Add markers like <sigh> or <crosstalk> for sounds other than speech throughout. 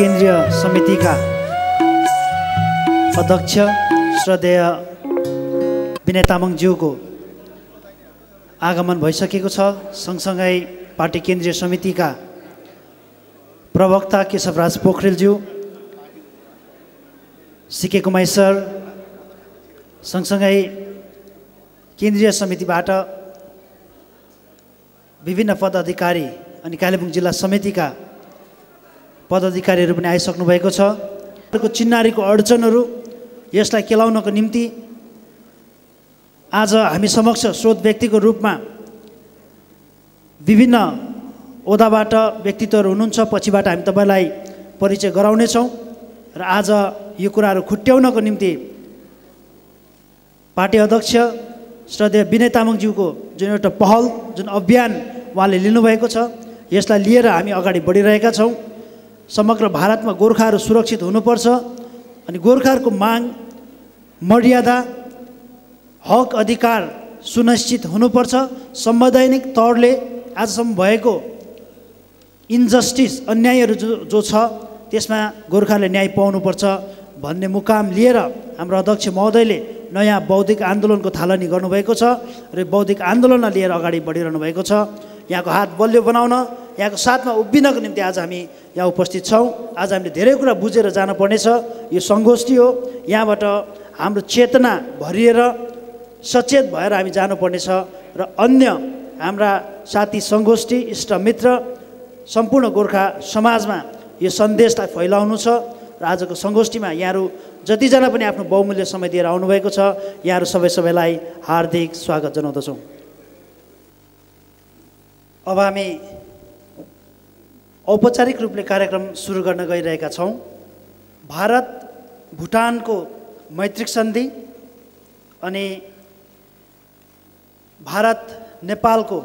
केन्द्रीय समितिका अध्यक्ष श्रद्धेय विनय तामाङज्यूको आगमन भइसकेको छ। सँगसँगै पार्टी केन्द्रीय समितिका प्रवक्ता केशवराज पोखरेलज्यू सिके कुमाई सर सँगसँगै केन्द्रीय समितिबाट विभिन्न पदाधिकारी अनि कालेबुङ जिल्ला समितिका पदाधिकारीहरू पनि आइसक्नु भएको छ। को चिन्नारीको अडचनहरू यसलाई केलाउनको निम्ति आज हामी समक्ष स्रोत व्यक्तिको रूपमा विभिन्न ओदाबाट व्यक्तित्वहरू हुनुहुन्छ पछिबाट हामी तपाईँलाई परिचय गराउनेछौँ र आज यो कुराहरू खुट्याउनको निम्ति पार्टी अध्यक्ष श्रद्धेय विनय तामाङज्यूको जुन एउटा पहल जुन अभियान उहाँले लिनुभएको छ यसलाई लिएर हामी अगाडि बढिरहेका छौँ। समग्र भारतमा गोर्खाहरू सुरक्षित हुनुपर्छ अनि गोर्खाहरूको माग मर्यादा हक अधिकार सुनिश्चित हुनुपर्छ। संवैधानिक तौरले आजसम्म भएको इन्जस्टिस अन्यायहरू जो जो छ त्यसमा गोर्खाले न्याय पाउनुपर्छ भन्ने मुकाम लिएर हाम्रो अध्यक्ष महोदयले नयाँ बौद्धिक आन्दोलनको थालनी गर्नुभएको छ र बौद्धिक आन्दोलनलाई लिएर अगाडि बढिरहनु भएको छ। यहाँको हात बलियो बनाउन यहाँको साथमा उभिनको निम्ति आज हामी यहाँ उपस्थित छौँ। आज हामीले धेरै कुरा बुझेर जानुपर्नेछ। यो सङ्गोष्ठी हो। यहाँबाट हाम्रो चेतना भरिएर सचेत भएर हामी जानुपर्नेछ। र अन्य हाम्रा साथी सङ्गोष्ठी इष्टमित्र सम्पूर्ण गोर्खा समाजमा यो सन्देशलाई फैलाउनु छ। र आजको सङ्गोष्ठीमा यहाँहरू जतिजना पनि आफ्नो बहुमूल्य समय दिएर आउनुभएको छ यहाँहरू सबै सबैलाई हार्दिक स्वागत जनाउँदछौँ। अब हामी औपचारिक रूपले कार्यक्रम सुरु गर्न गइरहेका छौँ। भारत भुटानको मैत्रिक सन्धि अनि भारत नेपालको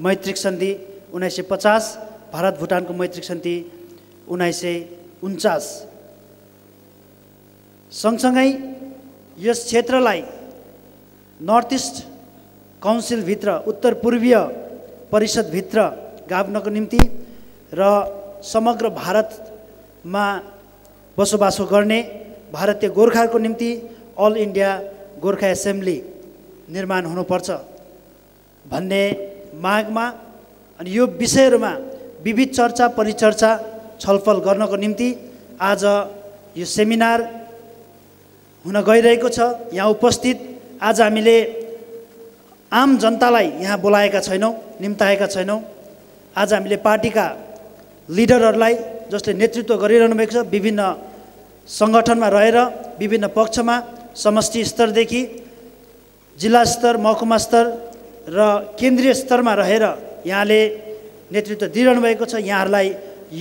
मैत्रिक सन्धि उन्नाइस सय पचास भारत भुटानको मैत्रिक सन्धि उन्नाइस सय उन्चास। सँगसँगै यस क्षेत्रलाई नर्थ इस्ट काउन्सिलभित्र उत्तर पूर्वीय परिषदभित्र गाभ्नको निम्ति र समग्र भारतमा बसोबासो गर्ने भारतीय गोर्खाहरूको निम्ति अल इन्डिया गोर्खा एसेम्ब्ली निर्माण हुनुपर्छ भन्ने मागमा अनि यो विषयहरूमा विविध चर्चा परिचर्चा छलफल गर्नको निम्ति आज यो सेमिनार हुन गइरहेको छ। यहाँ उपस्थित आज हामीले आम जनतालाई यहाँ बोलाएका छैनौँ निम्ताएका छैनौँ। आज हामीले पार्टीका लिडरहरूलाई जसले नेतृत्व गरिरहनु भएको छ विभिन्न सङ्गठनमा रहेर विभिन्न पक्षमा समष्टि स्तरदेखि जिल्ला स्तर महकुमा स्तर र केन्द्रीय स्तरमा रहेर यहाँले नेतृत्व दिइरहनु भएको छ। यहाँहरूलाई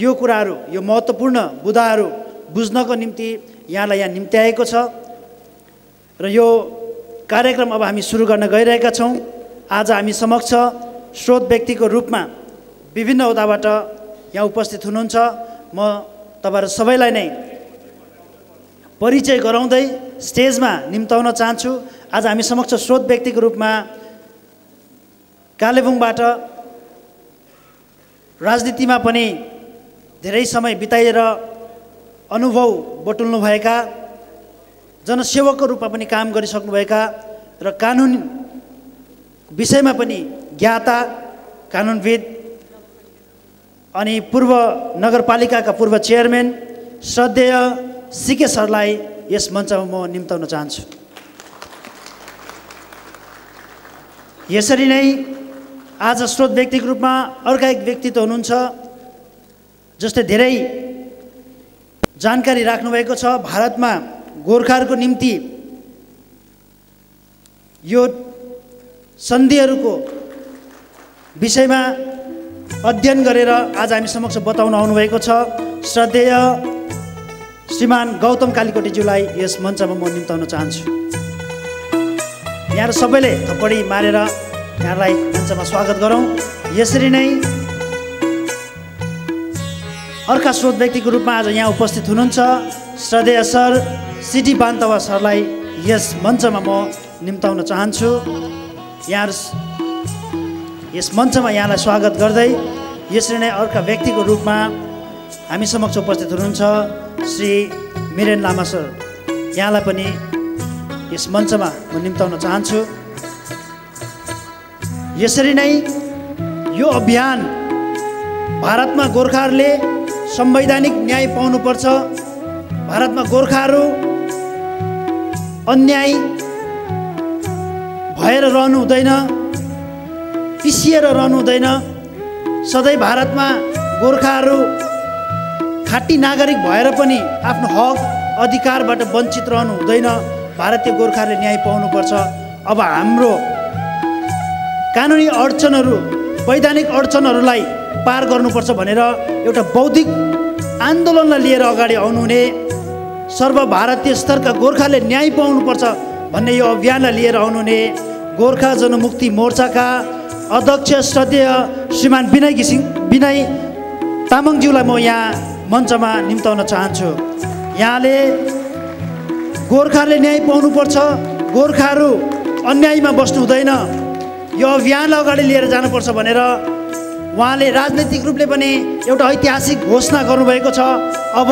यो कुराहरू यो महत्त्वपूर्ण बुदाहरू बुझ्नको निम्ति यहाँलाई यहाँ निम्त्याएको छ। र यो कार्यक्रम अब हामी सुरु गर्न गइरहेका छौँ। आज हामी समक्ष स्रोत व्यक्तिको रूपमा विभिन्न ओदाबाट यहाँ उपस्थित हुनुहुन्छ। म तपाईँहरू सबैलाई नै परिचय गराउँदै स्टेजमा निम्ताउन चाहन्छु। आज हामी समक्ष स्रोत व्यक्तिको रूपमा कालेबुङबाट राजनीतिमा पनि धेरै समय बिताएर अनुभव बटुल्नुभएका जनसेवकको रूपमा पनि काम गरिसक्नुभएका र कानुन विषयमा पनि ज्ञाता कानुनविद अनि पूर्व नगरपालिकाका पूर्व चेयरम्यान श्रद्धेय सिके सरलाई यस मञ्चमा म निम्ताउन चाहन्छु। यसरी नै आज स्रोत व्यक्तिको रूपमा अर्का एक व्यक्तित्व हुनुहुन्छ जसले धेरै जानकारी राख्नुभएको छ। भारतमा गोर्खाहरूको निम्ति यो सन्धिहरूको विषयमा अध्ययन गरेर आज हामी समक्ष बताउन आउनुभएको छ। श्रद्धेय श्रीमान गौतम कालीकोटीज्यूलाई यस मञ्चमा म निम्ताउन चाहन्छु। यहाँहरू सबैले थप्पडी मारेर यहाँलाई मञ्चमा स्वागत गरौँ। यसरी नै अर्का स्रोत व्यक्तिको रूपमा आज यहाँ उपस्थित हुनुहुन्छ श्रद्धेय सर सिटी बान्तवा सरलाई यस मञ्चमा म निम्ताउन चाहन्छु। यहाँ यस मञ्चमा यहाँलाई स्वागत गर्दै यसरी नै अर्का व्यक्तिको रूपमा हामी समक्ष उपस्थित हुनुहुन्छ श्री मिरेन लामा सर। यहाँलाई पनि यस मञ्चमा म निम्ताउन चाहन्छु। यसरी नै यो अभियान भारतमा गोर्खाहरूले संवैधानिक न्याय पाउनुपर्छ। भारतमा गोर्खाहरू अन्याय भएर रहनु हुँदैन। पिसिएर रहनु हुँदैन सधैँ भारतमा गोर्खाहरू खाटी नागरिक भएर पनि आफ्नो हक अधिकारबाट वञ्चित रहनु हुँदैन भारतीय गोर्खाहरूले न्याय पाउनुपर्छ। अब हाम्रो कानुनी अडचनहरू वैधानिक अडचनहरूलाई पार गर्नुपर्छ भनेर एउटा बौद्धिक आन्दोलनलाई लिएर अगाडि आउनुहुने सर्वभारतीय स्तरका गोर्खाले न्याय पाउनुपर्छ भन्ने यो अभियानलाई लिएर आउनुहुने गोर्खा जनमुक्ति मोर्चाका अध्यक्ष श्रद्धेय श्रीमान विनय घिसिङ विनय तामाङज्यूलाई म यहाँ मञ्चमा निम्ताउन चाहन्छु। यहाँले गोर्खाले न्याय पाउनुपर्छ। गोर्खाहरू अन्यायमा बस्नु हुँदैन। यो अभियानलाई अगाडि लिएर जानुपर्छ भनेर उहाँले राजनैतिक रूपले पनि एउटा ऐतिहासिक घोषणा गर्नुभएको छ। अब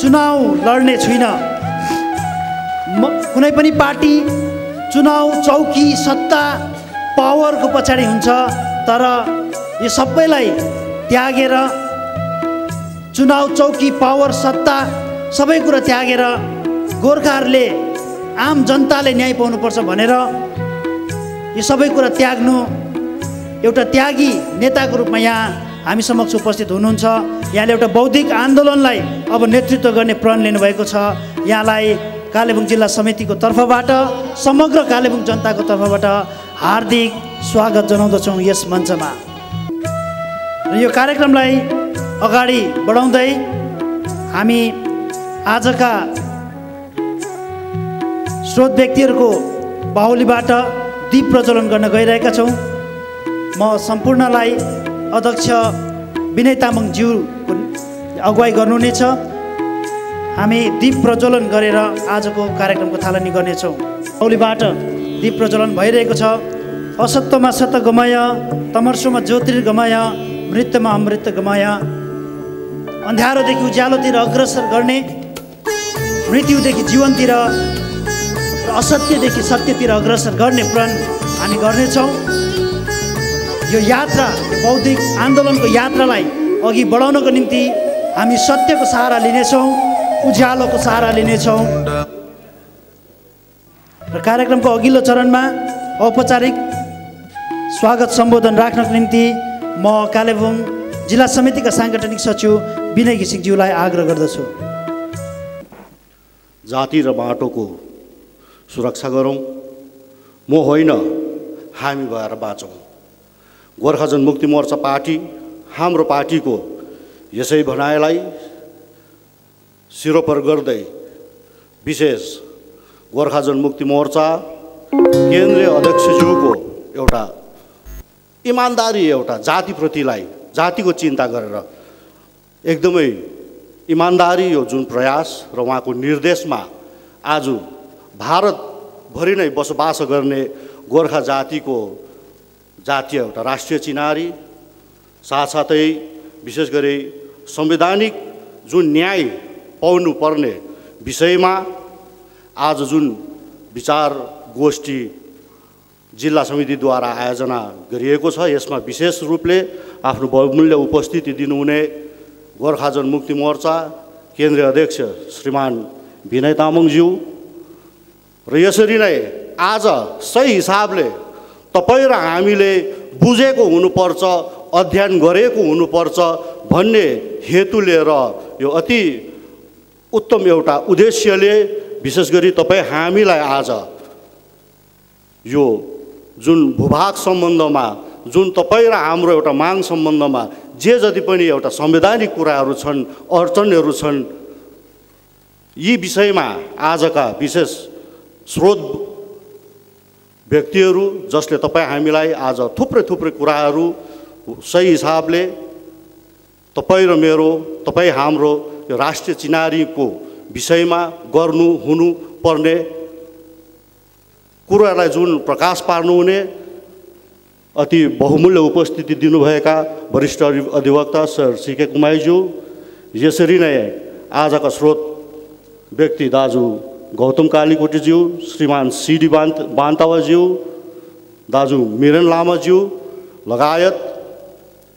चुनाव लड्ने छुइनँ। म कुनै पनि पार्टी चुनाव चौकी सत्ता पावरको पछाडि हुन्छ तर यो सबैलाई त्यागेर चुनाव चौकी पावर सत्ता सबै कुरा त्यागेर गोर्खाहरूले आम जनताले न्याय पाउनुपर्छ भनेर यो सबै कुरा त्याग्नु एउटा त्यागी नेताको रूपमा यहाँ हामी समक्ष उपस्थित हुनुहुन्छ। यहाँले एउटा बौद्धिक आन्दोलनलाई अब नेतृत्व गर्ने प्रण लिनुभएको छ। यहाँलाई कालेबुङ जिल्ला समितिको तर्फबाट समग्र कालेबुङ जनताको तर्फबाट हार्दिक स्वागत जनाउँदछौँ यस मञ्चमा। र यो कार्यक्रमलाई अगाडि बढाउँदै हामी आजका स्रोत व्यक्तिहरूको बाहुलीबाट दीप प्रज्वलन गर्न गइरहेका छौँ। म सम्पूर्णलाई अध्यक्ष विनय तामाङज्यूको अगुवाई गर्नुहुनेछ। हामी दीप प्रज्वलन गरेर आजको कार्यक्रमको थालनी गर्नेछौँ। बाहुलीबाट दीप प्रज्वलन भइरहेको छ। असत्यमा सत्य गमय तमर्सोमा ज्योतिर्गमय मृत्युमा अमृत गमय। अन्ध्यारोदेखि उज्यालोतिर अग्रसर गर्ने मृत्युदेखि जीवनतिर र असत्यदेखि सत्यतिर अग्रसर गर्ने प्रण हामी गर्नेछौँ। यो यात्रा बौद्धिक आन्दोलनको यात्रालाई अघि बढाउनको निम्ति हामी सत्यको सहारा लिनेछौँ उज्यालोको सहारा लिनेछौँ। र कार्यक्रमको अघिल्लो चरणमा औपचारिक स्वागत सम्बोधन राख्नको निम्ति म कालेबुङ जिल्ला समितिका साङ्गठनिक सचिव विनय घिसिङज्यूलाई आग्रह गर्दछु। जाति र बाटोको सुरक्षा गरौँ। म होइन हामी भएर बाँचौँ। गोर्खा जनमुक्ति मोर्चा पार्टी हाम्रो पार्टीको यसै भनाइलाई सिरोपर गर्दै विशेष गोर्खा जनमुक्ति मोर्चा केन्द्रीय अध्यक्षज्यूको एउटा इमान्दारी एउटा जातिप्रतिलाई जातिको चिन्ता गरेर एकदमै इमान्दारी यो जुन प्रयास र उहाँको निर्देशमा आज भारतभरि नै बसोबास गर्ने गोर्खा जातिको जातीय एउटा राष्ट्रिय चिनारी साथसाथै विशेष गरी संवैधानिक जुन न्याय पाउनुपर्ने विषयमा आज जुन विचार गोष्ठी जिल्ला समितिद्वारा आयोजना गरिएको छ यसमा विशेष रूपले आफ्नो बहुमूल्य उपस्थिति दिनुहुने गोर्खा जनमुक्ति मोर्चा केन्द्रीय अध्यक्ष श्रीमान विनय तामाङज्यू र यसरी नै आज सही हिसाबले तपाईँ र हामीले बुझेको हुनुपर्छ अध्ययन गरेको हुनुपर्छ भन्ने हेतु लिएर यो अति उत्तम एउटा उद्देश्यले विशेष गरी तपाईँ हामीलाई आज यो जुन भूभाग सम्बन्धमा जुन तपाईँ र हाम्रो एउटा माग सम्बन्धमा जे जति पनि एउटा संवैधानिक कुराहरू छन् अडचनहरू छन् यी विषयमा आजका विशेष स्रोत व्यक्तिहरू जसले तपाईँ हामीलाई आज थुप्रै थुप्रै कुराहरू सही हिसाबले तपाईँ र मेरो तपाईँ हाम्रो यो राष्ट्रिय चिनारीको विषयमा गर्नु हुनुपर्ने कुरालाई जुन प्रकाश पार्नुहुने अति बहुमूल्य उपस्थिति दिनुभएका वरिष्ठ अधि- अधिवक्ता सर सिके कुमाईज्यू यसरी नै आजका स्रोत व्यक्ति दाजु गौतम कालीकोटीज्यू श्रीमान सिडी बान्त बान्तावाज्यू दाजु मिरन लामाज्यू लगायत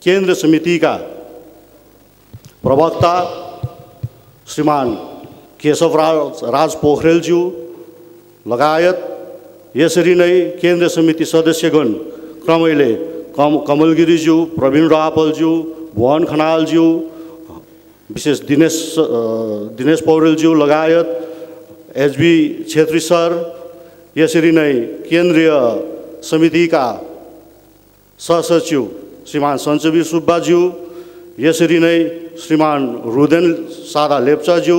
केन्द्र समितिका प्रवक्ता श्रीमान केशव राज राज पोखरेलज्यू लगायत यसरी नै केन्द्र समिति सदस्यगण क्रमैले कम कमलगिरीज्यू प्रवीण रापलज्यू भुवन खनालज्यू विशेष दिनेश दिनेश पौडेलज्यू लगायत एचबी छेत्री सर यसरी नै केन्द्रीय समितिका सहसचिव श्रीमान सञ्चवीर सुब्बाज्यू यसरी नै श्रीमान रुदेन सादा लेप्चाज्यू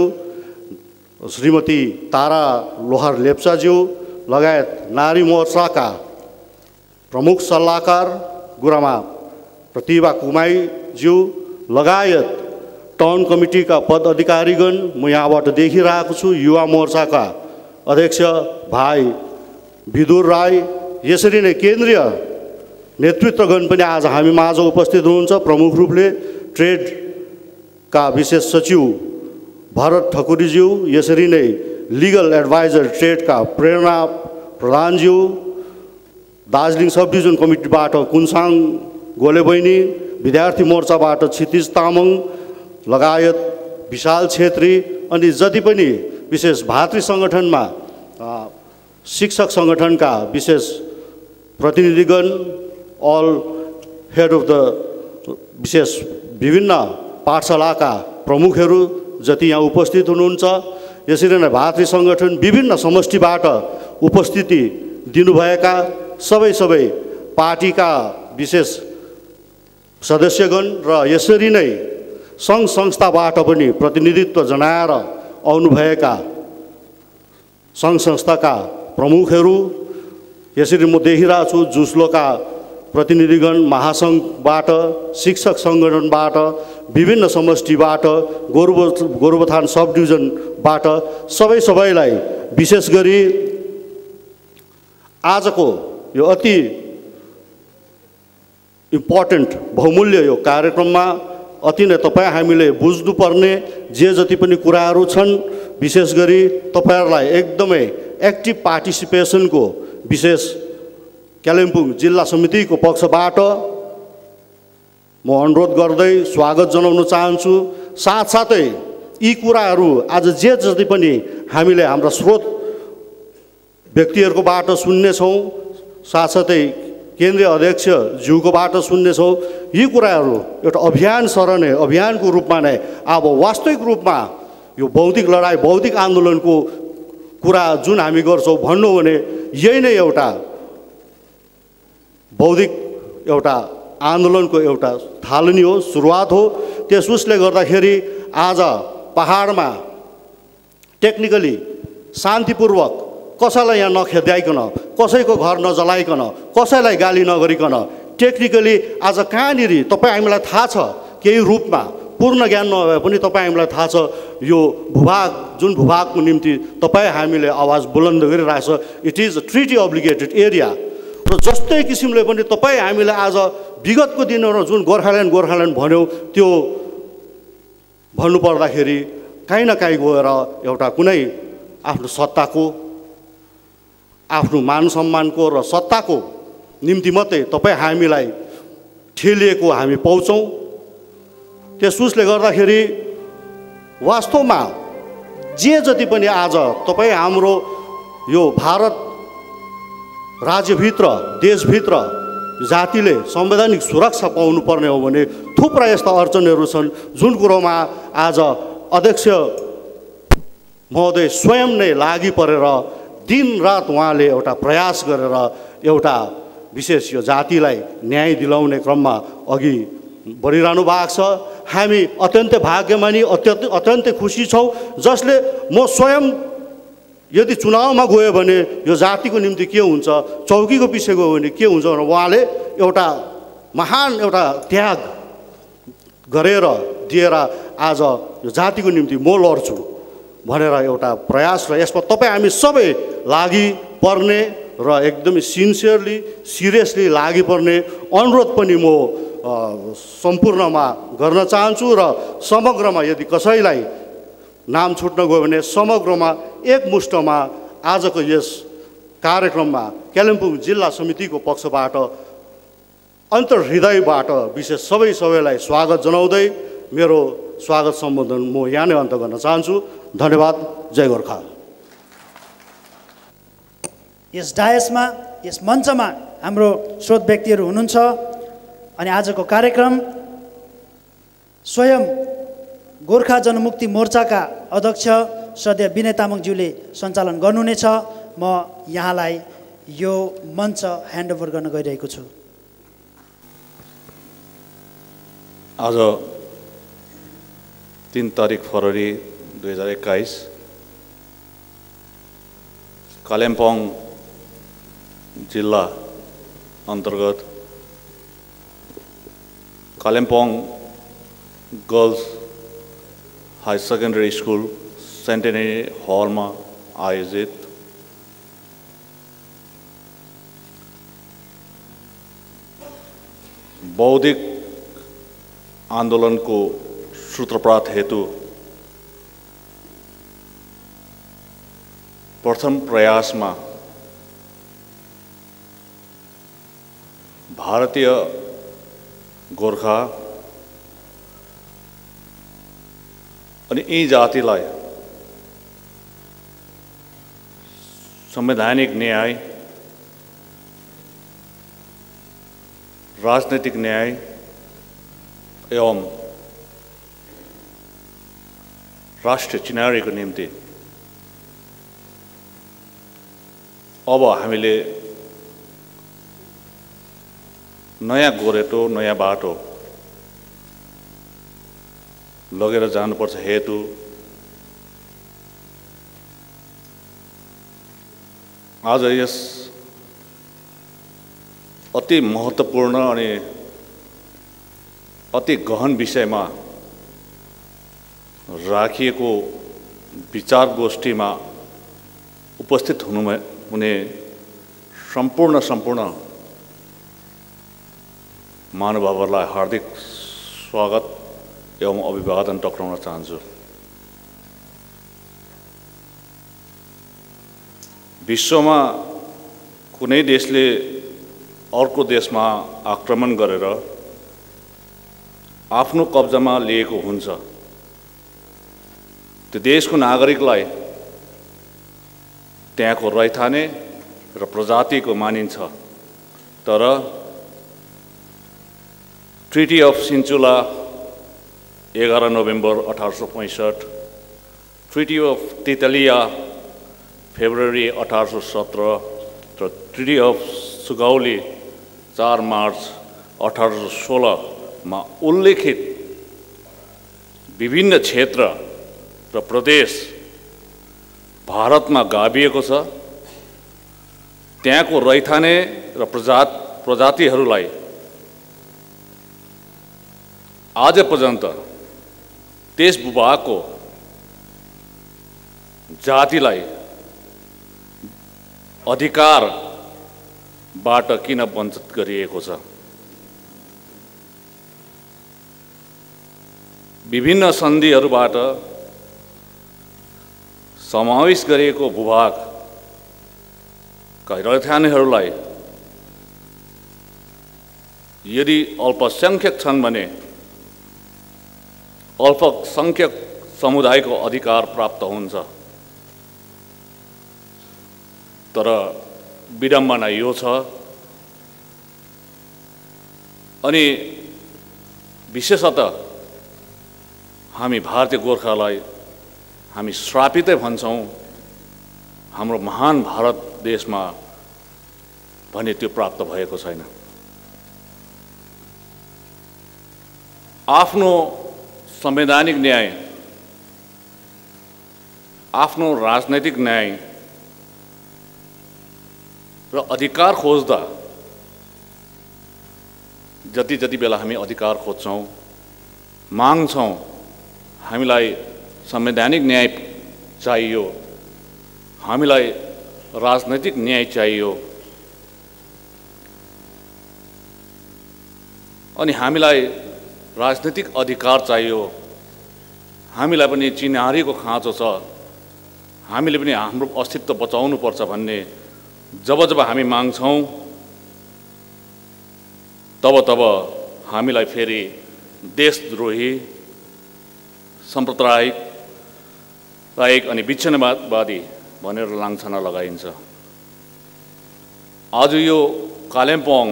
श्रीमती तारा लोहार लेप्चाज्यू लगायत नारी मोर्चाका प्रमुख सल्लाहकार गुरामा प्रतिभा कुमाईज्यू लगायत टाउन कमिटीका पद अधिकारीगण म यहाँबाट देखिरहेको छु युवा मोर्चाका अध्यक्ष भाइ विदुर राई। यसरी नै केन्द्रीय नेतृत्वगण पनि आज हामी माझ उपस्थित हुनुहुन्छ। प्रमुख रूपले ट्रेडका विशेष सचिव भरत ठकुरीज्यू यसरी नै लिगल एडभाइजर ट्रेडका प्रेरणा प्रधानज्यू दार्जिलिङ सब डिभिजन कमिटीबाट कुन्साङ गोले बहिनी विद्यार्थी मोर्चाबाट क्षितिज तामाङ लगायत विशाल छेत्री अनि जति पनि विशेष भातृ सङ्गठनमा शिक्षक सङ्गठनका विशेष प्रतिनिधिगण अल हेड अफ द विशेष विभिन्न पाठशालाका प्रमुखहरू जति यहाँ उपस्थित हुनुहुन्छ यसरी नै भातृ सङ्गठन विभिन्न समष्टिबाट उपस्थिति दिनुभएका सबै सबै पार्टीका विशेष सदस्यगण र यसरी नै सङ्घ संस्थाबाट पनि प्रतिनिधित्व जनाएर आउनुभएका सङ्घ संस्थाका प्रमुखहरू यसरी म देखिरहेको छु जुस्लोका प्रतिनिधिगण महासङ्घबाट शिक्षक सङ्गठनबाट विभिन्न समष्टिबाट गोरुब गोरुबथान सब डिभिजनबाट सबै सबैलाई विशेष गरी आजको यो अति इम्पोर्टेन्ट बहुमूल्य यो कार्यक्रममा अति नै तपाईँ हामीले बुझ्नुपर्ने जे जति पनि कुराहरू छन् विशेष गरी तपाईँहरूलाई एकदमै एक्टिभ पार्टिसिपेसनको विशेष कालिम्पोङ जिल्ला समितिको पक्षबाट म अनुरोध गर्दै स्वागत जनाउन चाहन्छु। साथसाथै यी कुराहरू आज जे जति पनि हामीले हाम्रा स्रोत व्यक्तिहरूकोबाट सुन्नेछौँ साथसाथै केन्द्रीय अध्यक्ष ज्यूकोबाट सुन्नेछौँ यी कुराहरू एउटा अभियान सरने अभियानको रूपमा नै अब वास्तविक रूपमा यो बौद्धिक लडाइँ बौद्धिक आन्दोलनको कुरा जुन हामी गर्छौँ भन्नु भने यही नै एउटा बौद्धिक एउटा आन्दोलनको एउटा थालनी हो सुरुवात हो। त्यस उसले गर्दाखेरि आज पहाडमा टेक्निकली शान्तिपूर्वक कसैलाई यहाँ नखेद्याइकन कसैको घर नजलाइकन कसैलाई गाली नगरिकन टेक्निकली आज कहाँनिर तपाईँ हामीलाई थाहा छ? केही रूपमा पूर्ण ज्ञान नभए पनि तपाईँ हामीलाई थाहा छ यो भूभाग जुन भूभागको निम्ति तपाईँ हामीले आवाज बुलन्द गरिरहेछ। It is a treaty obligated area र जस्तै किसिमले पनि तपाईँ हामीलाई आज विगतको दिनहरूमा जुन गोर्खाल्यान्ड गोर्खाल्यान्ड भन्यौँ त्यो भन्नुपर्दाखेरि काहीँ न काहीँ गएर एउटा कुनै आफ्नो सत्ताको आफ्नो मान सम्मानको र सत्ताको निम्ति मात्रै तपाईँ हामीलाई ठेलिएको हामी पाउँछौँ। त्यस उसले गर्दाखेरि वास्तवमा जे जति पनि आज तपाईँ हाम्रो यो भारत राज्यभित्र देशभित्र जातिले संवैधानिक सुरक्षा पाउनुपर्ने हो भने थुप्रा यस्ता अडचनहरू छन्। जुन कुरोमा आज अध्यक्ष महोदय स्वयं नै लागि परेर दिनरात उहाँले एउटा प्रयास गरेर एउटा विशेष यो जातिलाई न्याय दिलाउने क्रममा अघि बढिरहनु भएको छ। हामी अत्यन्तै भाग्यमानी अत्यन्तै अत्यन्तै खुसी छौँ जसले म स्वयं यदि चुनावमा गयो भने यो जातिको निम्ति के हुन्छ चौकीको पछि गयो भने के हुन्छ भनेर उहाँले एउटा महान एउटा त्याग गरेर दिएर आज यो जातिको निम्ति म लड्छु भनेर एउटा प्रयास र यसमा तपाईँ हामी सबै लागि पर्ने र एकदमै सिन्सियरली सिरियसली लागि पर्ने अनुरोध पनि म सम्पूर्णमा गर्न चाहन्छु र समग्रमा यदि कसैलाई नाम छुट्न गयो भने समग्रमा एकमुष्टमा आजको यस कार्यक्रममा कालिम्पोङ जिल्ला समितिको पक्षबाट अन्तर्हृदयबाट विशेष सबै सबैलाई स्वागत जनाउँदै मेरो स्वागत सम्बोधन म यहाँ नै अन्त गर्न चाहन्छु। धन्यवाद। जय गोर्खा। यस डायसमा यस मञ्चमा हाम्रो स्रोत व्यक्तिहरू हुनुहुन्छ अनि आजको कार्यक्रम स्वयं गोर्खा जनमुक्ति मोर्चाका अध्यक्ष श्रद्धेय विनय तामाङज्यूले सञ्चालन गर्नुहुनेछ। म यहाँलाई यो मञ्च ह्यान्डओभर गर्न गइरहेको छु। आज तिन तारिक फरवरी दुई हजार एक्काइस कालिम्पोङ जिल्ला अन्तर्गत Kalimpong girls high secondary school centenary हलमा आयोजित बौद्धिक आन्दोलनको सूत्रपात हेतु प्रथम प्रयासमा भारतीय गोर्खा अनि जातिलाई संवैधानिक न्याय, राजनैतिक न्याय एवं राष्ट्रिय चिनारीको निम्ति अब हामीले नयाँ गोरेटो, नयाँ बाटो लगेर जानुपर्छ हेतु। आज यस अति महत्त्वपूर्ण अनि अति गहन विषयमा राखिएको विचार गोष्ठीमा उपस्थित हुनुमा हुने सम्पूर्ण सम्पूर्ण महानुभावहरूलाई हार्दिक स्वागत। एवं अभिवादन टक्राउन चाहन्छु। विश्वमा कुनै देशले अर्को देशमा आक्रमण गरेर आफ्नो कब्जामा लिएको हुन्छ। त्यो देशको नागरिकलाई त्यहाँको रैथाने र प्रजातिको मानिन्छ। तर ट्रिटी अफ सिन्चुला एघार नोभेम्बर अठार सौ पैँसठ ट्रिटी अफ तितलिया फेब्रुअरी अठार सौ सत्र र ट्रिटी अफ सुगौली चार मार्च अठार सौ सोह्रमा उल्लेखित विभिन्न क्षेत्र र प्रदेश भारतमा गाभिएको छ। त्यहाँको रैथाने र प्रजात प्रजातिहरूलाई आज पर्यन्त त्यस भूभागको जातिलाई अधिकारबाट किन वञ्चित गरिएको छ? विभिन्न सन्धिहरूबाट समावेश गरिएको भूभागका रैथानेहरूलाई यदि अल्पसङ्ख्यक छन् भने अल्पसङ्ख्यक समुदायको अधिकार प्राप्त हुन्छ। तर विडम्बना यो छ। अनि विशेषतः हामी भारतीय गोर्खालाई हामी श्रापितै भन्छौँ हाम्रो महान भारत देशमा भने त्यो प्राप्त भएको छैन। आफ्नो संवैधानिक न्याय आफ्नो राजनैतिक न्याय र अधिकार खोज्दा जति जति बेला हामी अधिकार खोज्छौँ माग्छौँ हामीलाई संवैधानिक न्याय चाहियो हामीलाई राजनैतिक न्याय चाहियो अनि हामीलाई राजनैतिक अधिकार चाहियो। हामीलाई पनि चिनारीको खाँचो छ। हामीले पनि हाम्रो अस्तित्व बचाउनुपर्छ भन्ने जब जब हामी माग्छौँ तब तब हामीलाई फेरि देशद्रोही साम्प्रदायिक रायिक अनि विच्छिन्नवादी भनेर लान्छना लगाइन्छ। आज यो कालिम्पोङ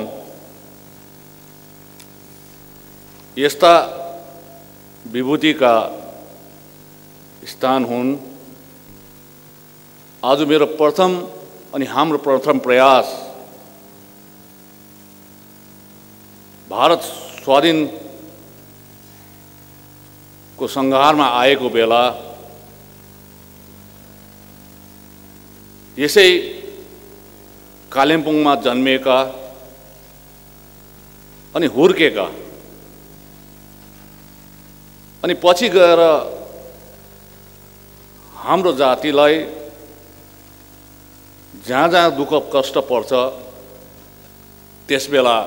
यस्ता विभूतिका स्थान हुन्। आज मेरो प्रथम अनि हाम्रो प्रथम प्रयास भारत स्वाधीनको सङ्घारमा आएको बेला यसै कालिम्पोङमा जन्मिएका अनि हुर्केका अनि पछि गएर हाम्रो जातिलाई जहाँ जहाँ दुःख कष्ट पर्छ त्यसबेला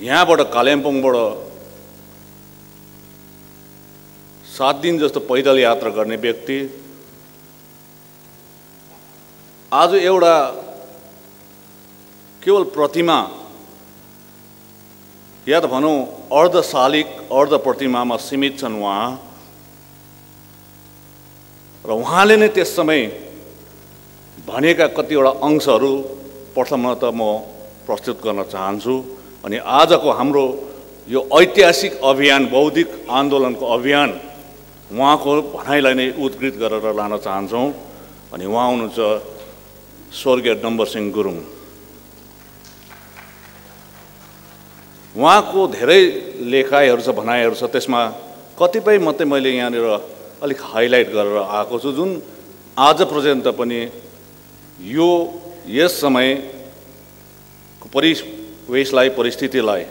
यहाँबाट कालिम्पोङबाट सात दिन जस्तो पैदल यात्रा गर्ने व्यक्ति आज एउटा केवल प्रतिमा या त भनौँ अर्धशालिक अर्ध प्रतिमामा सीमित छन् उहाँ। र उहाँले नै त्यस समय भनेका कतिवटा अंशहरू प्रथममा त म प्रस्तुत गर्न चाहन्छु अनि आजको हाम्रो यो ऐतिहासिक अभियान बौद्धिक आन्दोलनको अभियान उहाँको भनाइलाई नै उद्घृत गरेर लान चाहन्छौँ। अनि उहाँ हुनुहुन्छ स्वर्गीय डम्बर सिंह गुरुङ। उहाँको धेरै लेखाइहरू छ भनाइहरू छ त्यसमा कतिपय मात्रै मैले यहाँनिर अलिक हाइलाइट गरेर आएको छु जुन आज पर्यन्त पनि यो यस समयको परिवेशलाई परिस्थितिलाई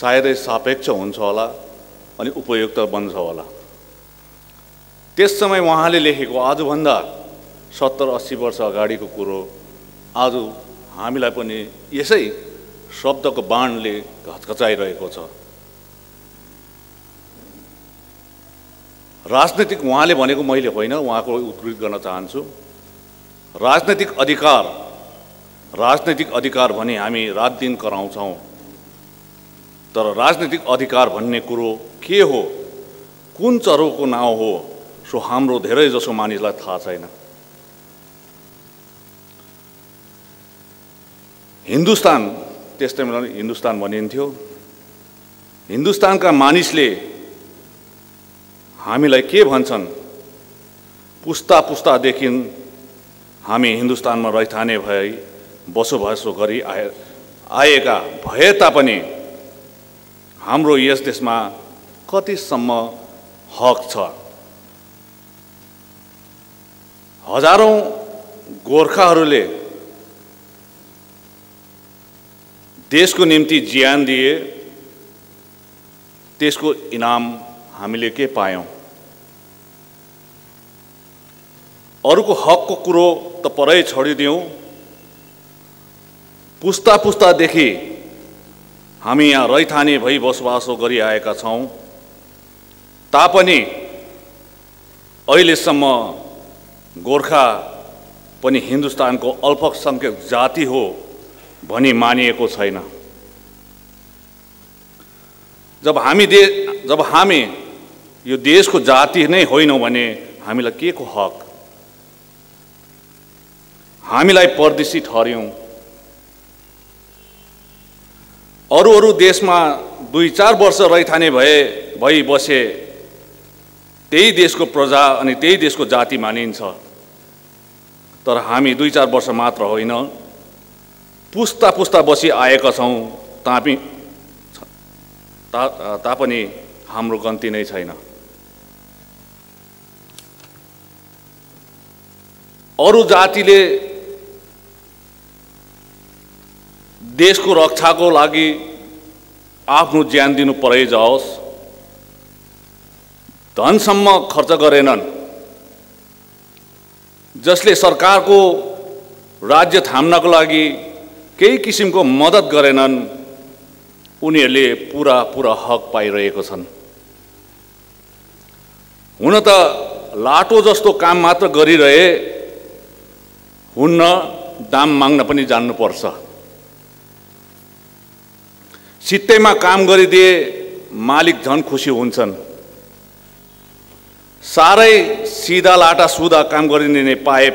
सायदै सापेक्ष हुन्छ होला अनि उपयुक्त बन्छ होला। त्यस समय उहाँले लेखेको आजभन्दा सत्तर अस्सी वर्ष अगाडिको कुरो आज हामीलाई पनि यसै शब्दको बाणले घचघचाइरहेको छ। राजनैतिक उहाँले भनेको मैले होइन उहाँको उद्घृत गर्न चाहन्छु। राजनैतिक अधिकार राजनैतिक अधिकार भने हामी रात दिन कराउँछौँ। तर राजनैतिक अधिकार भन्ने कुरो के हो कुन चरोको नाउँ हो सो हाम्रो धेरै जसो मानिसलाई थाहा छैन। हिन्दुस्तान त्यस टाइममा हिन्दुस्तान भनिन्थ्यो। हिन्दुस्तानका मानिसले हामीलाई के भन्छन्? पुस्ता पुस्तादेखि हामी हिन्दुस्तानमा रैथाने भई बसोबासो गरी आए आएका भए तापनि हाम्रो यस देशमा कतिसम्म हक छ? हजारौँ गोर्खाहरूले देशको निम्ति ज्यान दिए त्यसको इनाम हामीले के पायौँ? अरूको हकको कुरो त परै छोडिदिउँ। पुस्ता पुस्तादेखि हामी यहाँ रैथाने भई बसोबासो गरिआएका छौँ। तापनि अहिलेसम्म गोर्खा पनि हिन्दुस्तानको अल्पसङ्ख्यक जाति हो। भनी मानिएको छैन। जब हामी दे जब हामी यो देशको जाति नै होइनौँ भने हामीलाई के को हक? हामीलाई परदेशी ठर्यौँ अरू अरू देशमा दुई चार वर्ष रैथाने भए भई बसे त्यही देशको प्रजा अनि त्यही देशको जाति मानिन्छ। तर हामी दुई चार वर्ष मात्र होइन। पुस्ता पुस्ता बसी आएका छौँ तापि ता तापनि हाम्रो गन्ती नै छैन। अरू जातिले देशको रक्षाको लागि आफ्नो ज्यान दिनु परै जाओस् धनसम्म खर्च गरेनन्। जसले सरकारको राज्य थाम्नको लागि केही किसिमको मद्दत गरेनन्। उनीहरूले पुरा पुरा हक पाइरहेको छन्। हुन त लाटो जस्तो काम मात्र गरिरहे हुन्न दाम माग्न पनि जान्नुपर्छ। सित्तैमा काम गरिदिए मालिक झन् खुसी हुन्छन्। साह्रै सिधा लाटा सुधा काम गरिदिने पाए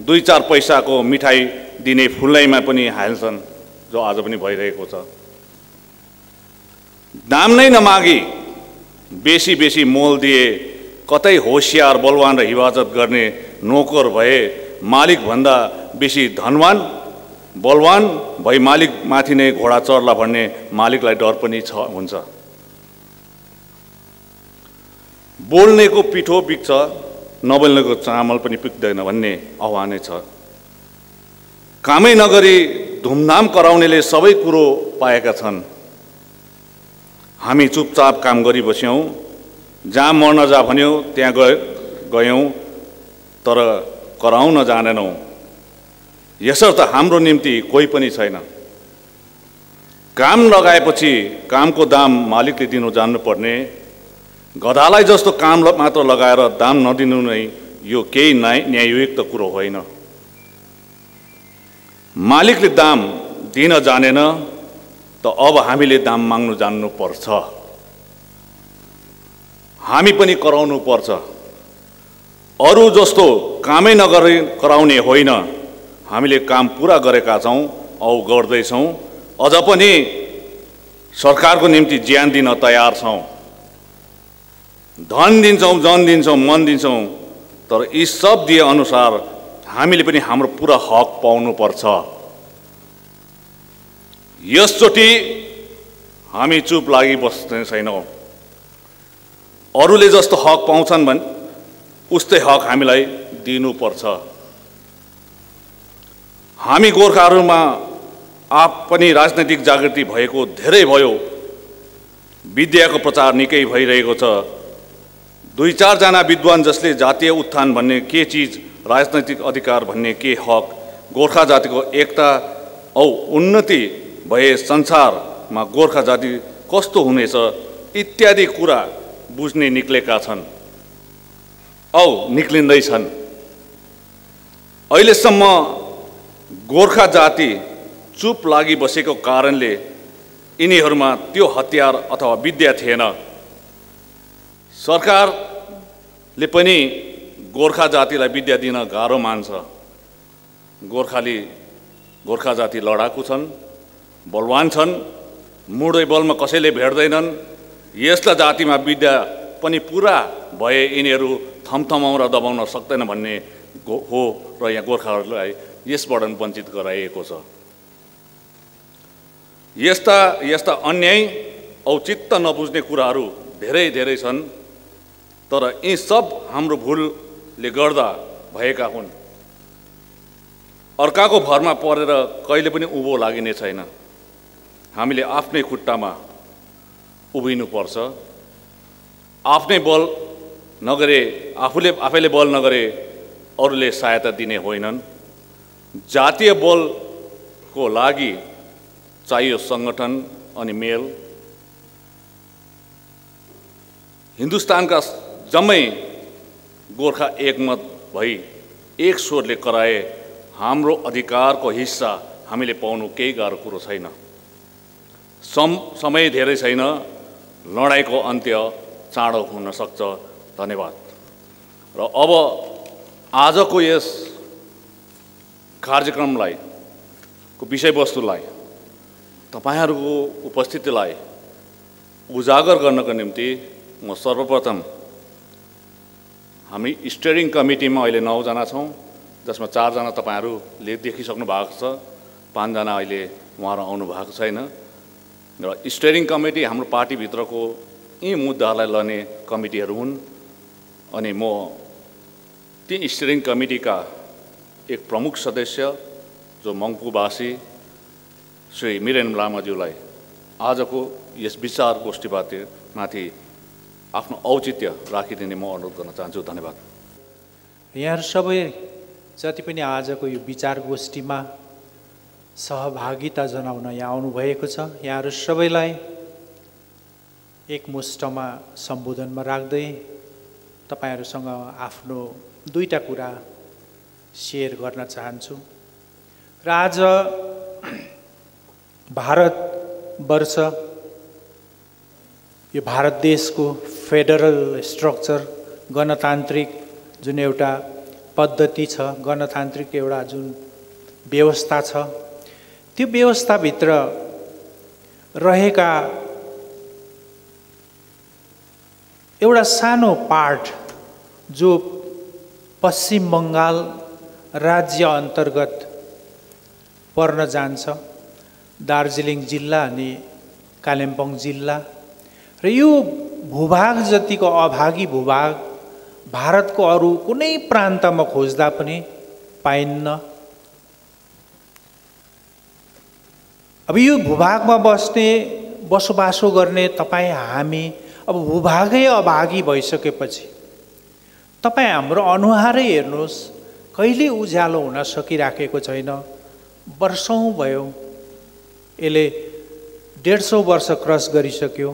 दुई चार पैसाको मिठाई दिने फुल्लाइमा पनि हाल्छन् जो आज पनि भइरहेको छ। दाम नै नमागी बेसी बेसी मोल दिए कतै होसियार बलवान र हिफाजत गर्ने नोकर भए मालिकभन्दा बेसी धनवान बलवान भई मालिकमाथि नै घोडा चढ्ला भन्ने मालिकलाई डर पनि छ हुन्छ। बोल्नेको पिठो बिक्छ नबोल्नेको चामल पनि पिक्दैन भन्ने आह्वानै छ। कामै नगरी धुमधाम कराउनेले सबै कुरो पाएका छन्। हामी चुपचाप काम गरी बस्यौँ जहाँ मर्न जा भन्यो त्यहाँ गए गयौँ तर कराउन जानेनौँ। यसर्थ हाम्रो निम्ति कोही पनि छैन। काम लगाएपछि कामको दाम मालिकले दिनु जान्नुपर्ने। गधालाई जस्तो काम मात्र लगाएर दाम नदिनु नै यो केही न्याय न्याययुक्त कुरो होइन। मालिकले दाम दिन जानेन त अब हामीले दाम माग्नु जान्नुपर्छ। हामी पनि कराउनु पर्छ अरू जस्तो कामै नगरे कराउने होइन। हामीले काम पुरा गरेका छौँ औ गर्दैछौँ। अझ पनि सरकारको निम्ति ज्यान दिन तयार छौँ। धन दिन्छौँ जन दिन्छौँ मन दिन्छौँ तर यी सब दिए अनुसार हामीले पनि हाम्रो पुरा हक पाउनुपर्छ। यसचोटि हामी चुप लागि बस्ने छैनौँ। अरूले जस्तो हक पाउँछन् भने उस्तै हक हामीलाई दिनुपर्छ। हामी गोर्खाहरूमा आप पनि राजनैतिक जागृति भएको धेरै भयो। विद्याको प्रचार निकै भइरहेको छ। दुई चारजना विद्वान जसले जातीय उत्थान भन्ने के चिज राजनैतिक अधिकार भन्ने के हक? गोर्खा जातिको एकता औ उन्नति भए संसारमा गोर्खा जाति कस्तो हुनेछ इत्यादि कुरा बुझ्ने निक्लेका छन्। औ निक्लिँदैछन्। अहिलेसम्म गोर्खा जाति चुप लागि बसेको कारणले यिनीहरूमा त्यो हतियार अथवा विद्या थिएन। सरकारले पनि गोर्खा जातिलाई विद्या दिन गाह्रो मान्छ। गोर्खाली गोर्खा जाति लडाकु छन् बलवान छन् मुडै बलमा कसैले भेट्दैनन् यस्ता जातिमा विद्या पनि पुरा भए यिनीहरू थमथमाउन दबाउन सक्दैन भन्ने हो र यहाँ गोर्खाहरूलाई यसबाट वञ्चित गराइएको छ। यस्ता यस्ता अन्याय औचित्त नबुझ्ने कुराहरू धेरै धेरै छन् तर यी सब हाम्रो भुलले गर्दा भएका हुन्। अर्काको भरमा परेर कहिले पनि उँभो लागिने छैन। हामीले आफ्नै खुट्टामा उभिनुपर्छ। आफ्नै बल नगरे आफूले आफैले बल नगरे अरूले सहायता दिने होइनन्। जातीय बलको लागि चाहियो सङ्गठन अनि मेल। हिन्दुस्तानका जम्मै गोर्खा एकमत भई एक स्वरले कराए हाम्रो अधिकारको हिस्सा हामीले पाउनु केही गाह्रो कुरो छैन। सम समय धेरै छैन लडाइँको अन्त्य चाँडो हुन सक्छ धन्यवाद। र अब आजको यस कार्यक्रमलाई को विषयवस्तुलाई तपाईँहरूको उपस्थितिलाई उजागर गर्नको निम्ति म सर्वप्रथम हामी स्टियरिङ कमिटीमा अहिले नौजना छौँ जसमा चारजना तपाईँहरूले देखिसक्नु भएको छ। पाँचजना अहिले उहाँहरू आउनु भएको छैन। र स्टियरिङ कमिटी हाम्रो पार्टीभित्रको यी मुद्दाहरूलाई लड्ने कमिटीहरू हुन्। अनि म ती स्टियरिङ कमिटीका एक प्रमुख सदस्य जो मङ्पुवासी श्री मिरेन लामाज्यूलाई आजको यस विचार गोष्ठीबाट माथि आफ्नो औचित्य राखिदिने म अनुरोध गर्न चाहन्छु। धन्यवाद। यहाँहरू सबै जति पनि आजको यो विचार गोष्ठीमा सहभागिता जनाउन यहाँ आउनुभएको छ यहाँहरू सबैलाई एकमुष्टमा सम्बोधनमा राख्दै तपाईँहरूसँग आफ्नो दुईवटा कुरा सेयर गर्न चाहन्छु। र आज भारतवर्ष यो भारत देशको फेडरल स्ट्रक्चर गणतान्त्रिक जुन एउटा पद्धति छ गणतान्त्रिक एउटा जुन व्यवस्था छ त्यो व्यवस्थाभित्र रहेका एउटा सानो पार्ट जो पश्चिम बङ्गाल राज्य अन्तर्गत पर्न जान्छ दार्जिलिङ जिल्ला अनि कालिम्पोङ जिल्ला। र यो भूभाग जतिको अभागी भूभाग भारतको अरू कुनै प्रान्तमा खोज्दा पनि पाइन्न। अब यो भूभागमा बस्ने बसोबासो गर्ने तपाईँ हामी अब भूभागै अभागी भइसकेपछि तपाईँ हाम्रो अनुहारै हेर्नुहोस् कहिले उज्यालो हुन सकिराखेको छैन। वर्षौँ भयो यसले डेढ सौ वर्ष क्रस गरिसक्यो।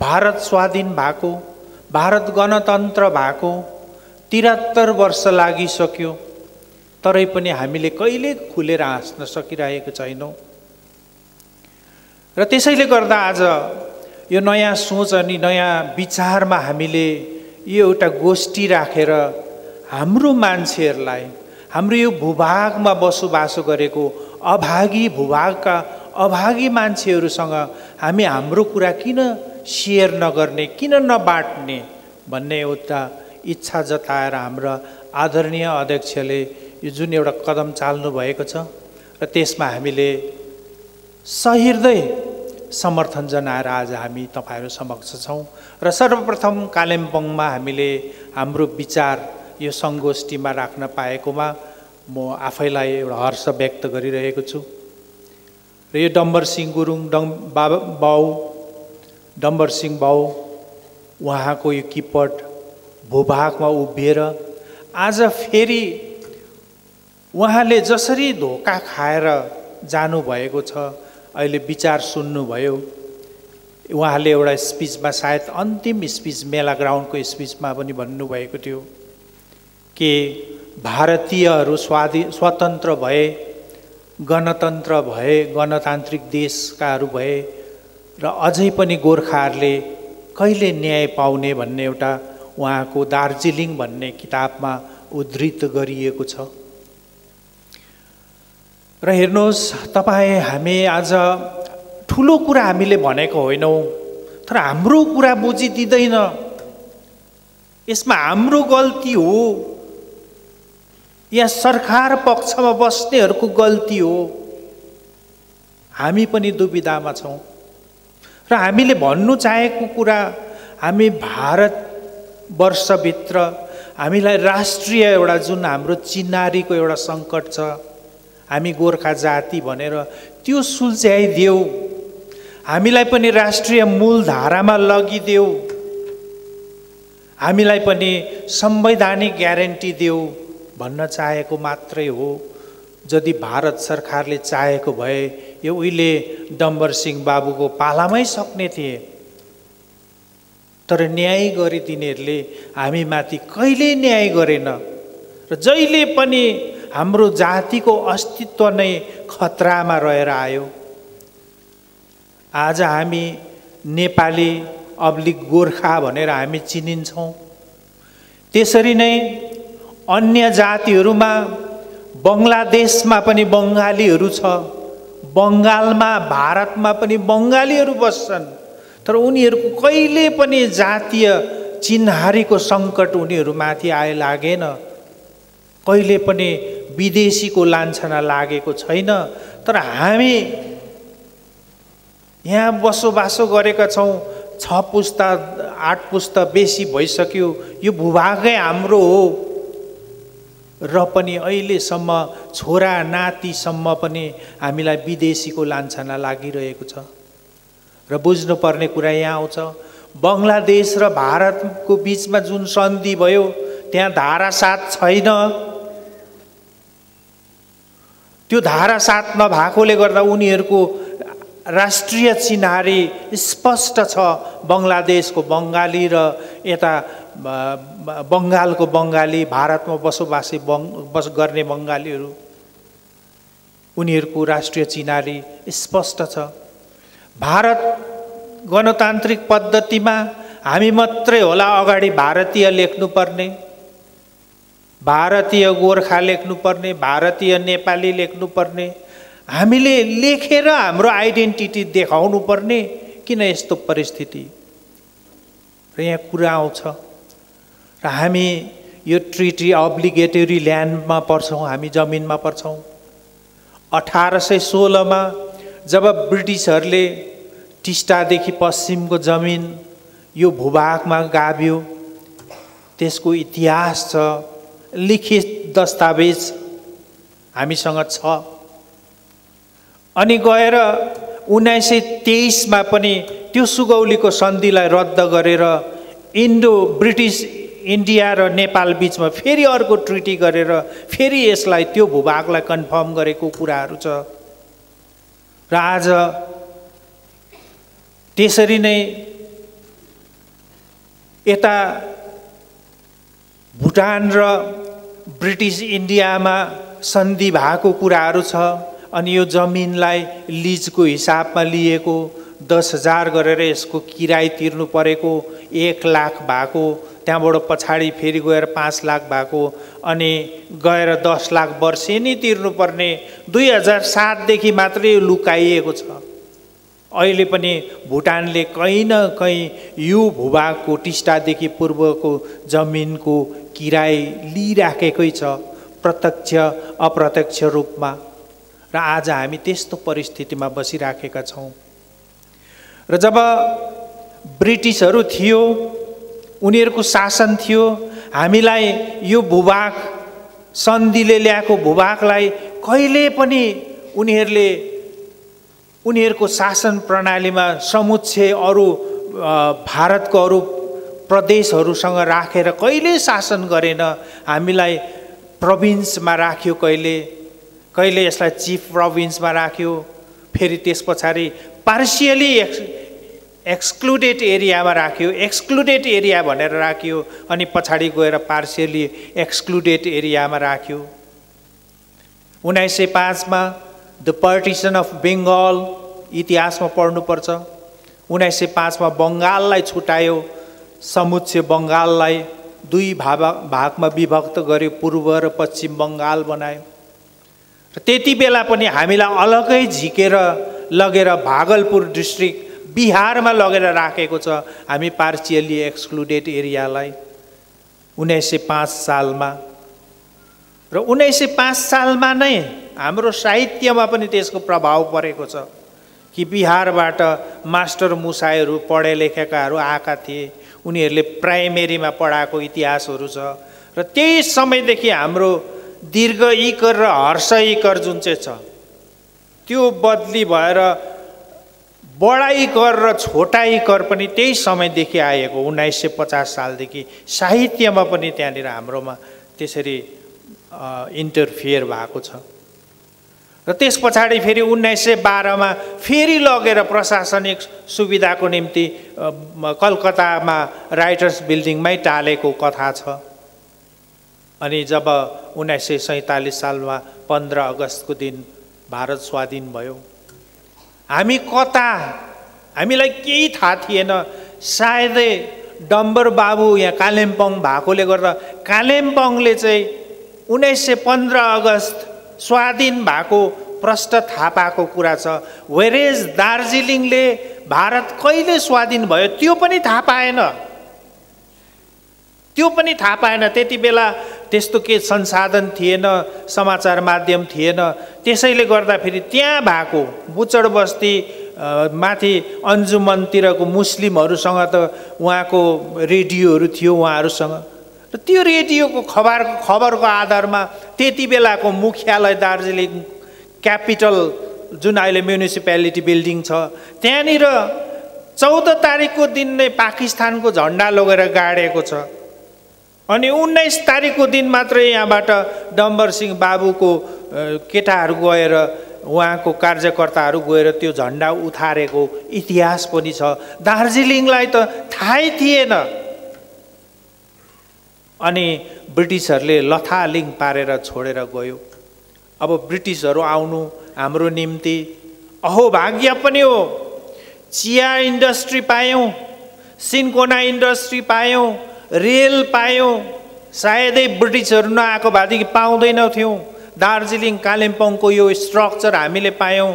भारत स्वाधीन भएको भारत गणतन्त्र भएको त्रिहत्तर वर्ष लागिसक्यो तरै पनि हामीले कहिले खुलेर हाँस्न सकिरहेको छैनौँ। र त्यसैले गर्दा आज यो नयाँ सोच अनि नयाँ विचारमा हामीले यो एउटा गोष्ठी राखेर हाम्रो मान्छेहरूलाई हाम्रो यो भूभागमा बसोबासो गरेको अभागी भूभागका अभागी मान्छेहरूसँग हामी हाम्रो कुरा किन सेयर नगर्ने किन नबाट्ने भन्ने एउटा इच्छा जताएर हाम्रा आदरणीय अध्यक्षले यो जुन एउटा कदम चाल्नु भएको छ र त्यसमा हामीले सहृदय समर्थन जनाएर आज हामी तपाईँहरू समक्ष छौँ र सर्वप्रथम कालिम्पोङमा हामीले हाम्रो विचार यो सङ्गोष्ठीमा राख्न पाएकोमा म आफैलाई एउटा हर्ष व्यक्त गरिरहेको छु। र यो डम्बर सिंह गुरुङ डङ बाबा बाउ डम्बर सिंह बाउ उहाँको यो किपट भूभागमा उभिएर आज फेरि उहाँले जसरी धोका खाएर जानुभएको छ अहिले विचार सुन्नुभयो। उहाँले एउटा स्पिचमा सायद अन्तिम स्पिच मेला ग्राउन्डको स्पिचमा पनि भन्नुभएको थियो कि भारतीयहरू स्वाधीन स्वतन्त्र भए गणतन्त्र भए गणतान्त्रिक देशकाहरू भए र अझै पनि गोर्खाहरूले कहिले न्याय पाउने भन्ने एउटा उहाँको दार्जिलिङ भन्ने किताबमा उद्धृत गरिएको छ। र हेर्नुहोस् तपाईँ हामी आज ठुलो कुरा हामीले भनेको होइनौँ तर हाम्रो कुरा बुझिदिँदैन। यसमा हाम्रो गल्ती हो। या सरकार पक्षमा बस्नेहरूको गल्ती हो। हामी पनि दुविधामा छौँ। र हामीले भन्नु चाहेको कुरा हामी भारतवर्षभित्र हामीलाई राष्ट्रिय एउटा जुन हाम्रो चिनारीको एउटा सङ्कट छ हामी गोर्खा जाति भनेर त्यो सुल्झ्याइदेऊ हामीलाई पनि राष्ट्रिय मूलधारामा लगिदेऊ। हामीलाई पनि संवैधानिक ग्यारेन्टी देऊ भन्न चाहेको मात्रै हो। यदि भारत सरकारले चाहेको भए यो उहिले डम्बर सिंह बाबुको पालामै सक्ने थिए। तर न्याय गरे तिनीहरूले हामीमाथि कहिले न्याय गरेन र जहिले पनि हाम्रो जातिको अस्तित्व नै खतरामा रहेर आयो। आज हामी नेपाली अब्लिक गोर्खा भनेर हामी चिनिन्छौँ। त्यसरी नै अन्य जातिहरूमा बङ्गलादेशमा पनि बङ्गालीहरू छ। बङ्गालमा भारतमा पनि बङ्गालीहरू बस्छन्। तर उनीहरूको कहिले पनि जातीय चिन्हारीको सङ्कट उनीहरूमाथि आए लागेन। कहिले पनि विदेशीको लान्छना लागेको छैन। तर हामी यहाँ बसोबासो गरेका छौँ। छ पुस्ता आठ पुस्ता बेसी भइसक्यो। यो भूभागै हाम्रो हो। र पनि अहिलेसम्म छोरा नातिसम्म पनि हामीलाई विदेशीको लान्छना लागिरहेको छ। र बुझ्नुपर्ने कुरा यहाँ आउँछ बङ्गलादेश र भारतको बिचमा जुन सन्धि भयो त्यहाँ धारा साथ छैन। त्यो धारा सात नभएकोले गर्दा उनीहरूको राष्ट्रिय चिन्हारी स्पष्ट छ बङ्गलादेशको बङ्गाली र यता बङ्गालको बङ्गाली भारतमा बसोबासी बङ बस गर्ने बङ्गालीहरू उनीहरूको राष्ट्रिय चिनारी स्पष्ट छ। भारत गणतान्त्रिक पद्धतिमा हामी मात्रै होला अगाडि भारतीय लेख्नुपर्ने भारतीय गोर्खा लेख्नुपर्ने भारतीय नेपाली लेख्नुपर्ने। हामीले लेखेर हाम्रो आइडेन्टिटी देखाउनु पर्ने किन यस्तो परिस्थिति? र यहाँ कुरा आउँछ। र हामी यो ट्रिटी अब्लिगेटरी ल्यान्डमा पर्छौँ हामी जमिनमा पर्छौँ। अठार सय सोह्रमा जब ब्रिटिसहरूले टिस्टादेखि पश्चिमको जमिन यो भूभागमा गाभ्यो त्यसको इतिहास छ लिखित दस्तावेज हामीसँग छ। अनि गएर उन्नाइस सय तेइसमा पनि त्यो सुगौलीको सन्धिलाई रद्द गरेर इन्डो ब्रिटिस इन्डिया र नेपाल बिचमा फेरि अर्को ट्रिटी गरेर फेरि यसलाई त्यो भूभागलाई कन्फर्म गरेको कुराहरू छ। र आज त्यसरी नै यता भुटान र ब्रिटिस इन्डियामा सन्धि भएको कुराहरू छ अनि यो जमिनलाई लिजको हिसाबमा लिएको दस हजार गरेर यसको किराय तिर्नु परेको एक लाख भएको त्यहाँबाट पछाडि फेरि गएर पाँच लाख भएको अनि गएर दस लाख वर्षेनी तिर्नुपर्ने दुई हजार सातदेखि मात्रै लुकाइएको छ। अहिले पनि भुटानले कहीँ न कहीँ यो भूभागको टिस्टादेखि पूर्वको जमिनको किराय लिइराखेकै छ प्रत्यक्ष अप्रत्यक्ष रूपमा। र आज हामी त्यस्तो परिस्थितिमा बसिराखेका छौँ। र जब ब्रिटिसहरू थियो उनीहरूको शासन थियो। हामीलाई यो भूभाग सन्धिले ल्याएको भूभागलाई कहिले पनि उनीहरूले उनीहरूको शासन प्रणालीमा समुच्चय अरू भारतको अरू प्रदेशहरूसँग राखेर कहिले शासन गरेन हामीलाई प्रोभिन्समा राख्यो कहिले कहिले यसलाई चिफ प्रोभिन्समा राख्यो फेरि त्यस पछाडि पार्सियली एक्सक्लुडेड एरियामा राख्यो एक्सक्लुडेड एरिया भनेर राख्यो अनि पछाडि गएर पार्सियली एक्सक्लुडेड एरियामा राख्यो। उन्नाइस सय पाँचमा द पार्टिसन अफ बेङ्गल इतिहासमा पढ्नुपर्छ। उन्नाइस सय पाँचमा बङ्गाललाई छुट्यायो समुच्च बङ्गाललाई दुई भाग भागमा विभक्त गर्यो पूर्व र पश्चिम बङ्गाल बनायो। र त्यति बेला पनि हामीलाई अलग्गै झिकेर लगेर भागलपुर डिस्ट्रिक्ट बिहारमा लगेर राखेको छ। हामी पार्सियल्ली एक्सक्लुडेड एरियालाई उन्नाइस सय पाँच सालमा। र उन्नाइस सय पाँच सालमा नै हाम्रो साहित्यमा पनि त्यसको प्रभाव परेको छ कि बिहारबाट मास्टर मुसाईहरू पढे लेखेकाहरू आएका थिए। उनीहरूले प्राइमेरीमा पढाएको इतिहासहरू छ। र त्यही समयदेखि हाम्रो दीर्घ इकर र हर्ष इकर जुन चाहिँ छ त्यो बदली भएर बढाइ कर र छोटाइ कर पनि त्यही समयदेखि आएको उन्नाइस सय पचास सालदेखि साहित्यमा पनि त्यहाँनिर हाम्रोमा त्यसरी इन्टरफियर भएको छ। र त्यस पछाडि फेरि उन्नाइस सय बाह्रमा फेरि लगेर प्रशासनिक सुविधाको निम्ति कलकत्तामा राइटर्स बिल्डिङमै टालेको कथा छ। अनि जब उन्नाइस सय सैँतालिस सालमा पन्ध्र अगस्तको दिन भारत स्वाधीन भयो। हामी कता? हामीलाई केही थाहा थिएन। सायदै डम्बर बाबु यहाँ कालिम्पोङ भएकोले गर्दा कालिम्पोङले चाहिँ उन्नाइस सय पन्ध्र अगस्त स्वाधीन भएको प्रष्ट थाहा पाएको कुरा छ। वेरेज दार्जिलिङले भारत कहिले स्वाधीन भयो त्यो पनि थाहा पाएन। त्यो पनि थाहा पाएन। त्यति बेला त्यस्तो के संसाधन थिएन समाचार माध्यम थिएन। त्यसैले गर्दाखेरि त्यहाँ भएको बुचड बस्ती माथि अन्जुमनतिरको मुस्लिमहरूसँग त उहाँको रेडियोहरू थियो उहाँहरूसँग। र त्यो रेडियोको खबर खबरको आधारमा त्यति बेलाको मुख्यालय दार्जिलिङ क्यापिटल जुन अहिले म्युनिसिप्यालिटी बिल्डिङ छ त्यहाँनिर चौध तारिकको दिन नै पाकिस्तानको झन्डा लगेर गाडेको छ। अनि उन्नाइस तारिकको दिन मात्रै यहाँबाट डम्बर सिंह बाबुको केटाहरू गएर उहाँको कार्यकर्ताहरू गएर त्यो झन्डा उतारेको इतिहास पनि छ। दार्जिलिङलाई त थाहै थिएन। अनि ब्रिटिसहरूले लथालिङ पारेर छोडेर गयो। अब ब्रिटिसहरू आउनु हाम्रो निम्ति अहो भाग्य पनि हो। चिया इन्डस्ट्री पायौँ सिन्कोना इन्डस्ट्री पायौँ रेल पायौँ। सायदै ब्रिटिसहरू नआएको भएदेखि पाउँदैनौ थियौँ। दार्जिलिङ कालिम्पोङको यो स्ट्रक्चर हामीले पायौँ।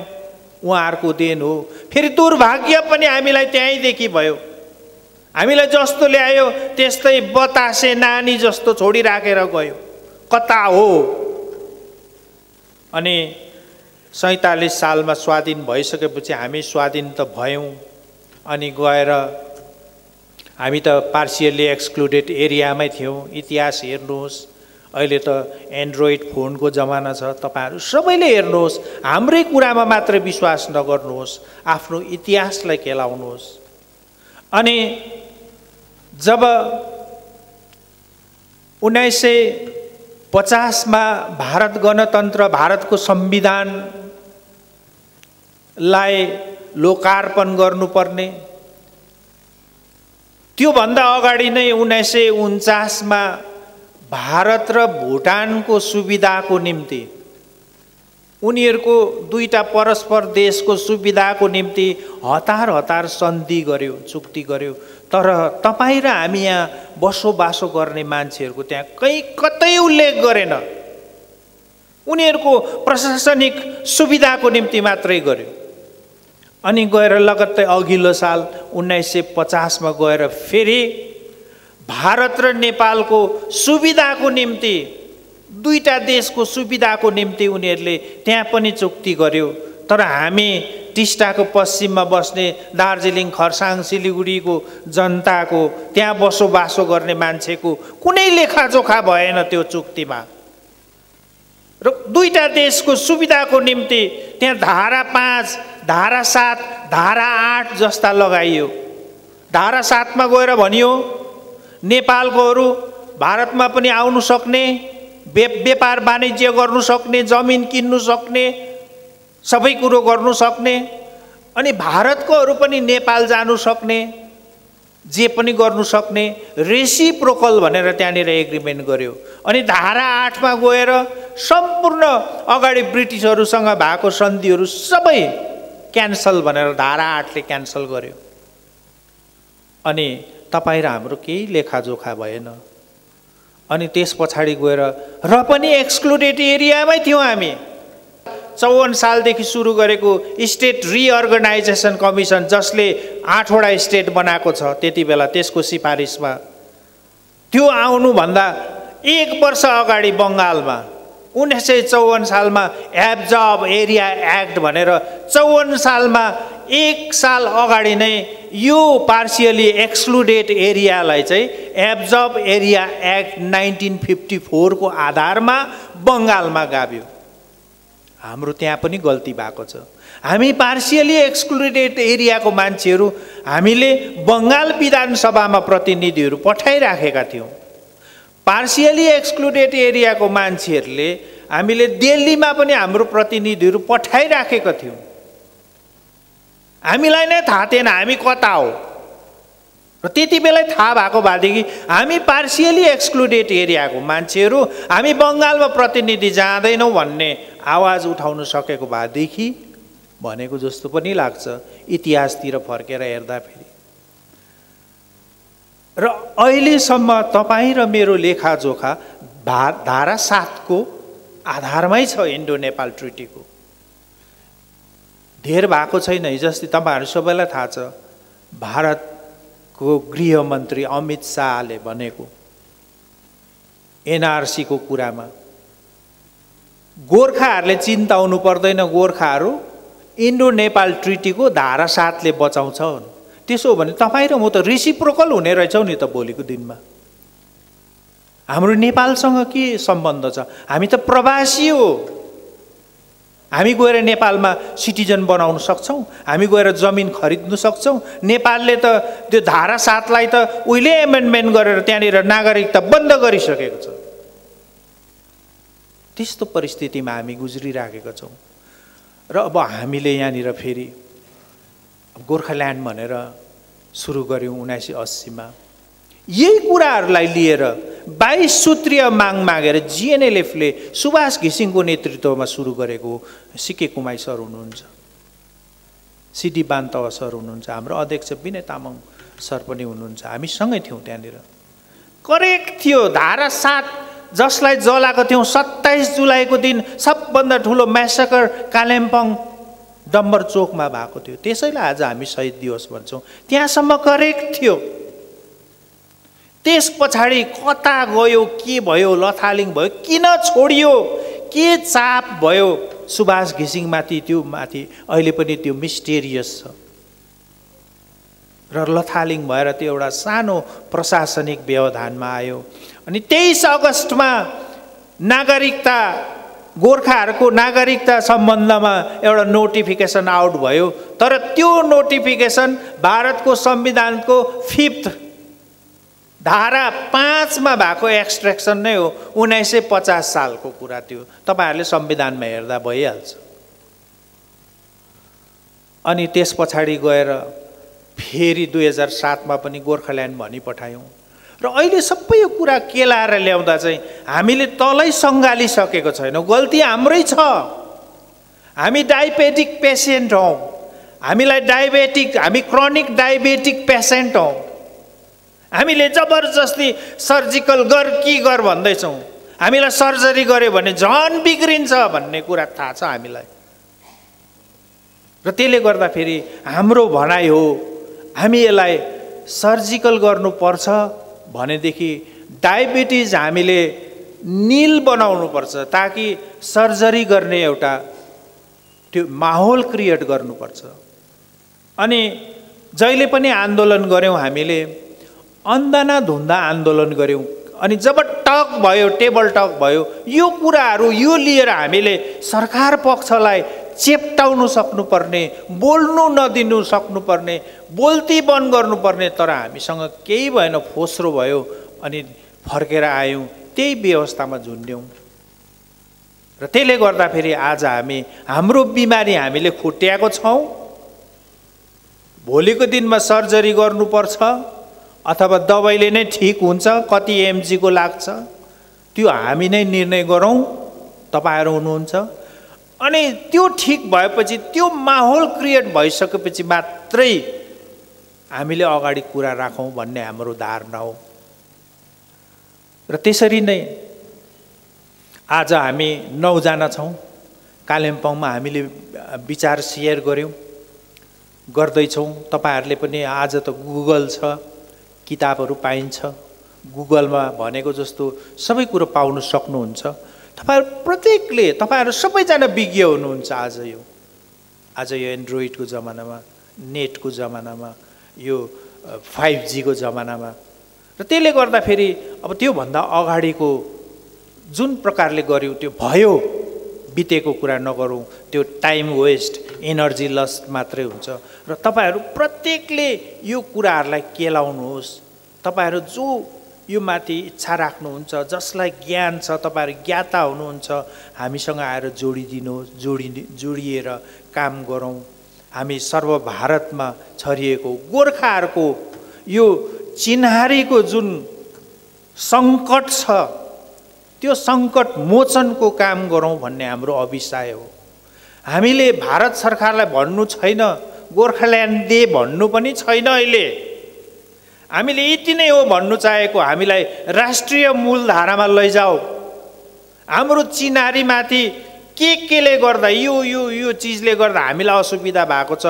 उहाँहरूको देन हो। फेरि दुर्भाग्य पनि हामीलाई त्यहीँदेखि भयो। हामीलाई जस्तो ल्यायो त्यस्तै बतासे नानी जस्तो छोडिराखेर गयो। कता हो? अनि सैँतालिस सालमा स्वाधीन भइसकेपछि हामी स्वाधीन त भयौँ। अनि गएर हामी त पार्सियल्ली एक्सक्लुडेड एरियामै थियौँ। इतिहास हेर्नुहोस्। अहिले त एन्ड्रोइड फोनको जमाना छ। तपाईँहरू सबैले हेर्नुहोस्। हाम्रै कुरामा मात्रै विश्वास नगर्नुहोस्। आफ्नो इतिहासलाई केलाउनुहोस्। अनि जब उन्नाइस सय पचासमा भारत गणतन्त्र भारतको संविधानलाई लोकार्पण गर्नुपर्ने त्योभन्दा अगाडि नै उन्नाइस सय उन्चासमा भारत र भुटानको सुविधाको निम्ति उनीहरूको दुईवटा परस्पर देशको सुविधाको निम्ति हतार हतार सन्धि गर्यो चुक्ति गर्यो। तर तपाईँ र हामी यहाँ बसोबासो गर्ने मान्छेहरूको त्यहाँ कहीँ कतै उल्लेख गरेन। उनीहरूको प्रशासनिक सुविधाको निम्ति मात्रै गर्यो। अनि गएर लगत्तै अघिल्लो साल उन्नाइस सय पचासमा गएर फेरि भारत र नेपालको सुविधाको निम्ति दुईवटा देशको सुविधाको निम्ति उनीहरूले त्यहाँ पनि चुक्ति गर्यो। तर हामी टिस्टाको पश्चिममा बस्ने दार्जिलिङ खरसाङ सिलिगुडीको जनताको त्यहाँ बसोबासो गर्ने मान्छेको कुनै लेखाजोखा भएन त्यो चुक्तिमा। र दुईवटा देशको सुविधाको निम्ति त्यहाँ धारा पाँच धारा सात धारा आठ जस्ता लगाइयो। धारा सातमा गएर भनियो नेपालकोहरू भारतमा पनि आउनु सक्ने बे व्यापार वाणिज्य गर्नु सक्ने जमिन किन्नु सक्ने सबै कुरो गर्नु सक्ने अनि भारतकोहरू पनि नेपाल जानु सक्ने जे पनि गर्नु सक्ने रेसिप्रोकल भनेर त्यहाँनिर एग्रिमेन्ट गर्यो। अनि धारा आठमा गएर सम्पूर्ण अगाडि ब्रिटिसहरूसँग भएको सन्धिहरू सबै क्यान्सल भनेर धारा आठले क्यान्सल गर्यो। अनि तपाईँ र हाम्रो केही लेखाजोखा भएन। अनि त्यस पछाडि गएर र पनि एक्सक्लुडेड एरियामै थियौँ हामी। चौवन सालदेखि सुरु गरेको स्टेट रिअर्गनाइजेसन कमिसन जसले आठवटा स्टेट बनाएको छ त्यति बेला त्यसको सिफारिसमा। त्यो आउनुभन्दा एक वर्ष अगाडि बङ्गालमा। उन्नाइस सय चौवन सालमा एब्जब एरिया एक्ट भनेर चौवन सालमा एक साल अगाडि नै यो पार्सियली एक्सक्लुडेड एरियालाई चाहिँ absorb area act nineteen fifty फोरको आधारमा बङ्गालमा गाभ्यो। हाम्रो त्यहाँ पनि गल्ती भएको छ। हामी पार्सियली एक्सक्लुडेड एरियाको मान्छेहरू हामीले बङ्गाल विधानसभामा प्रतिनिधिहरू पठाइराखेका थियौँ। पार्सियली एक्सक्लुडेड एरियाको मान्छेहरूले हामीले दिल्लीमा पनि हाम्रो प्रतिनिधिहरू पठाइराखेका थियौँ। हामीलाई नै थाहा थिएन हामी कता हो? र त्यति बेलै थाहा भएको भएदेखि हामी पार्सियली एक्सक्लुडेड एरियाको मान्छेहरू हामी बङ्गालमा प्रतिनिधि जाँदैनौँ भन्ने आवाज उठाउन सकेको भएदेखि भनेको जस्तो पनि लाग्छ। इतिहासतिर फर्केर हेर्दाखेरि र अहिलेसम्म तपाईँ र मेरो लेखाजोखा भा धारा सातको आधारमै छ इन्डो नेपाल ट्रिटीको। धेर भएको छैन हिजोअस्ति तपाईँहरू सबैलाई थाहा छ भारतको गृहमन्त्री अमित शाहले भनेको एनआरसीको कुरामा गोर्खाहरूले चिन्ताउनु पर्दैन गोर्खाहरू इन्डो नेपाल ट्रिटीको धारा सातले बचाउँछ त्यसो हो भने तपाईँ र म त रिसिप्रोकल हुने रहेछौँ नि त भोलिको दिनमा। हाम्रो नेपालसँग के सम्बन्ध छ? हामी त प्रवासी हो। हामी गएर नेपालमा सिटिजन बनाउन सक्छौँ हामी गएर जमिन खरिद्नु सक्छौँ। नेपालले त त्यो धारा सातलाई त उहिले एमेन्डमेन्ट गरेर त्यहाँनिर नागरिकता बन्द गरिसकेको छ। त्यस्तो परिस्थितिमा हामी गुज्रिराखेका छौँ। र अब हामीले यहाँनिर फेरि गोर्खाल्यान्ड भनेर सुरु गऱ्यौँ उन्नाइस सय अस्सीमा। यही कुराहरूलाई लिएर बाइस सूत्रीय माग मागेर जिएनएलएफले सुभाष घिसिङको नेतृत्वमा सुरु गरेको सिके कुमाई सर हुनुहुन्छ। सिडी बान्तवा सर हुनुहुन्छ। हाम्रो अध्यक्ष विनय तामाङ सर पनि हुनुहुन्छ। हामी सँगै थियौँ त्यहाँनिर। करेक्ट थियो धारा सात जसलाई जलाएको थियौँ सत्ताइस जुलाईको दिन सबभन्दा ठुलो म्यासकर कालिम्पोङ डम्बर चोकमा भएको थियो। त्यसैले आज हामी शहीद दिवस भन्छौँ। त्यहाँसम्म करेक्ट थियो। त्यस पछाडि कता गयो के भयो लथालिङ भयो किन छोडियो के चाप भयो सुभाष घिसिङमाथि त्यो माथि अहिले पनि त्यो मिस्टेरियस छ। र लथालिङ भएर त्यो एउटा सानो प्रशासनिक व्यवधानमा आयो। अनि तेइस अगस्तमा नागरिकता गोर्खाहरूको नागरिकता सम्बन्धमा एउटा नोटिफिकेसन आउट भयो। तर त्यो नोटिफिकेसन भारतको संविधानको फिफ्थ धारा पाँचमा भएको एक्सट्रेक्सन नै हो। उन्नाइस सय पचास सालको कुरा त्यो तपाईँहरूले संविधानमा हेर्दा भइहाल्छ। अनि त्यस पछाडि गएर फेरि दुई हजार सातमा पनि गोर्खाल्यान्ड भनी पठायौँ। र अहिले सबै यो कुरा केलाएर ल्याउँदा चाहिँ हामीले तलै सङ्घालिसकेको छैनौँ। गल्ती हाम्रै छ। हामी डायबेटिक पेसेन्ट हौँ। हामीलाई डायबेटिक हामी क्रोनिक डायबेटिक पेसेन्ट हौँ। हामीले जबरजस्ती सर्जिकल गर कि गर भन्दैछौँ। हामीलाई सर्जरी गऱ्यो भने झन बिग्रिन्छ भन्ने कुरा थाहा छ हामीलाई। र त्यसले गर्दाखेरि हाम्रो भनाइ हो हामी यसलाई सर्जिकल गर्नुपर्छ। भनेदेखि डायबिटिज हामीले निल बनाउनुपर्छ ताकि सर्जरी गर्ने एउटा त्यो माहौल क्रिएट गर्नुपर्छ। अनि जहिले पनि आन्दोलन गऱ्यौँ हामीले अन्दाना धुन्दा आन्दोलन गऱ्यौँ। अनि जब टक भयो टेबल टक भयो यो कुराहरू यो लिएर हामीले सरकार पक्षलाई चेप्टाउनु सक्नुपर्ने बोल्नु नदिनु सक्नुपर्ने बोल्ती बन्द गर्नुपर्ने तर हामीसँग केही भएन फोस्रो भयो अनि फर्केर आयौँ त्यही व्यवस्थामा झुन्ड्यौँ। र त्यसले गर्दाखेरि आज हामी हाम्रो बिमारी हामीले खुट्याएको छौँ। भोलिको दिनमा सर्जरी गर्नुपर्छ अथवा दबाईले नै ठिक हुन्छ कति एमजीको लाग्छ त्यो हामी नै निर्णय गरौँ। तपाईँहरू हुनुहुन्छ। अनि त्यो ठिक भएपछि त्यो माहौल क्रिएट भइसकेपछि मात्रै हामीले अगाडि कुरा राखौँ भन्ने हाम्रो धारणा हो। र त्यसरी नै आज हामी नौजना छौँ। कालिम्पोङमा हामीले विचार सेयर गऱ्यौँ। गर्दैछौँ तपाईँहरूले पनि आज त गुगल छ किताबहरू पाइन्छ। गुगलमा भनेको जस्तो सबै कुरो पाउनु सक्नुहुन्छ। तपाईँहरू प्रत्येकले तपाईँहरू सबैजना विज्ञ हुनुहुन्छ आज यो। आज यो एन्ड्रोइडको जमानामा नेटको जमानामा यो फाइभ जीको जमानामा। र त्यसले गर्दाखेरि अब त्योभन्दा अगाडिको जुन प्रकारले गऱ्यौँ त्यो भयो बितेको कुरा नगरौँ। त्यो टाइम वेस्ट एनर्जी लस्ट मात्रै हुन्छ। र तपाईँहरू प्रत्येकले यो कुराहरूलाई केलाउनुहोस्। तपाईँहरू जो यो माथि इच्छा राख्नुहुन्छ जसलाई ज्ञान छ तपाईँहरू ज्ञाता हुनुहुन्छ हामीसँग आएर जोडिदिनुहोस् जोडि जोडिएर काम गरौँ। हामी सर्व भारतमा छरिएको गोर्खाहरूको यो चिन्हारीको जुन सङ्कट छ त्यो सङ्कट मोचनको काम गरौँ भन्ने हाम्रो अभिसाय हो। हामीले भारत सरकारलाई भन्नु छैन गोर्खाल्यान्ड दे भन्नु पनि छैन अहिले। हामीले यति नै हो भन्नु चाहेको हामीलाई राष्ट्रिय मूलधारामा लैजाऊ। हाम्रो चिनारीमाथि के केले गर्दा यो यो यो चिजले गर्दा हामीलाई असुविधा भएको छ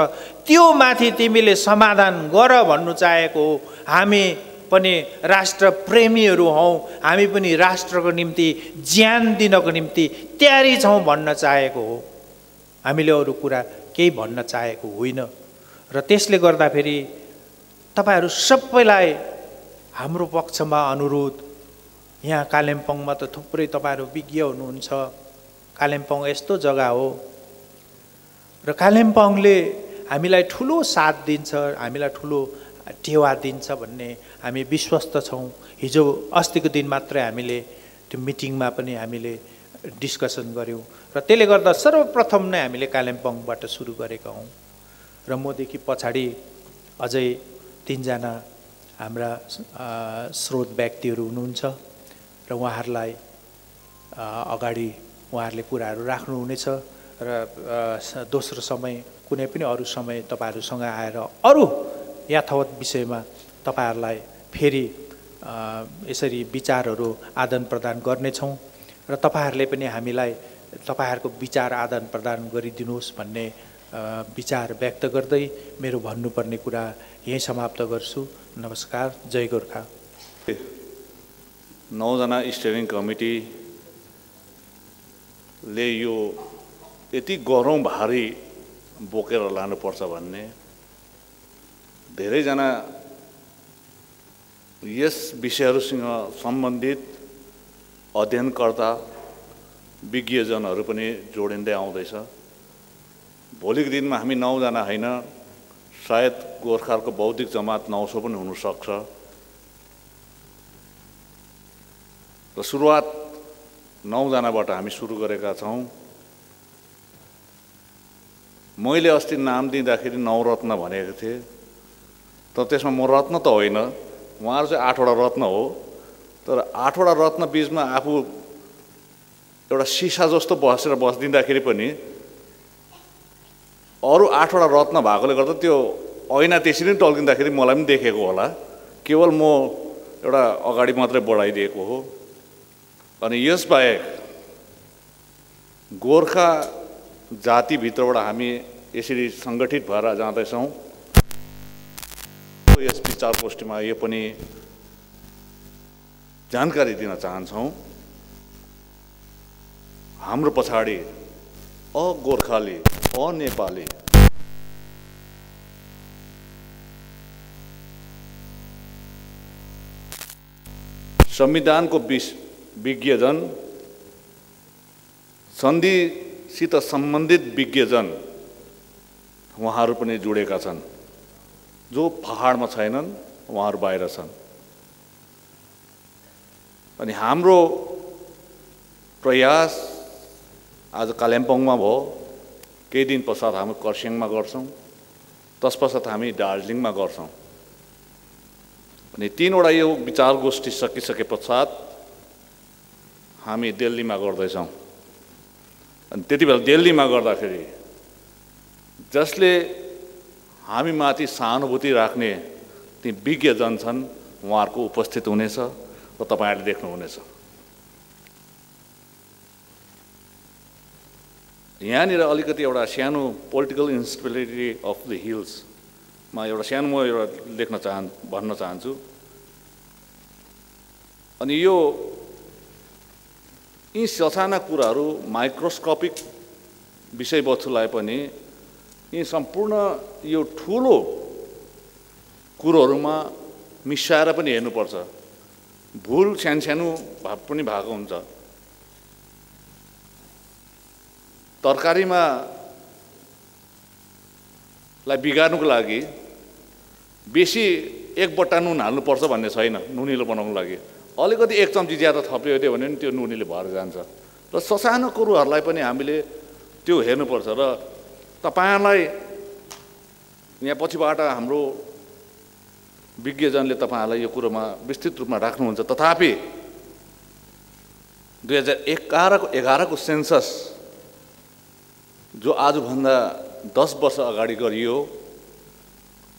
त्यो माथि तिमीले समाधान गर भन्नु चाहेको हो। हामी पनि राष्ट्र प्रेमीहरू हौँ हामी पनि राष्ट्रको निम्ति ज्यान दिनको निम्ति तयारी छौँ भन्न चाहेको हो। हामीले अरू कुरा केही भन्न चाहेको होइन। र त्यसले गर्दाखेरि तपाईँहरू सबैलाई हाम्रो पक्षमा अनुरोध यहाँ कालिम्पोङमा त थुप्रै तपाईँहरू विज्ञ हुनुहुन्छ कालिम्पोङ यस्तो जग्गा हो। र कालिम्पोङले हामीलाई ठुलो साथ दिन्छ हामीलाई ठुलो टेवा दिन्छ भन्ने हामी विश्वस्त छौँ। हिजो अस्तिको दिन मात्रै हामीले त्यो मिटिङमा पनि हामीले डिस्कसन गऱ्यौँ। र त्यसले गर्दा सर्वप्रथम नै हामीले कालिम्पोङबाट सुरु गरेका हौँ। र मदेखि पछाडि अझै तिनजना हाम्रा स्रोत व्यक्तिहरू हुनुहुन्छ र उहाँहरूलाई अगाडि उहाँहरूले कुराहरू राख्नुहुनेछ र दोस्रो समय कुनै पनि अरू समय तपाईँहरूसँग आएर अरू यथावत विषयमा तपाईँहरूलाई फेरि यसरी विचारहरू आदान प्रदान गर्नेछौँ र तपाईँहरूले पनि हामीलाई तपाईँहरूको विचार आदान प्रदान गरिदिनुहोस् भन्ने विचार व्यक्त गर्दै मेरो भन्नुपर्ने कुरा यहीँ समाप्त गर्छु। नमस्कार जय गोर्खा। नौजना स्टेरिङ कमिटीले यो यति गरौँ भारी बोकेर लानुपर्छ भन्ने धेरैजना यस विषयहरूसँग सम्बन्धित अध्ययनकर्ता विज्ञजनहरू पनि जोडिँदै आउँदैछ। भोलिको दिनमा हामी नौजना होइन सायद गोर्खाहरूको बौद्धिक जमात नौ सौ पनि हुनसक्छ। र सुरुवात नौजनाबाट हामी सुरु गरेका छौँ। मैले अस्ति नाम दिँदाखेरि नवरत्न भनेको थिएँ। तर त्यसमा म रत्न त होइन उहाँहरू चाहिँ आठवटा रत्न हो। तर आठवटा रत्न बिचमा आफू एउटा सिसा जस्तो बसेर बसिदिँदाखेरि पनि अरू आठवटा रत्न भएकोले गर्दा त्यो ऐना त्यसरी नै टल्किँदाखेरि मलाई पनि देखेको होला। केवल म एउटा अगाडि मात्रै बढाइदिएको हो। अनि यसबाहेक गोर्खा जातिभित्रबाट हामी यसरी सङ्गठित भएर जाँदैछौँ। यस विचार गोष्ठीमा यो पनि जानकारी दिन चाहन्छौँ। हाम्रो पछाडि अगोर्खाली अनेपाली। संविधानको विष विज्ञजन। सन्धिसित सम्बन्धित विज्ञजन उहाँहरू पनि जोडेका छन्। जो पहाडमा छैनन् उहाँहरू बाहिर छन्। अनि हाम्रो प्रयास आज कालिम्पोङमा भयो केही दिन पश्चात हामी खरसाङमा गर्छौँ तत्पश्चात हामी दार्जिलिङमा गर्छौँ। अनि तिनवटा यो विचार गोष्ठी सकिसके पश्चात हामी दिल्लीमा गर्दैछौँ। अनि त्यति बेला दिल्लीमा गर्दाखेरि जसले हामीमाथि सहानुभूति राख्ने ती विज्ञजन छन् उहाँहरूको उपस्थित हुनेछ र तपाईँहरूले देख्नुहुनेछ। यहाँनिर अलिकति एउटा सानो पोलिटिकल इन्स्टेबिलिटी अफ द हिल्समा एउटा सानो म एउटा लेख्न चाहन् भन्न चाहन्छु। अनि यो यी ससाना कुराहरू माइक्रोस्कोपिक विषयवस्तुलाई पनि यी सम्पूर्ण यो ठुलो कुरोहरूमा मिसाएर पनि हेर्नुपर्छ। भुल सानो सानो भए पनि भएको हुन्छ। तरकारीमा लाई बिगार्नुको लागि बेसी एक बट्टा नुन हाल्नुपर्छ भन्ने छैन नुनिलो बनाउनुको लागि। अलिकति एक चम्ची ज्यादा थपिदियो भने पनि त्यो नुनीले भएर जान्छ। र ससानो कुरोहरूलाई पनि हामीले त्यो हेर्नुपर्छ र तपाईँहरूलाई यहाँ पछिबाट हाम्रो विज्ञजनले तपाईँहरूलाई यो कुरोमा विस्तृत रूपमा राख्नुहुन्छ। तथापि दुई हजार एघारको एघारको सेन्सस जो आजभन्दा दस वर्ष अगाडि गरियो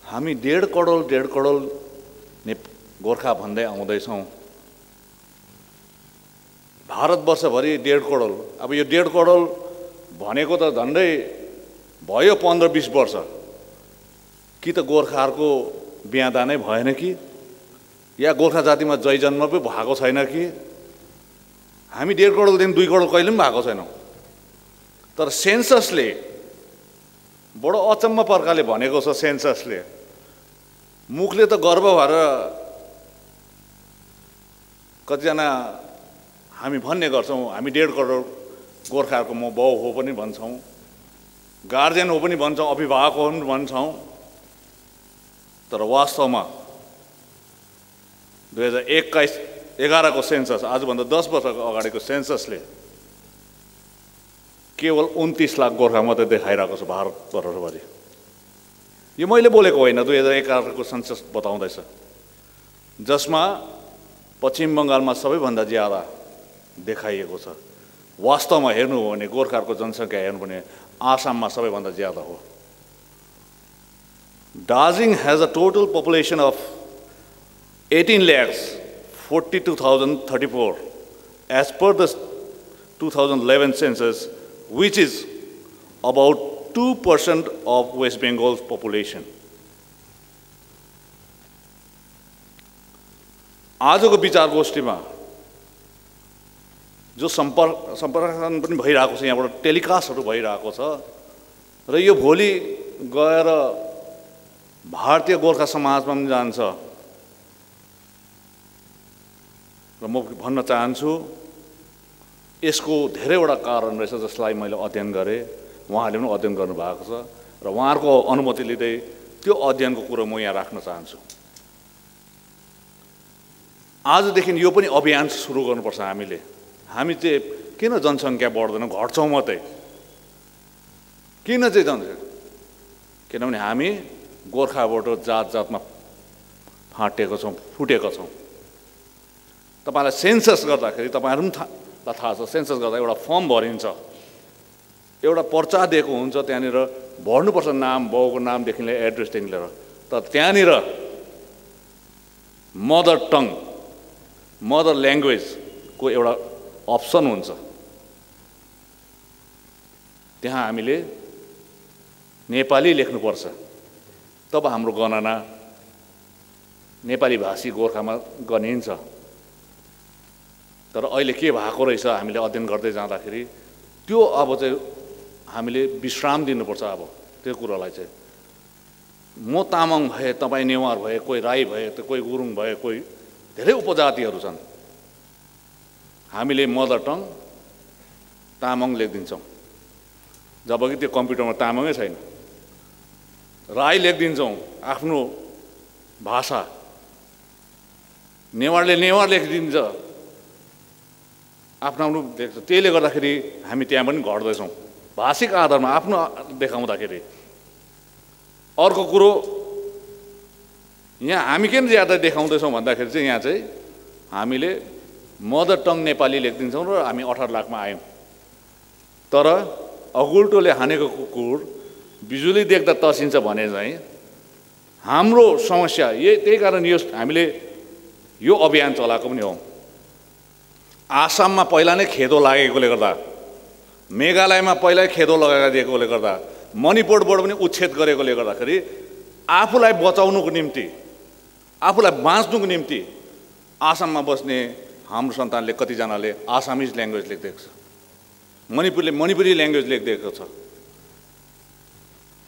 हामी डेढ करोड डेढ करोड ने गोर्खा भन्दै आउँदैछौँ। भारतवर्षभरि डेढ करोड। अब यो डेढ करोड भनेको त झन्डै भयो पन्ध्र बिस वर्ष। कि त गोर्खाहरूको बिहादानै भएन कि? या गोर्खा जातिमा जय जन्म पो भएको छैन कि? हामी डेढ करोडदेखि दुई करोड कहिले पनि भएको छैनौँ। तर सेन्ससले बडो अचम्म प्रकारले भनेको छ सेन्ससले। मुखले त गर्व भएर कतिजना हामी भन्ने गर्छौँ हामी डेढ करोड गोर्खाहरूको म बाउ हो पनि भन्छौँ गार्जेन हो पनि भन्छौँ अभिभावक हो पनि भन्छौँ। तर वास्तवमा दुई हजार एक्काइस एघारको सेन्सस आजभन्दा दस वर्षको अगाडिको सेन्ससले केवल उन्तिस लाख गोर्खा मात्रै देखाइरहेको छ भारतभरभरि यो मैले बोलेको होइन दुई हजार एघारको सेन्सस बताउँदैछ। जसमा पश्चिम बङ्गालमा सबैभन्दा ज्यादा देखाइएको छ। वास्तवमा हेर्नु हो भने गोर्खाहरूको जनसङ्ख्या हेर्नु भने आसाममा सबैभन्दा ज्यादा हो। Darjeeling has a total population of eighteen lakhs forty two thousand thirty four as per the two thousand eleven census is about two percent of West Bengal population आजको विचार गोष्ठीमा जो सम्पर्क सम्पर्क पनि भइरहेको छ यहाँबाट टेलिकास्टहरू भइरहेको छ र यो भोलि गएर भारतीय गोर्खा समाजमा पनि जान्छ र म भन्न चाहन्छु यसको धेरैवटा कारण रहेछ जसलाई मैले अध्ययन गरेँ। उहाँहरूले पनि अध्ययन गर्नुभएको छ र उहाँहरूको अनुमति लिँदै त्यो अध्ययनको कुरो म यहाँ राख्न चाहन्छु। आजदेखि यो पनि अभियान सुरु गर्नुपर्छ हामीले। हामी चाहिँ किन जनसङ्ख्या बढ्दैन? घट्छौँ मात्रै। किन चाहिँ जनसङ्ख्या? किनभने हामी गोर्खाबाट जात जातमा फाँटेको छौँ फुटेको छौँ। तपाईँलाई सेन्सस गर्दाखेरि तपाईँहरू पनि थाहा छ सेन्सस गर्दा एउटा फर्म भरिन्छ। एउटा पर्चा दिएको हुन्छ त्यहाँनिर भर्नुपर्छ नाम बाउको नामदेखि लिएर एड्रेसदेखि लिएर तर त्यहाँनिर मदर टङ मदर ल्याङ्ग्वेजको एउटा अप्सन हुन्छ। त्यहाँ हामीले नेपाली लेख्नुपर्छ। तब हाम्रो गणना नेपाली भाषी गोर्खामा गनिन्छ तर अहिले के भएको रहेछ हामीले अध्ययन गर्दै जाँदाखेरि त्यो अब चाहिँ हामीले विश्राम दिनुपर्छ अब त्यो कुरोलाई चाहिँ। म तामाङ भए तपाईँ नेवार भए कोही राई भए त कोही गुरुङ भए कोही धेरै उपजातिहरू छन्। हामीले मदर टङ तामाङ लेखिदिन्छौँ। जबकि त्यो कम्प्युटरमा तामाङै छैन। राई लेखिदिन्छौँ आफ्नो भाषा। नेवारले नेवार लेखिदिन्छ। आफ्नो आफ्नो देख्छ। त्यसले गर्दाखेरि हामी त्यहाँ पनि घट्दैछौँ। भाषिक आधारमा आफ्नो देखाउँदाखेरि। अर्को कुरो यहाँ हामी किन ज्यादा देखाउँदैछौँ भन्दाखेरि चाहिँ यहाँ चाहिँ हामीले मदर टङ नेपाली लेखिदिन्छौँ र हामी अठार लाखमा आयौँ। तर अगुल्टोले हानेको कुकुर बिजुली देख्दा तर्सिन्छ भने चाहिँ हाम्रो समस्या यही त्यही कारण यो हामीले यो अभियान चलाएको पनि हो। आसाममा पहिला नै खेदो लागेकोले गर्दा मेघालयमा पहिल्यै खेदो लगाइदिएकोले गर्दा मणिपुरबाट पनि उच्छेद गरेकोले गर्दाखेरि आफूलाई बचाउनुको निम्ति आफूलाई बाँच्नुको निम्ति आसाममा बस्ने हाम्रो सन्तानले कतिजनाले आसामिज ल्याङ्ग्वेज लेखिदिएको छ। मणिपुरले मणिपुरी ल्याङ्ग्वेज लेखिदिएको छ।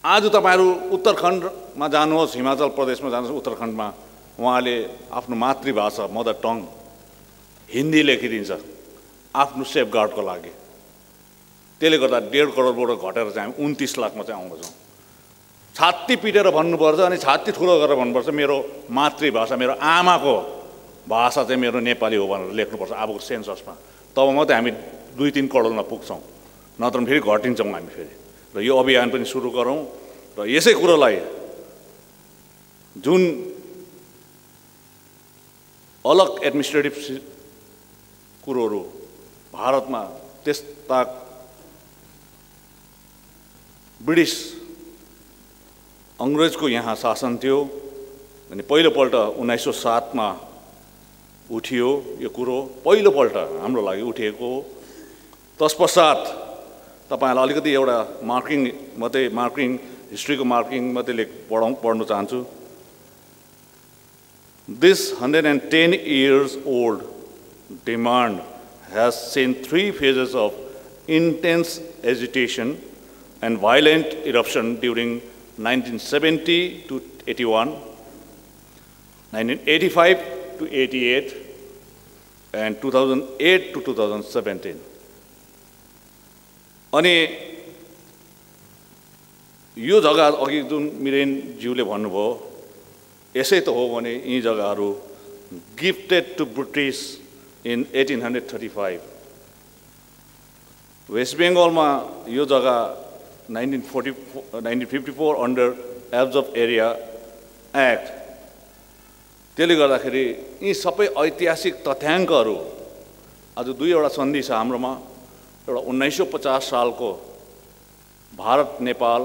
आज तपाईँहरू उत्तराखण्डमा जानुहोस् हिमाचल प्रदेशमा जानुहोस् उत्तराखण्डमा उहाँले आफ्नो मातृभाषा मदर टङ हिन्दी लेखिदिन्छ। आफ्नो सेफगार्डको लागि। त्यसले गर्दा डेढ करोडबाट घटेर चाहिँ हामी उन्तिस लाखमा चाहिँ आउँदैछौँ। छाती पिटेर भन्नुपर्छ अनि छाती ठुलो गरेर भन्नुपर्छ मेरो मातृभाषा मेरो आमाको भाषा चाहिँ मेरो नेपाली हो भनेर लेख्नुपर्छ अबको सेन्ससमा। तब मात्रै हामी दुई तिन करोडमा पुग्छौँ। नत्र फेरि घटिन्छौँ हामी फेरि। र यो अभियान पनि सुरु गरौँ र यसै कुरोलाई जुन अलग एडमिनिस्ट्रेटिभ कुरोहरू भारतमा त्यस्ता ब्रिटिस अङ्ग्रेजको यहाँ शासन थियो अनि पहिलोपल्ट उन्नाइस सौ सातमा उठियो यो कुरो। पहिलोपल्ट हाम्रो लागि उठिएको हो। तत्पश्चात तपाईँहरूलाई अलिकति एउटा मार्किङ मात्रै मार्किङ हिस्ट्रीको मार्किङ मात्रै लेख पढाउँ पढ्न चाहन्छु। This hundred and ten years old Demand has seen three phases of intense agitation and violent eruption during 1970 to 81, 1985 to 88, and 2008 to 2017. अनि यो जग्गा अघि जुन मिरेनज्यूले भन्नुभयो यसै त हो भने यी जग्गाहरू gifted to British In 1835 West बेङ्गलमा यो जग्गा nineteen forty nineteen fifty four under absorb area act त्यसले गर्दाखेरि यी सबै ऐतिहासिक तथ्याङ्कहरू आज दुईवटा सन्धि छ हाम्रोमा एउटा उन्नाइस सौ पचास सालको भारत नेपाल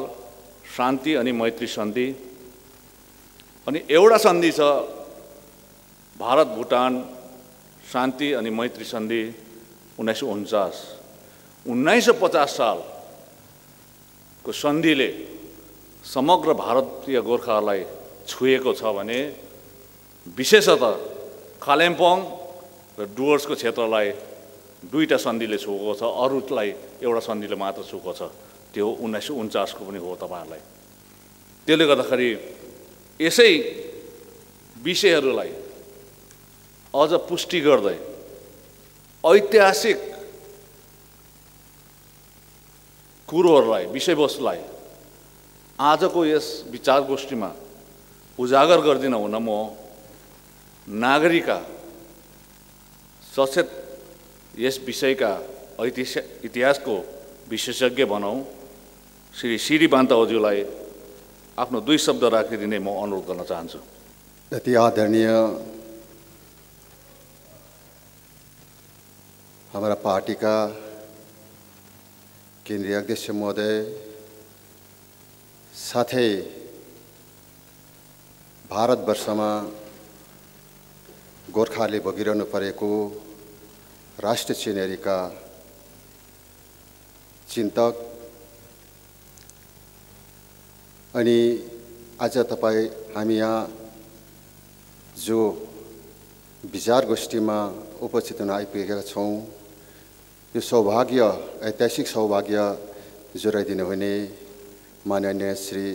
शान्ति अनि मैत्री सन्धि अनि एउटा सन्धि छ भारत भुटान शान्ति अनि मैत्री सन्धि उन्नाइस सौ उन्चास। उन्नाइस सौ पचास सालको सन्धिले समग्र भारतीय गोर्खाहरूलाई छुएको छ भने विशेषतः कालिम्पोङ र डुवर्सको क्षेत्रलाई दुईवटा सन्धिले छुएको छ अरूलाई एउटा सन्धिले मात्र छुएको छ। त्यो उन्नाइस सौ उन्चासको पनि हो तपाईँहरूलाई। त्यसले गर्दाखेरि यसै विषयहरूलाई अझ पुष्टि गर्दै। ऐतिहासिक कुरोहरूलाई विषयवस्तुलाई आजको यस विचार गोष्ठीमा उजागर गरिदिन हुन म नागरिका सचेत यस विषयका ऐतिहास इतिहासको विशेषज्ञ भनौँ श्री सिरी बान्तज्यूलाई आफ्नो दुई शब्द राखिदिने म अनुरोध गर्न चाहन्छु। अति आदरणीय हमारा पार्टी का केन्द्रीय अध्यक्ष महोदय साथै भारतवर्षमा गोर्खाले भोगिरहनु परेको राष्ट्रिय चिनेरीका चिन्तक अनि आज तपाईँ हामी यहाँ जो विचार गोष्ठीमा उपस्थित हुन आइपुगेका छौँ यो सौभाग्य ऐतिहासिक सौभाग्य जोडाइदिनु हुने माननीय श्री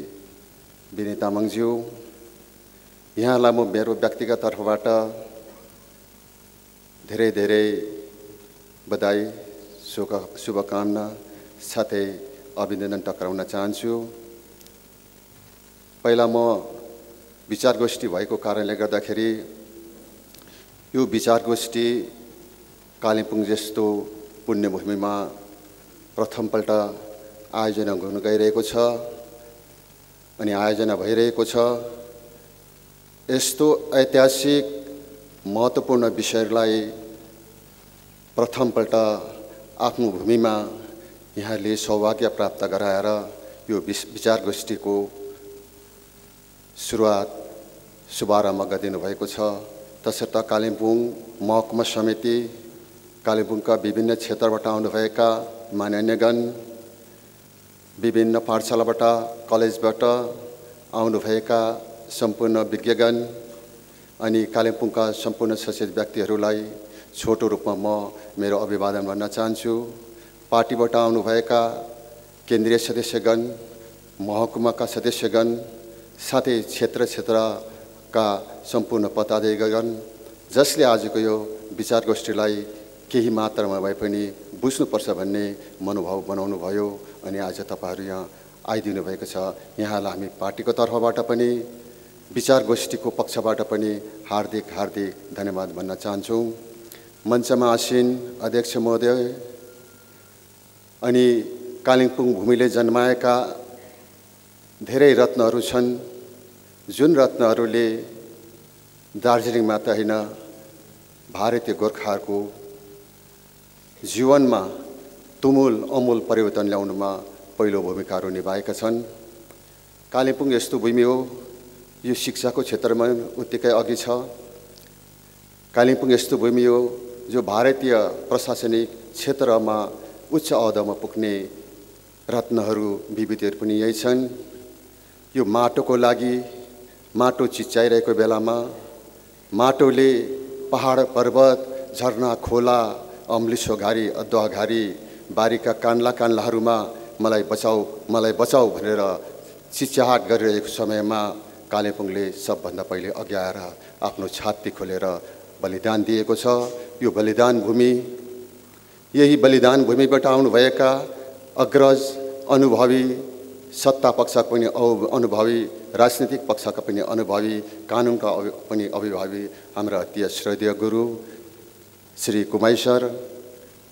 विनय तामाङज्यू यहाँलाई म मेरो व्यक्तिगत तर्फबाट धेरै धेरै बधाई शुभ शुभकामना साथै अभिनन्दन टक्राउन चाहन्छु। पहिला म विचार गोष्ठी भएको कारणले गर्दाखेरि यो विचार गोष्ठी कालिम्पोङ जस्तो पुण्यभूमिमा प्रथमपल्ट आयोजना हुन गइरहेको छ अनि आयोजना भइरहेको छ। यस्तो ऐतिहासिक महत्त्वपूर्ण विषयहरूलाई प्रथमपल्ट आफ्नो भूमिमा यहाँले सौभाग्य प्राप्त गराएर यो विचार गोष्ठीको सुरुवात शुभारम्भ गरिदिनु भएको छ। तसर्थ कालिम्पोङ महकुमा समिति कालिम्पोङका विभिन्न क्षेत्रबाट आउनुभएका माननीयगण विभिन्न पाठशालाबाट कलेजबाट आउनुभएका सम्पूर्ण विज्ञगण अनि कालिम्पोङका सम्पूर्ण सचेत व्यक्तिहरूलाई छोटो रूपमा म मेरो अभिवादन भन्न चाहन्छु। पार्टीबाट आउनुभएका केन्द्रीय सदस्यगण महकुमाका सदस्यगण साथै क्षेत्र क्षेत्रका सम्पूर्ण पदाधिकारीगण जसले आजको यो विचार गोष्ठीलाई केही मात्रामा भए पनि बुझ्नुपर्छ भन्ने मनोभाव बनाउनु भयो अनि आज तपाईँहरू यहाँ आइदिनु भएको छ। यहाँलाई हामी पार्टीको तर्फबाट पनि विचार गोष्ठीको पक्षबाट पनि हार्दिक हार्दिक धन्यवाद भन्न चाहन्छौँ। मञ्चमा आसिन अध्यक्ष महोदय अनि कालिम्पोङ भूमिले जन्माएका धेरै रत्नहरू छन्। जुन रत्नहरूले दार्जिलिङ मात्र होइन भारतीय गोर्खाहरूको जीवनमा तुमुल अमूल परिवर्तन ल्याउनुमा पहिलो भूमिकाहरू निभाएका छन्। कालिम्पोङ यस्तो भूमि हो यो शिक्षाको क्षेत्रमा उत्तिकै अघि छ। कालिम्पोङ यस्तो भूमि हो जो भारतीय प्रशासनिक क्षेत्रमा उच्च अहदामा पुग्ने रत्नहरू विभूतिहरू पनि यही छन्। यो माटोको लागि माटो चिच्याइरहेको बेलामा माटोले पहाड पर्वत झरना खोला अम्लिसो घारी अदुवा घारी बारीका कान्ला कान्लाहरूमा मलाई बचाऊ मलाई बचाऊ भनेर चिच्याहाट गरिरहेको समयमा कालेबुङले सबभन्दा पहिले अघि आएर आफ्नो छाती खोलेर बलिदान दिएको छ। यो बलिदान भूमि यही बलिदान भूमिबाट आउनुभएका अग्रज अनुभवी सत्ता पक्षका पनि अनुभवी राजनीतिक पक्षका पनि अनुभवी कानुनका पनि अभिभावी हाम्रा अति श्रद्धेय गुरु श्री कुमाई सर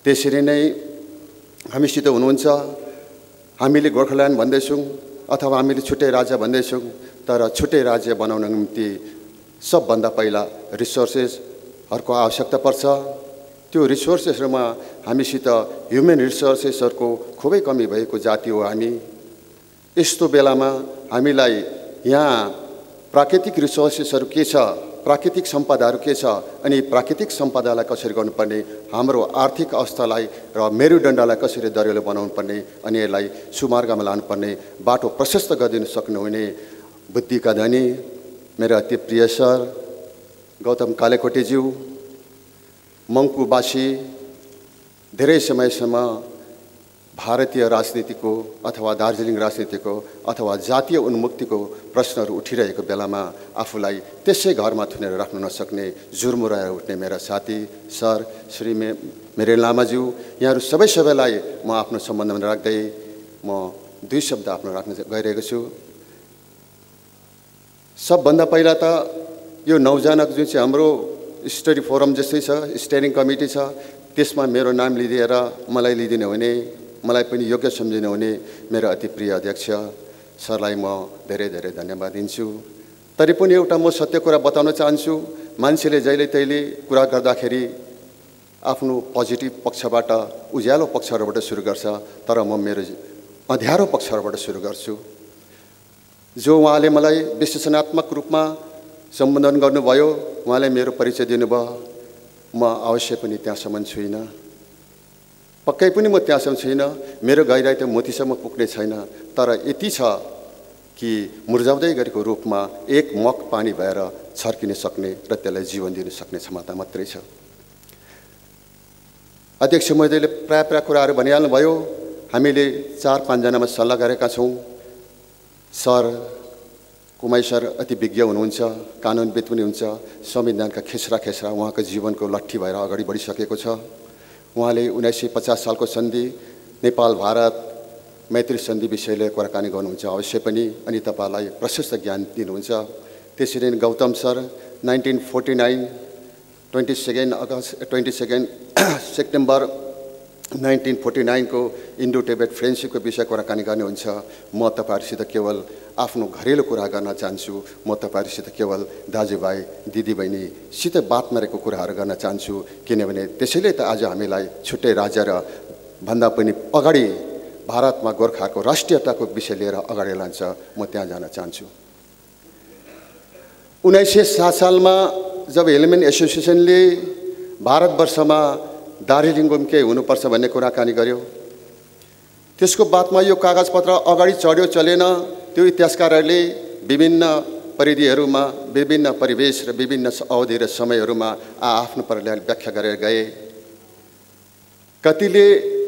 त्यसरी नै हामीसित हुनुहुन्छ। हामीले गोर्खाल्यान्ड भन्दैछौँ अथवा हामीले छुट्टै राज्य भन्दैछौँ तर छुट्टै राज्य बनाउनको निम्ति सबभन्दा पहिला रिसोर्सेसहरूको आवश्यकता पर्छ। त्यो रिसोर्सेसहरूमा हामीसित ह्युमन रिसोर्सेसहरूको खुबै कमी भएको जाति हो हामी। यस्तो बेलामा हामीलाई यहाँ प्राकृतिक रिसोर्सेसहरू के छ? प्राकृतिक सम्पदाहरू के छ अनि प्राकृतिक सम्पदालाई कसरी गर्नुपर्ने हाम्रो आर्थिक अवस्थालाई र मेरुदण्डलाई कसरी दरिलो बनाउनु पर्ने अनि यसलाई सुमार्गमा लानुपर्ने बाटो प्रशस्त गरिदिन सक्नुहुने। बुद्धिका धनी मेरा अति प्रिय सर गौतम कालेकोटेज्यू मङ्पुबासी धेरै समयसम्म भारतीय राजनीतिको अथवा दार्जिलिङ राजनीतिको अथवा जातीय उन्मुक्तिको प्रश्नहरू उठिरहेको बेलामा आफूलाई त्यसै घरमा थुनेर राख्न नसक्ने जुर्मुराएर उठ्ने मेरा साथी सर श्री मे मेरे लामाज्यू यहाँहरू सबै सबैलाई म आफ्नो सम्बन्धमा राख्दै म दुई शब्द आफ्नो राख्न गइरहेको छु। सबभन्दा पहिला त यो नौजनाको जुन चाहिँ हाम्रो स्टडी फोरम जस्तै छ स्टेरिङ कमिटी छ त्यसमा मेरो नाम लिदिएर मलाई लिइदिनु हुने मलाई पनि योग्य सम्झिनु हुने मेरो अति प्रिय अध्यक्ष सरलाई म धेरै धेरै धन्यवाद दिन्छु। तरै पनि एउटा म सत्य कुरा बताउन चाहन्छु। मान्छेले जहिले तहिले कुरा गर्दाखेरि आफ्नो पोजिटिभ पक्षबाट उज्यालो पक्षहरूबाट सुरु गर्छ तर म मेरो अँध्यारो पक्षहरूबाट सुरु गर्छु। जो उहाँले मलाई विश्लेषणात्मक रूपमा सम्बोधन गर्नुभयो उहाँले मेरो परिचय दिनुभयो। म अवश्य पनि त्यहाँसम्म छुइनँ। पक्कै पनि म त्यहाँसम्म छुइनँ मेरो गहिराई त मोतीसम्म पुग्ने छैन। तर यति छ कि मुर्जाउँदै गरेको रूपमा एक मग पानी भएर छर्किन सक्ने र त्यसलाई जीवन दिन सक्ने क्षमता मात्रै छ। अध्यक्ष महोदयले प्रायः प्रायः कुराहरू भनिहाल्नुभयो। हामीले चार पाँचजनामा सल्लाह गरेका छौँ। सर कुमाई सर अति विज्ञ हुनुहुन्छ कानुनविद पनि हुन्छ। संविधानका खेसरा खेसरा उहाँको जीवनको लट्ठी भएर अगाडि बढिसकेको छ। उहाँले उन्नाइस सय पचास सालको सन्धि नेपाल भारत मैत्री सन्धि विषयले कुराकानी गर्नुहुन्छ। अवश्य पनि अनि तपाईँलाई प्रशस्त ज्ञान दिनुहुन्छ। त्यसरी नै Gautam sir nineteen forty nine twenty second August twenty second <clears throat> September nineteen forty नाइनको Indo Tibet फ्रेन्डसिपको विषय कुराकानी गर्नुहुन्छ म तपाईँहरूसित केवल आफ्नो घरेलु कुरा गर्न चाहन्छु म तपाईँहरूसित केवल दाजुभाइ दिदीबहिनीसित बात मारेको कुराहरू गर्न चाहन्छु किनभने त्यसैले त आज हामीलाई छुट्टै राज्य र भन्दा पनि अगाडि भारतमा गोर्खाहरूको राष्ट्रियताको विषय लिएर अगाडि लान्छ म त्यहाँ जान चाहन्छु। उन्नाइस सय सात सालमा जब हेलमेन एसोसिएसनले भारतवर्षमा दार्जिलिङ के हुनुपर्छ भन्ने कुराकानी गर्यो। त्यसको बादमा यो कागजपत्र अगाडि चढ्यो चलेन त्यो इतिहासकारहरूले विभिन्न परिधिहरूमा विभिन्न परिवेश र विभिन्न अवधि र समयहरूमा आफ्नो प्रकारले व्याख्या गरेर गए। कतिले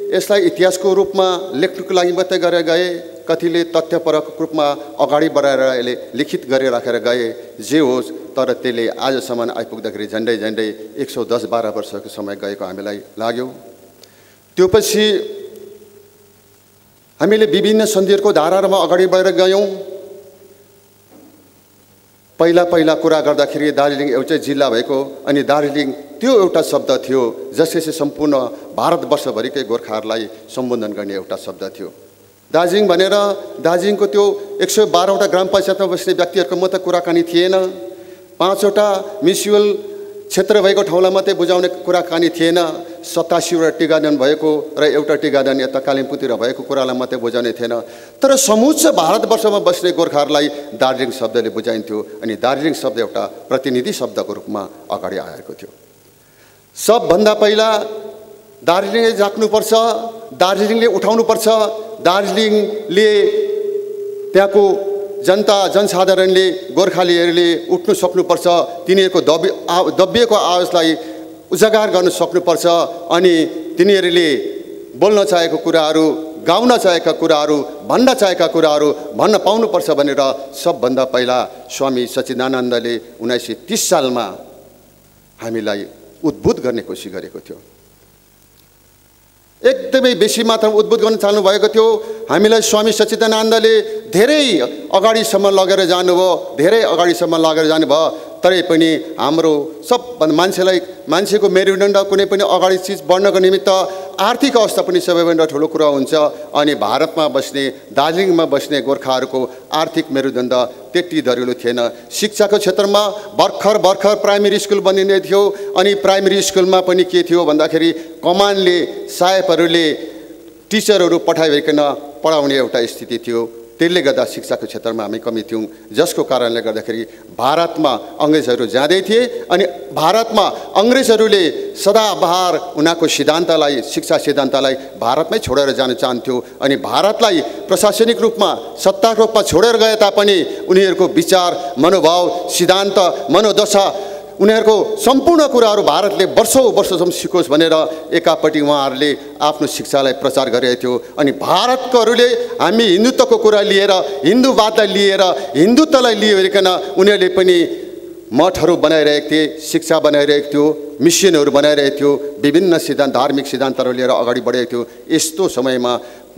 यसलाई इतिहासको रूपमा लेख्नुको लागि मात्रै गरेर गए कतिले तथ्यपरक रूपमा अगाडि बढाएर यसले लिखित गरेर राखेर गए। जे होस् तर त्यसले आजसम्म आइपुग्दाखेरि झन्डै झन्डै एक सौ दस बाह्र वर्षको समय गएको हामीलाई लाग्यो। त्यो पछि हामीले विभिन्न सन्धिहरूको धाराहरूमा अगाडि बढेर गयौँ। पहिला पहिला कुरा गर्दाखेरि दार्जिलिङ एउटै जिल्ला भएको अनि दार्जिलिङ त्यो एउटा शब्द थियो जसले चाहिँ सम्पूर्ण भारतवर्षभरिकै गोर्खाहरूलाई सम्बोधन गर्ने एउटा शब्द थियो। दार्जिलिङ भनेर दार्जिलिङको त्यो एक सय बाह्रवटा ग्राम पञ्चायतमा बस्ने व्यक्तिहरूको मात्रै कुराकानी थिएन। पाँचवटा म्युनिसिपल क्षेत्र भएको ठाउँलाई मात्रै बुझाउने कुराकानी थिएन। सतासीवटा टी गार्डन भएको र एउटा टी गार्डन यता कालिम्पोङतिर भएको कुरालाई मात्रै बुझाउने थिएन। तर समुच्च भारतवर्षमा बस्ने गोर्खाहरूलाई दार्जिलिङ शब्दले बुझाइन्थ्यो अनि दार्जिलिङ शब्द एउटा प्रतिनिधि शब्दको रूपमा अगाडि आएको थियो। सबभन्दा पहिला दार्जिलिङले जाग्नुपर्छ दार्जिलिङले उठाउनुपर्छ दार्जिलिङले त्यहाँको जनता जनसाधारणले गोर्खालीहरूले उठ्नु सक्नुपर्छ तिनीहरूको दबि दबिएको आवाजलाई उजागर गर्न सक्नुपर्छ अनि तिनीहरूले बोल्न चाहेको कुराहरू गाउन चाहेका कुराहरू भन्न चाहेका कुराहरू भन्न पाउनुपर्छ भनेर सबभन्दा पहिला स्वामी सच्चिदानन्दले उन्नाइस सय तिस सालमा हामीलाई उद्बुद्ध गर्ने कोसिस गरेको थियो। एकदमै बेसी मात्रामा उद्बुद्ध गर्न चाहनुभएको थियो। हामीलाई स्वामी सच्चिदानन्दले धेरै अगाडिसम्म लगेर जानुभयो धेरै अगाडिसम्म लगेर जानुभयो। तरै पनि हाम्रो सबभन्दा मान्छेलाई मान्छेको मेरुदण्ड कुनै पनि अगाडि चिज बढ्नको निमित्त आर्थिक अवस्था पनि सबैभन्दा ठुलो कुरा हुन्छ। अनि भारतमा बस्ने दार्जिलिङमा बस्ने गोर्खाहरूको आर्थिक मेरुदण्ड त्यति दरिलो थिएन। शिक्षाको क्षेत्रमा भर्खर भर्खर प्राइमेरी स्कुल बनिँदै थियो। अनि प्राइमेरी स्कुलमा पनि के थियो भन्दाखेरि कमानले साहेबहरूले टिचरहरू पठाइकन पढाउने एउटा स्थिति थियो। त्यसले गर्दा शिक्षाको क्षेत्रमा हामी कमी थियौँ। जसको कारणले गर्दाखेरि भारतमा अङ्ग्रेजहरू जाँदै थिए अनि भारतमा अङ्ग्रेजहरूले सदाबहार उनीहरूको सिद्धान्तलाई शिक्षा सिद्धान्तलाई भारतमै छोडेर जान चाहन्थ्यो अनि भारतलाई प्रशासनिक रूपमा सत्ताको रूपमा छोडेर गए तापनि उनीहरूको विचार मनोभाव सिद्धान्त मनोदशा उनीहरूको सम्पूर्ण कुराहरू भारतले वर्षौँ वर्षसम्म सिकोस् भनेर एकापट्टि उहाँहरूले आफ्नो शिक्षालाई प्रचार गरेको थियो। अनि भारतकोहरूले हामी हिन्दुत्वको कुरा लिएर हिन्दूवादलाई लिएर हिन्दुत्वलाई लिइकन उनीहरूले पनि मठहरू बनाइरहेको थिए शिक्षा बनाइरहेको थियो मिसनहरू बनाइरहेको थियो विभिन्न सिद्धान्त धार्मिक सिद्धान्तहरू लिएर अगाडि बढेको थियो। यस्तो समयमा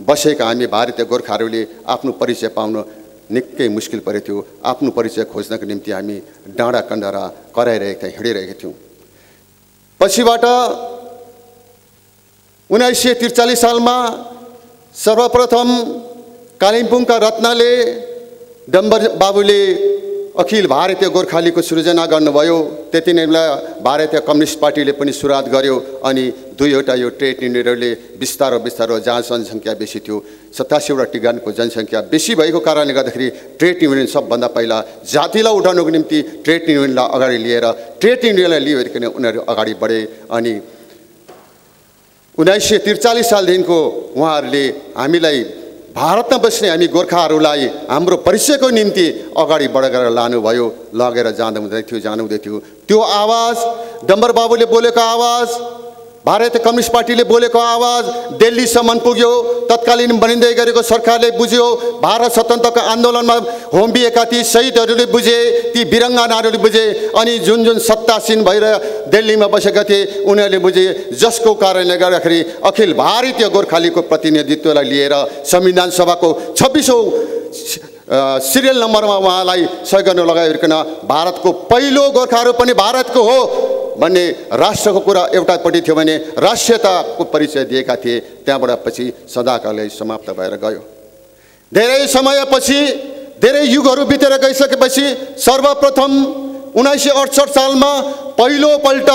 बसेका हामी भारतीय गोर्खाहरूले आफ्नो परिचय पाउन निकै मुस्किल परेको थियो। आफ्नो परिचय खोज्नको निम्ति हामी डाँडा कन्डरा कराइरहेका थियौँ हिँडिरहेका थियौँ। पछिबाट उन्नाइस सय त्रिचालिस सालमा सर्वप्रथम कालिम्पोङका रत्नले डम्बर बाबुले अखिल भारतीय गोर्खालीको सृजना गर्नुभयो। त्यति नै बेला भारतीय कम्युनिस्ट पार्टीले पनि सुरुवात गर्यो अनि दुईवटा यो ट्रेड युनियनहरूले बिस्तारो बिस्तारो जहाँ जनसङ्ख्या बेसी थियो। सतासीवटा टी गार्डनको जनसङ्ख्या बेसी भएको कारणले गर्दाखेरि ट्रेड युनियन सबभन्दा पहिला जातिलाई उठाउनको निम्ति ट्रेड युनियनलाई अगाडि लिएर ट्रेड युनियनलाई लिइकन उनीहरू अगाडि बढे अनि उन्नाइस सय त्रिचालिस सालदेखिको उहाँहरूले हामीलाई भारतमा बस्ने हामी गोर्खाहरूलाई हाम्रो परिचयको निम्ति अगाडि बढेर लानुभयो लगेर जाँदा हुँदै थियो जानु हुँदै थियो। त्यो आवाज डम्बर बाबुले बोलेको आवाज भारतीय कम्युनिस्ट पार्टीले बोलेको आवाज दिल्लीसम्म पुग्यो। तत्कालीन बनिँदै गरेको सरकारले बुझ्यो भारत स्वतन्त्रको आन्दोलनमा होम्बिएका ती शहीदहरूले बुझे ती वीरङ्गनाहरूले बुझे अनि जुन जुन सत्तासीन भएर दिल्लीमा बसेका थिए उनीहरूले बुझे। जसको कारणले गर्दाखेरि अखिल भारतीय गोर्खालीको प्रतिनिधित्वलाई लिएर संविधान सभाको छब्बिसौँ सिरियल नम्बरमा उहाँलाई सही गर्नु लगाइकन भारतको पहिलो गोर्खाहरू पनि भारतको हो। भन्ने राष्ट्रको कुरा एउटापट्टि थियो भने राष्ट्रियताको परिचय दिएका थिए त्यहाँबाट पछि सदाका लागि समाप्त भएर गयो। धेरै समयपछि धेरै युगहरू बितेर गइसकेपछि सर्वप्रथम उन्नाइस सय अडसठ सालमा पहिलोपल्ट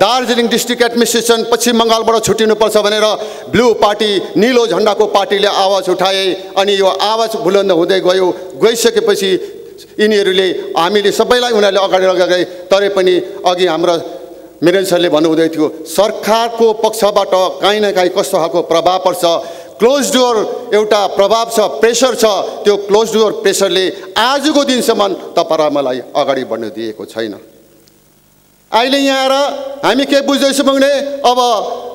दार्जिलिङ डिस्ट्रिक्ट एडमिनिस्ट्रेसन पश्चिम बङ्गालबाट छुट्टिनुपर्छ भनेर ब्लू पार्टी निलो झन्डाको पार्टीले आवाज उठाए अनि यो आवाज बुलन्द हुँदै गयो। गइसकेपछि यिनीहरूले हामीले सबैलाई उनीहरूले अगाडि लगाए तरै पनि अघि हाम्रो मिरेन सरले भन्नुहुँदै थियो सरकारको पक्षबाट काहीँ न काहीँ कस्तो खालको प्रभाव पर्छ। क्लोज डोर एउटा प्रभाव छ प्रेसर छ त्यो क्लोज डोर प्रेसरले आजको दिनसम्म तपाईँलाई मलाई अगाडि बढ्न दिएको छैन। अहिले यहाँ आएर हामी के बुझ्दैछौँ भने अब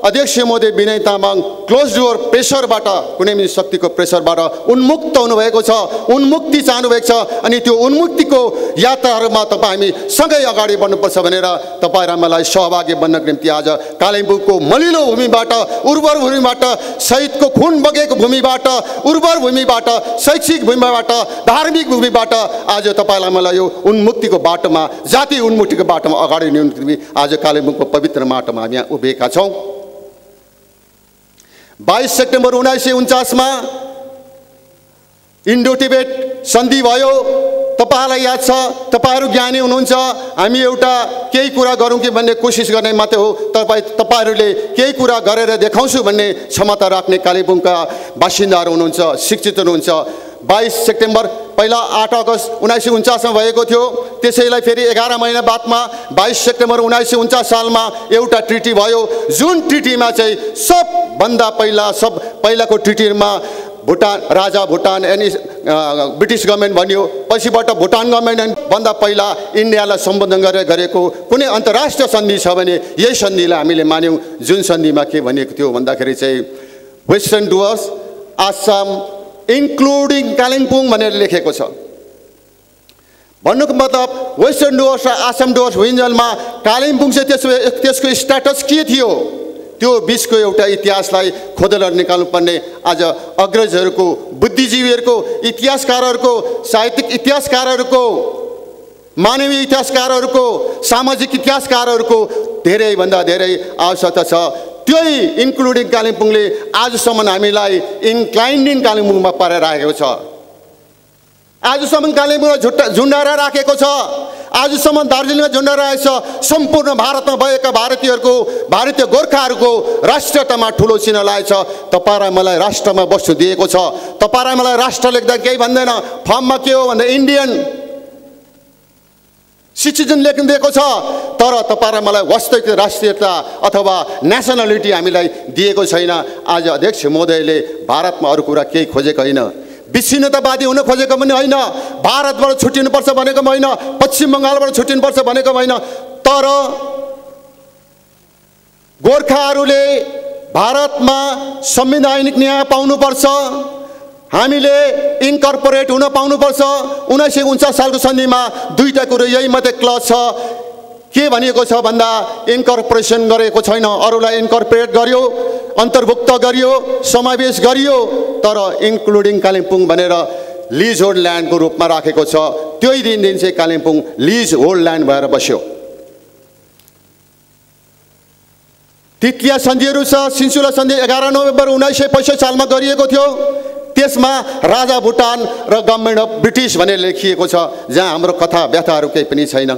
अध्यक्ष महोदय विनय तामाङ क्लोज डोर प्रेसरबाट कुनै पनि शक्तिको प्रेसरबाट उन्मुक्त हुनुभएको छ उन्मुक्ति चाहनुभएको छ अनि त्यो उन्मुक्तिको यात्राहरूमा तपाईँ हामी सँगै अगाडि बढ्नुपर्छ भनेर तपाईँ र मलाई सहभागी बन्नको निम्ति आज कालिम्पोङको मलिलो भूमिबाट उर्वर भूमिबाट शहीदको खुन बगेको भूमिबाट उर्वर भूमिबाट शैक्षिक भूमिबाट धार्मिक भूमिबाट आज तपाईँलाई मलाई यो उन्मुक्तिको बाटोमा जाति उन्मुक्तिको बाटोमा अगाडि ल्याउनु आज कालिम्पोङको पवित्र माटोमा हामी यहाँ उभिएका छौँ। बाइस सेप्टेम्बर उन्नाइस सय उन्चासमा इन्डो टिबेट सन्धि भयो। तपाईँहरूलाई याद छ तपाईँहरू ज्ञानी हुनुहुन्छ। हामी एउटा केही कुरा गरौँ कि भन्ने कोसिस गर्ने मात्रै हो। तपाईँ तपाईँहरूले केही कुरा गरेर देखाउँछु भन्ने क्षमता राख्ने कालेबुङका बासिन्दाहरू हुनुहुन्छ शिक्षित हुनुहुन्छ। बाइस सेप्टेम्बर पहिला आठ अगस्त उन्नाइस सय उन्चासमा भएको थियो। त्यसैलाई फेरि एघार महिना बादमा बाइस सेप्टेम्बर उन्नाइस सय उन्चास सालमा एउटा ट्रिटी भयो। जुन ट्रिटीमा चाहिँ सबभन्दा पहिला सब पहिलाको ट्रिटीमा भुटान राजा भुटान एनी ब्रिटिस गभर्मेन्ट भनियो पछिबाट भुटान गभर्मेन्ट भन्दा पहिला इन्डियालाई सम्बोधन गरेर गरेको कुनै अन्तर्राष्ट्रिय सन्धि छ भने यही सन्धिलाई हामीले मान्यौँ। जुन सन्धिमा के भनिएको थियो भन्दाखेरि चाहिँ वेस्टर्न डुवर्स आसाम इन्क्लुडिङ कालिम्पोङ भनेर लेखेको छ। भन्नुको मतलब वेस्टर्न डुवर्स र आसाम डुवर्स हुइन्जलमा कालिम्पोङ चाहिँ त्यसो त्यसको स्ट्याटस के थियो? त्यो बिचको एउटा इतिहासलाई खोदेर निकाल्नुपर्ने आज अग्रजहरूको बुद्धिजीवीहरूको इतिहासकारहरूको साहित्यिक इतिहासकारहरूको मानवीय इतिहासकारहरूको सामाजिक इतिहासकारहरूको धेरैभन्दा धेरै आवश्यकता छ। त्यही इन्क्लुडिङ कालिम्पोङले आजसम्म हामीलाई इन्क्लाइन्डिङ कालिम्पोङमा पारेर छ। आजसम्म कालिम्पोङमा झुट्टा झुन्डाएर राखेको छ। आजसम्म दार्जिलिङमा झुन्डाएर राखेको छ। सम्पूर्ण भारतमा भएका भारतीयहरूको भारतीय गोर्खाहरूको राष्ट्रियतामा ठुलो चिन्ह लागेको छ। तपाईँलाई मलाई राष्ट्रमा बस्नु दिएको छ। तपाईँलाई मलाई राष्ट्र लेख्दा केही भन्दैन। फर्ममा के हो भन्दा इन्डियन सिटिजन लेख्नु दिएको छ। तर तपाईँलाई मलाई वास्तविक राष्ट्रियता अथवा नेसनालिटी हामीलाई दिएको छैन। आज अध्यक्ष महोदयले भारतमा अरू कुरा केही खोजेको होइन। विच्छिन्नतावादी हुन खोजेको पनि होइन। भारतबाट छुट्टिनुपर्छ भनेको पनि होइन। पश्चिम बङ्गालबाट छुट्टिनुपर्छ भनेको पनि होइन। तर गोर्खाहरूले भारतमा संवैधानिक न्याय पाउनुपर्छ। हामीले इन्कर्पोरेट हुन पाउनुपर्छ। उन्नाइस सय उन्चास सालको सन्धिमा दुईवटा कुरो यही मात्रै क्लज छ। के भनिएको छ भन्दा इन्कर्पोरेसन गरेको छैन। अरूलाई इन्कर्पोरेट गर्यो अन्तर्भुक्त गरियो समावेश गरियो तर इन्क्लुडिङ कालिम्पोङ भनेर लिज होल्ड ल्यान्डको रूपमा राखेको छ। त्यही दिन दिन चाहिँ कालिम्पोङ लिज होल्ड ल्यान्ड भएर बस्यो। तित्लिया सन्धिहरू छ। सिन्सुला सन्धि एघार नोभेम्बर उन्नाइस सय पैँसठी सालमा गरिएको थियो। त्यसमा राजा भुटान र गभर्मेन्ट अफ ब्रिटिस भनेर लेखिएको छ जहाँ हाम्रो कथा व्यथाहरू केही पनि छैन।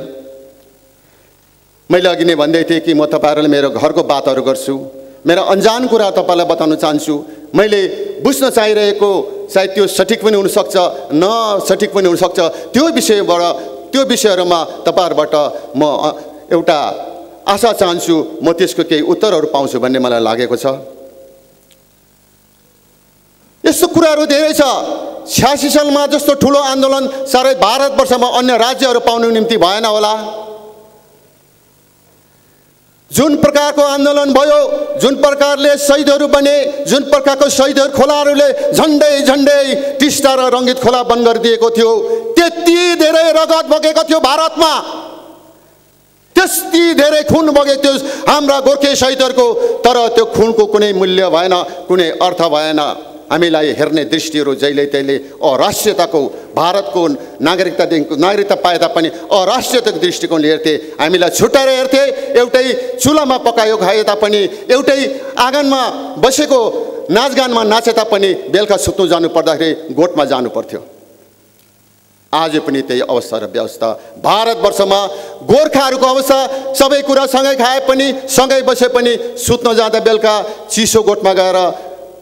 मैले अघि नै भन्दै थिएँ कि म तपाईँहरूले मेरो घरको बातहरू गर्छु। मेरो अन्जान कुरा तपाईँलाई बताउन चाहन्छु। मैले बुझ्न चाहिरहेको सायद त्यो सठिक पनि हुनसक्छ न सठिक पनि हुनसक्छ त्यो विषयबाट त्यो विषयहरूमा तपाईँहरूबाट म एउटा आशा चाहन्छु। म त्यसको केही उत्तरहरू पाउँछु भन्ने मलाई लागेको छ। यस्तो कुराहरू धेरै छ। छ्यासी सालमा जस्तो ठुलो आन्दोलन साह्रै भारतवर्षमा अन्य राज्यहरू पाउनु निम्ति भएन होला। जुन प्रकारको आन्दोलन भयो जुन प्रकारले शहीदहरू बने जुन प्रकारको शहीदहरू खोलाहरूले झन्डै झन्डै टिस्टा र रङ्गित खोला बन्द गरिदिएको थियो त्यति धेरै रगत बगेको थियो भारतमा। त्यति धेरै खुन बगेको थियो हाम्रा गोर्खे शहीदहरूको तर त्यो खुनको कुनै मूल्य भएन कुनै अर्थ भएन। हामीलाई हेर्ने दृष्टिहरू जहिले तहिले अराष्ट्रियताको भारतको नागरिकतादेखिको नागरिकता पाए तापनि अराष्ट्रियताको दृष्टिकोणले हेर्थे हामीलाई छुट्याएर हेर्थे एउटै चुलामा पकायो खाए तापनि एउटै आँगनमा बसेको नाचगानमा नाचे तापनि बेलुका सुत्नु जानु पर्दाखेरि गोठमा जानु पर्थ्यो आज पनि त्यही अवस्था र व्यवस्था। भारतवर्षमा गोर्खाहरूको अवस्था सबै कुरा सँगै खाए पनि सँगै बसे पनि सुत्न जाँदा बेलुका चिसो गोठमा गएर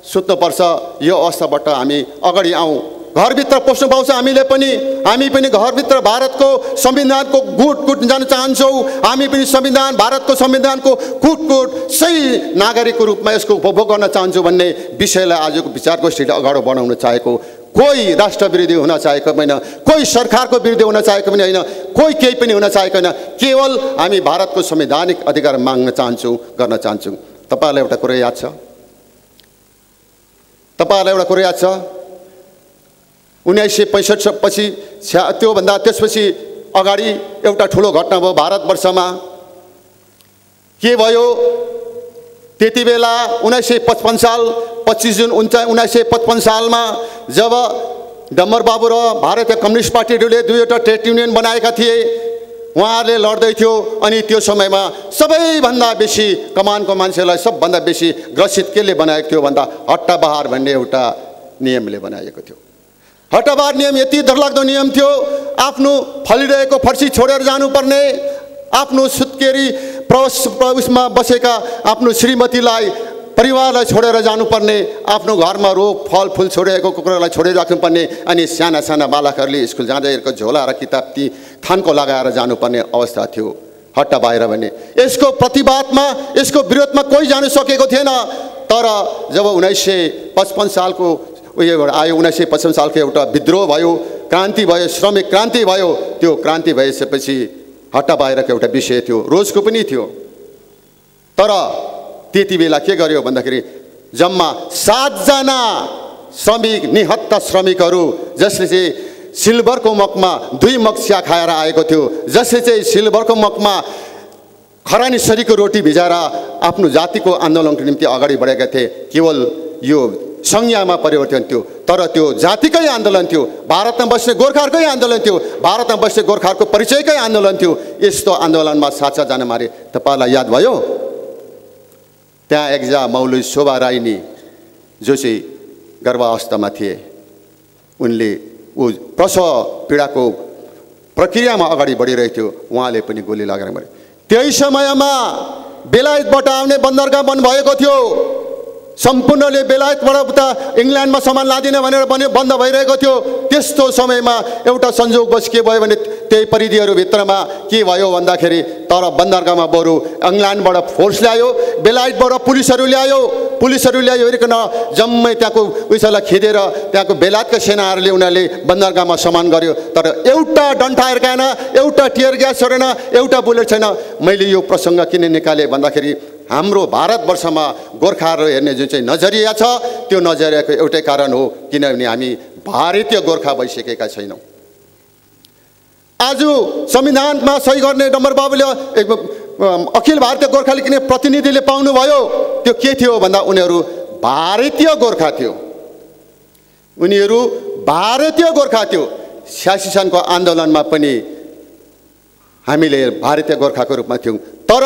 सुत्नुपर्छ यो अवस्थाबाट हामी अगाडि आउँ। घरभित्र पस्नु पाउँछ हामीले पनि। हामी पनि घरभित्र भारतको संविधानको गुट कुट जान चाहन्छौँ। हामी पनि संविधान भारतको संविधानको कुट कुट सही नागरिकको रूपमा यसको उपभोग गर्न चाहन्छौँ भन्ने विषयलाई आजको विचार गोष्ठीले अगाडि बढाउन चाहेको कोही राष्ट्र विरोधी हुन चाहेको होइन कोही सरकारको विरुद्ध हुन चाहेको पनि होइन। कोही केही पनि हुन चाहेको होइन केवल हामी भारतको संवैधानिक अधिकार माग्न चाहन्छौँ गर्न चाहन्छौँ। तपाईँहरूलाई एउटा कुरो याद छ? तपाईँहरूलाई एउटा कुरो याद छ? उन्नाइस सय पैँसठी पछि छ्या त्योभन्दा त्यसपछि अगाडि एउटा ठुलो घटना भयो भारतवर्षमा के भयो? त्यति बेला उन्नाइस सय पचपन्न साल पच्चिस जुन उन्चा उन्नाइस सय पचपन्न सालमा जब डम्बर बाबु र भारतीय कम्युनिस्ट पार्टीहरूले दुईवटा ट्रेड युनियन बनाएका थिए उहाँहरूले लड्दै थियो अनि त्यो समयमा सबैभन्दा बेसी कमानको मान्छेलाई सबभन्दा बेसी ग्रसित केले बनाएको थियो भन्दा हट्टाबहार भन्ने एउटा नियमले बनाइएको थियो। हट्टाबहार नियम यति डरलाग्दो नियम थियो आफ्नो फलिरहेको फर्सी छोडेर जानुपर्ने आफ्नो सुत्केरी प्रवेश प्रवेशमा बसेका आफ्नो श्रीमतीलाई परिवारलाई छोडेर जानुपर्ने आफ्नो घरमा रोग फल फुल छोडिरहेको कुकुरलाई छोडेर राख्नुपर्ने अनि साना साना बालकहरूले स्कुल जाँदैहरूको झोला र किताब ती थानको लगाएर जानुपर्ने अवस्था थियो। हट्टा बाहिर भने यसको प्रतिवादमा यसको विरोधमा कोही जानु सकेको थिएन। तर जब उन्नाइस सय पचपन्न सालको उयो आयो उन्नाइस सय पचपन्न सालको एउटा विद्रोह भयो क्रान्ति भयो श्रमिक क्रान्ति भयो त्यो क्रान्ति भइसकेपछि हट्टा बाहिरको एउटा विषय थियो रोजको पनि थियो। तर त्यति बेला के गर्यो भन्दाखेरि जम्मा सातजना श्रमिक निहत्ता श्रमिकहरू जसले चाहिँ सिल्भरको मकमा दुई मक चिया खाएर आएको थियो जसले चाहिँ सिल्भरको मकमा खरानी रोटी भिजाएर आफ्नो जातिको आन्दोलनको निम्ति अगाडि बढेका थिए। केवल यो संज्ञामा परिवर्तन थियो तर त्यो जातिकै आन्दोलन थियो भारतमा बस्ने गोर्खाहरूकै आन्दोलन थियो भारतमा बस्ने गोर्खाहरूको परिचयकै आन्दोलन थियो। यस्तो आन्दोलनमा साचा जान मारे। तपाईँलाई याद भयो? त्यहाँ एकजा मौलवी शोभा राईनी जो चाहिँ गर्भावस्थामा थिए। उनले ऊ प्रसव पीडाको प्रक्रियामा अगाडि बढिरहेको थियो उहाँले पनि गोली लगाएर मरे। त्यही समयमा बेलायतबाट आउने बन्दरगाह बन्द भएको थियो। सम्पूर्णले बेलायतबाट उता इङ्ल्यान्डमा सामान लादिन भनेर भने बन्द भइरहेको थियो। त्यस्तो समयमा एउटा संयोगवश के भयो भने त्यही परिधिहरूभित्रमा के भयो भन्दाखेरि तर बन्दरगाहमा बरु इङ्ल्यान्डबाट फोर्स ल्यायो बेलायतबाट पुलिसहरू ल्यायो। पुलिसहरू ल्याइकन जम्मै त्यहाँको उयसलाई खेदेर त्यहाँको बेलायतका सेनाहरूले उनीहरूले बन्दरगाहमा सामान गर्यो। तर एउटा डन्ठा हिर्काएन एउटा टियर ग्यास छोडेन एउटा बुलेट छैन। मैले यो प्रसङ्ग किन निकालेँ भन्दाखेरि हाम्रो भारतवर्षमा गोर्खाहरू हेर्ने जुन चाहिँ नजरिया छ त्यो नजरियाको एउटै कारण हो किनभने हामी भारतीय गोर्खा भइसकेका छैनौँ। आज संविधानमा सही गर्ने डम्बर बाबुले अखिल भारतीय गोर्खाली किन प्रतिनिधिले पाउनुभयो त्यो के थियो भन्दा उनीहरू भारतीय गोर्खा थियो। उनीहरू भारतीय गोर्खा थियो। स्यासी सङ्घको आन्दोलनमा पनि हामीले भारतीय गोर्खाको रूपमा थियौँ। तर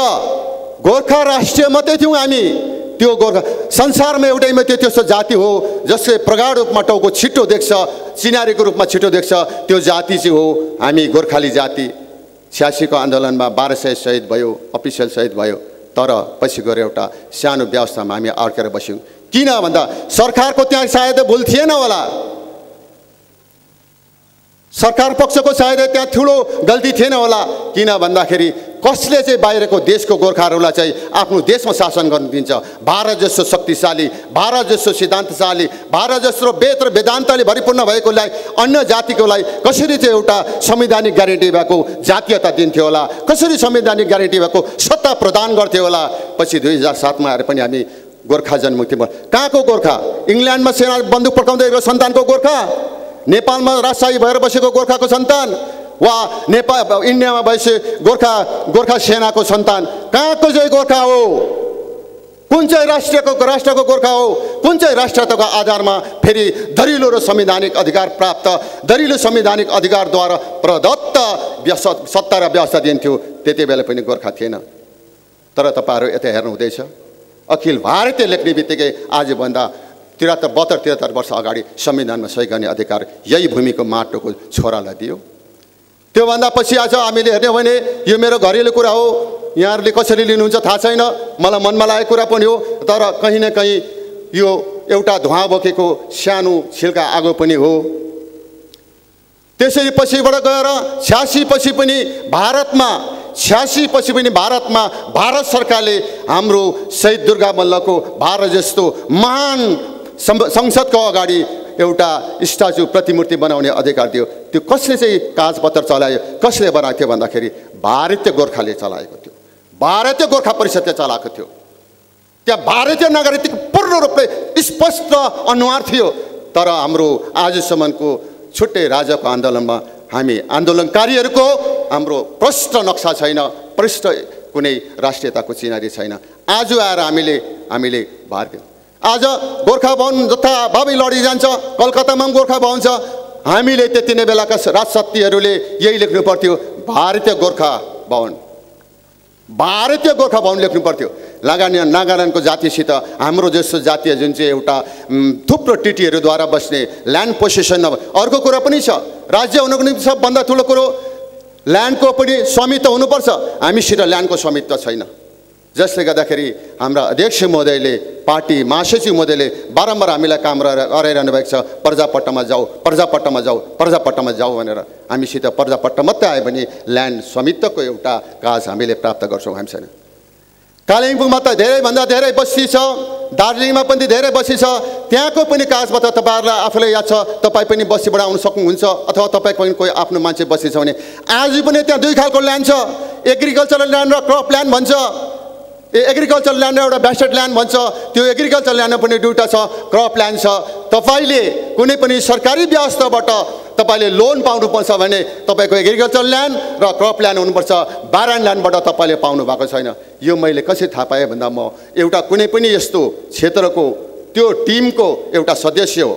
गोर्खा राष्ट्रिय मात्रै थियौँ हामी। त्यो गोर्खा संसारमा एउटै मात्रै त्यस्तो जाति हो जसले प्रगाढ रूपमा टाउको छिटो देख्छ चिनारीको रूपमा छिटो देख्छ त्यो जाति चाहिँ हो हामी गोर्खाली जाति। छ्यासीको आन्दोलनमा बाह्र सय सहिद भयो अफिसियल सहिद भयो तर पछि गएर एउटा सानो व्यवस्थामा हामी अड्केर बस्यौँ। किन भन्दा सरकारको त्यहाँ सायद भुल थिएन होला। सरकार पक्षको सायद त्यहाँ ठुलो गल्ती थिएन होला। किन भन्दाखेरि कसले चाहिँ बाहिरको देशको गोर्खाहरूलाई चाहिँ आफ्नो देशमा शासन गर्नु दिन्छ? भारत जस्तो शक्तिशाली भारत जस्तो सिद्धान्तशाली भारत जस्तो वेद र वेदान्तले भरिपूर्ण भएकोलाई अन्य जातिकोलाई कसरी चाहिँ एउटा संवैधानिक ग्यारेन्टी भएको जातीयता दिन्थ्यो होला? कसरी संवैधानिक ग्यारेन्टी भएको सत्ता प्रदान गर्थ्यो होला? पछि दुई हजार सातमा आएर पनि हामी गोर्खा जनमुक्ति कहाँको गोर्खा? इङ्ल्यान्डमा सेना बन्दुक पड्काउँदै सन्तानको गोर्खा? नेपालमा राजशाही भएर बसेको गोर्खाको सन्तान वा नेपाल इन्डियामा भएपछि गोर्खा गोर्खा सेनाको सन्तान कहाँको चाहिँ गोर्खा हो? कुन चाहिँ राष्ट्रको राष्ट्रको गोर्खा हो? कुन चाहिँ राष्ट्रताको आधारमा फेरि दरिलो र संवैधानिक अधिकार प्राप्त दरिलो संवैधानिक अधिकारद्वारा प्रदत्त सत्ता र व्यवस्था दिन्थ्यो? त्यति बेला पनि गोर्खा थिएन। तर तपाईँहरू यता हेर्नु हुँदैछ अखिल भारतीय लेख्ने बित्तिकै आजभन्दा त्रिहत्तर बहत्तर त्रिहत्तर वर्ष अगाडि संविधानमा सही गर्ने अधिकार यही भूमिको माटोको छोरालाई दियो। त्योभन्दा पछि आज हामीले हेर्ने हो भने यो मेरो घरेलु कुरा हो। यहाँहरूले कसरी लिनुहुन्छ थाहा छैन। मलाई मनमा लागेको कुरा पनि हो। तर कहीँ न कहीँ यो एउटा धुवा बोकेको सानो छिल्का आगो पनि हो। त्यसरी पछिबाट गएर छ्यासी पछि पनि भारतमा छ्यासी पछि पनि भारतमा भारत सरकारले हाम्रो शहीद दुर्गा मल्लको भारत जस्तो महान संसदको अगाडि एउटा स्ट्याचु प्रतिमूर्ति बनाउने अधिकार दियो त्यो कसले चाहिँ कागजपत्र चलायो कसले बनाएको थियो भन्दाखेरि भारतीय गोर्खाले चलाएको थियो। भारतीय गोर्खा परिषदले चलाएको थियो। त्यहाँ भारतीय नागरिक पूर्ण रूपले स्पष्ट अनुहार थियो। तर हाम्रो आजसम्मको छुट्टै राजाको आन्दोलनमा हामी आन्दोलनकारीहरूको हाम्रो प्रष्ट नक्सा छैन प्रष्ट कुनै राष्ट्रियताको चिनारी छैन। आज आएर हामीले हामीले भारतीय आज गोर्खा भवन जथाभावी लडिजान्छ कलकत्तामा पनि गोर्खा भवन छ। हामीले त्यति नै बेलाका राजशक्तिहरूले यही लेख्नु पर्थ्यो भारतीय गोर्खा भवन। भारतीय गोर्खा भवन लेख्नु पर्थ्यो। नागाल्यान्ड नागाल्यान्डको जातिसित हाम्रो जस्तो जातीय जुन चाहिँ एउटा थुप्रो टिटीहरूद्वारा बस्ने ल्यान्ड पोसेसन अर्को कुरा पनि छ। राज्य हुनुको निम्ति सबभन्दा ठुलो कुरो ल्यान्डको पनि स्वामित्व हुनुपर्छ। हामीसित ल्यान्डको स्वामित्व छैन। जसले गर्दाखेरि हाम्रा अध्यक्ष महोदयले पार्टी महासचिव महोदयले बारम्बार हामीलाई काम गराइरहनु भएको छ पर्जापट्टामा जाऊ पर्जापट्टामा जाऊ पर्जापट्टामा जाऊ भनेर हामीसित पर्जापट्टा मात्रै आयो भने ल्यान्ड स्वामित्वको एउटा काज हामीले प्राप्त गर्छौँ हामीसँग कालिम्पोङमा त धेरैभन्दा धेरै बस्ती छ दार्जिलिङमा पनि धेरै बस्ती छ त्यहाँको पनि कागजपत्र तपाईँहरूलाई आफूलाई याद छ तपाईँ पनि बस्तीबाट आउनु सक्नुहुन्छ अथवा तपाईँको पनि कोही आफ्नो मान्छे बस्ती छ भने आज पनि त्यहाँ दुई खालको ल्यान्ड छ एग्रिकल्चरल ल्यान्ड र क्रप ल्यान्ड भन्छ। ए एग्रिकल्चर ल्यान्ड एउटा ब्यास्टेड ल्यान्ड भन्छ। त्यो एग्रिकल्चर ल्यान्ड पनि दुइटा छ क्रप ल्यान्ड छ। तपाईँले कुनै पनि सरकारी व्यवस्थाबाट तपाईँले लोन पाउनुपर्छ भने तपाईँको एग्रिकल्चर ल्यान्ड र क्रप ल्यान्ड हुनुपर्छ। बारान ल्यान्डबाट तपाईँले पाउनु भएको छैन। यो मैले कसरी थाहा पाएँ भन्दा म एउटा कुनै पनि यस्तो क्षेत्रको त्यो टिमको एउटा सदस्य हो।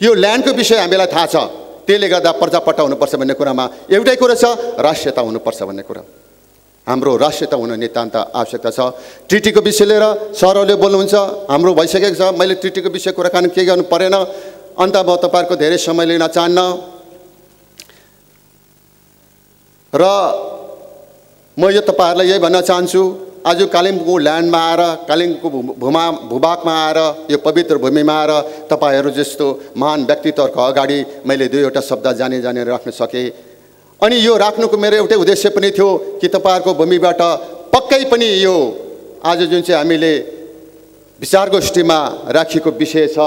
यो ल्यान्डको विषय हामीलाई थाहा छ। त्यसले गर्दा पर्जापट्टा हुनुपर्छ भन्ने कुरामा एउटै कुरो छ राष्ट्रियता हुनुपर्छ भन्ने कुरा। हाम्रो राष्ट्रियता हुन नितान्त आवश्यकता छ। ट्रिटीको विषय लिएर सरहरूले बोल्नुहुन्छ हाम्रो भइसकेको छ। मैले ट्रिटीको विषय कुराकानी के गर्नु परेन। अन्त म तपाईँहरूको धेरै समय लिन चाहन्न। र म यो तपाईँहरूलाई यही भन्न चाहन्छु आज कालिम्पोङको ल्यान्डमा आएर कालिम्पोङको भूमा भूभागमा आएर यो पवित्र भूमिमा आएर तपाईँहरू जस्तो महान व्यक्तित्वहरूको अगाडि मैले दुईवटा शब्द जाने जानेर राख्न सकेँ। अनि यो राख्नुको मेरो एउटै उद्देश्य पनि थियो कि तपाईँहरूको भूमिबाट पक्कै पनि यो आज जुन चाहिँ हामीले विचार गोष्ठीमा राखिएको विषय छ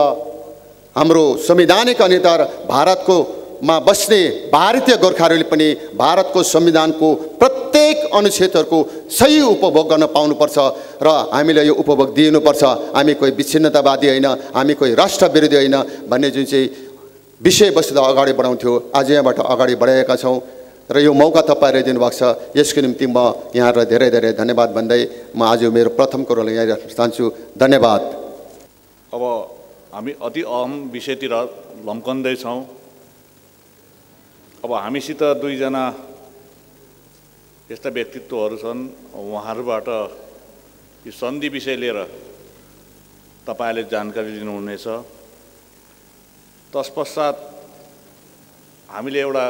हाम्रो संवैधानिक अनुसार भारतको मा बस्ने भारतीय गोर्खाहरूले पनि भारतको संविधानको प्रत्येक अनुच्छेदहरूको सही उपभोग गर्न पाउनुपर्छ र हामीले यो उपभोग दिनुपर्छ। हामी कोही विच्छिन्नतावादी होइन हामी कोही राष्ट्र विरोधी होइन भन्ने जुन चाहिँ विषयवस्तुलाई अगाडि बढाउँथ्यो आज यहाँबाट अगाडि बढाएका छौँ। र यो मौका तपाईँहरूले दिनुभएको छ। यसको निम्ति म यहाँहरूलाई धेरै धेरै धन्यवाद भन्दै म आज मेरो प्रथम कुरोलाई यहाँ राख्न चाहन्छु धन्यवाद। अब हामी अति अहम विषयतिर लम्कँदैछौँ अब हामीसित दुईजना यस्ता व्यक्तित्वहरू छन्। उहाँहरूबाट यो सन्धि विषय लिएर तपाईँले जानकारी लिनुहुनेछ। तत्पश्चात हामीले एउटा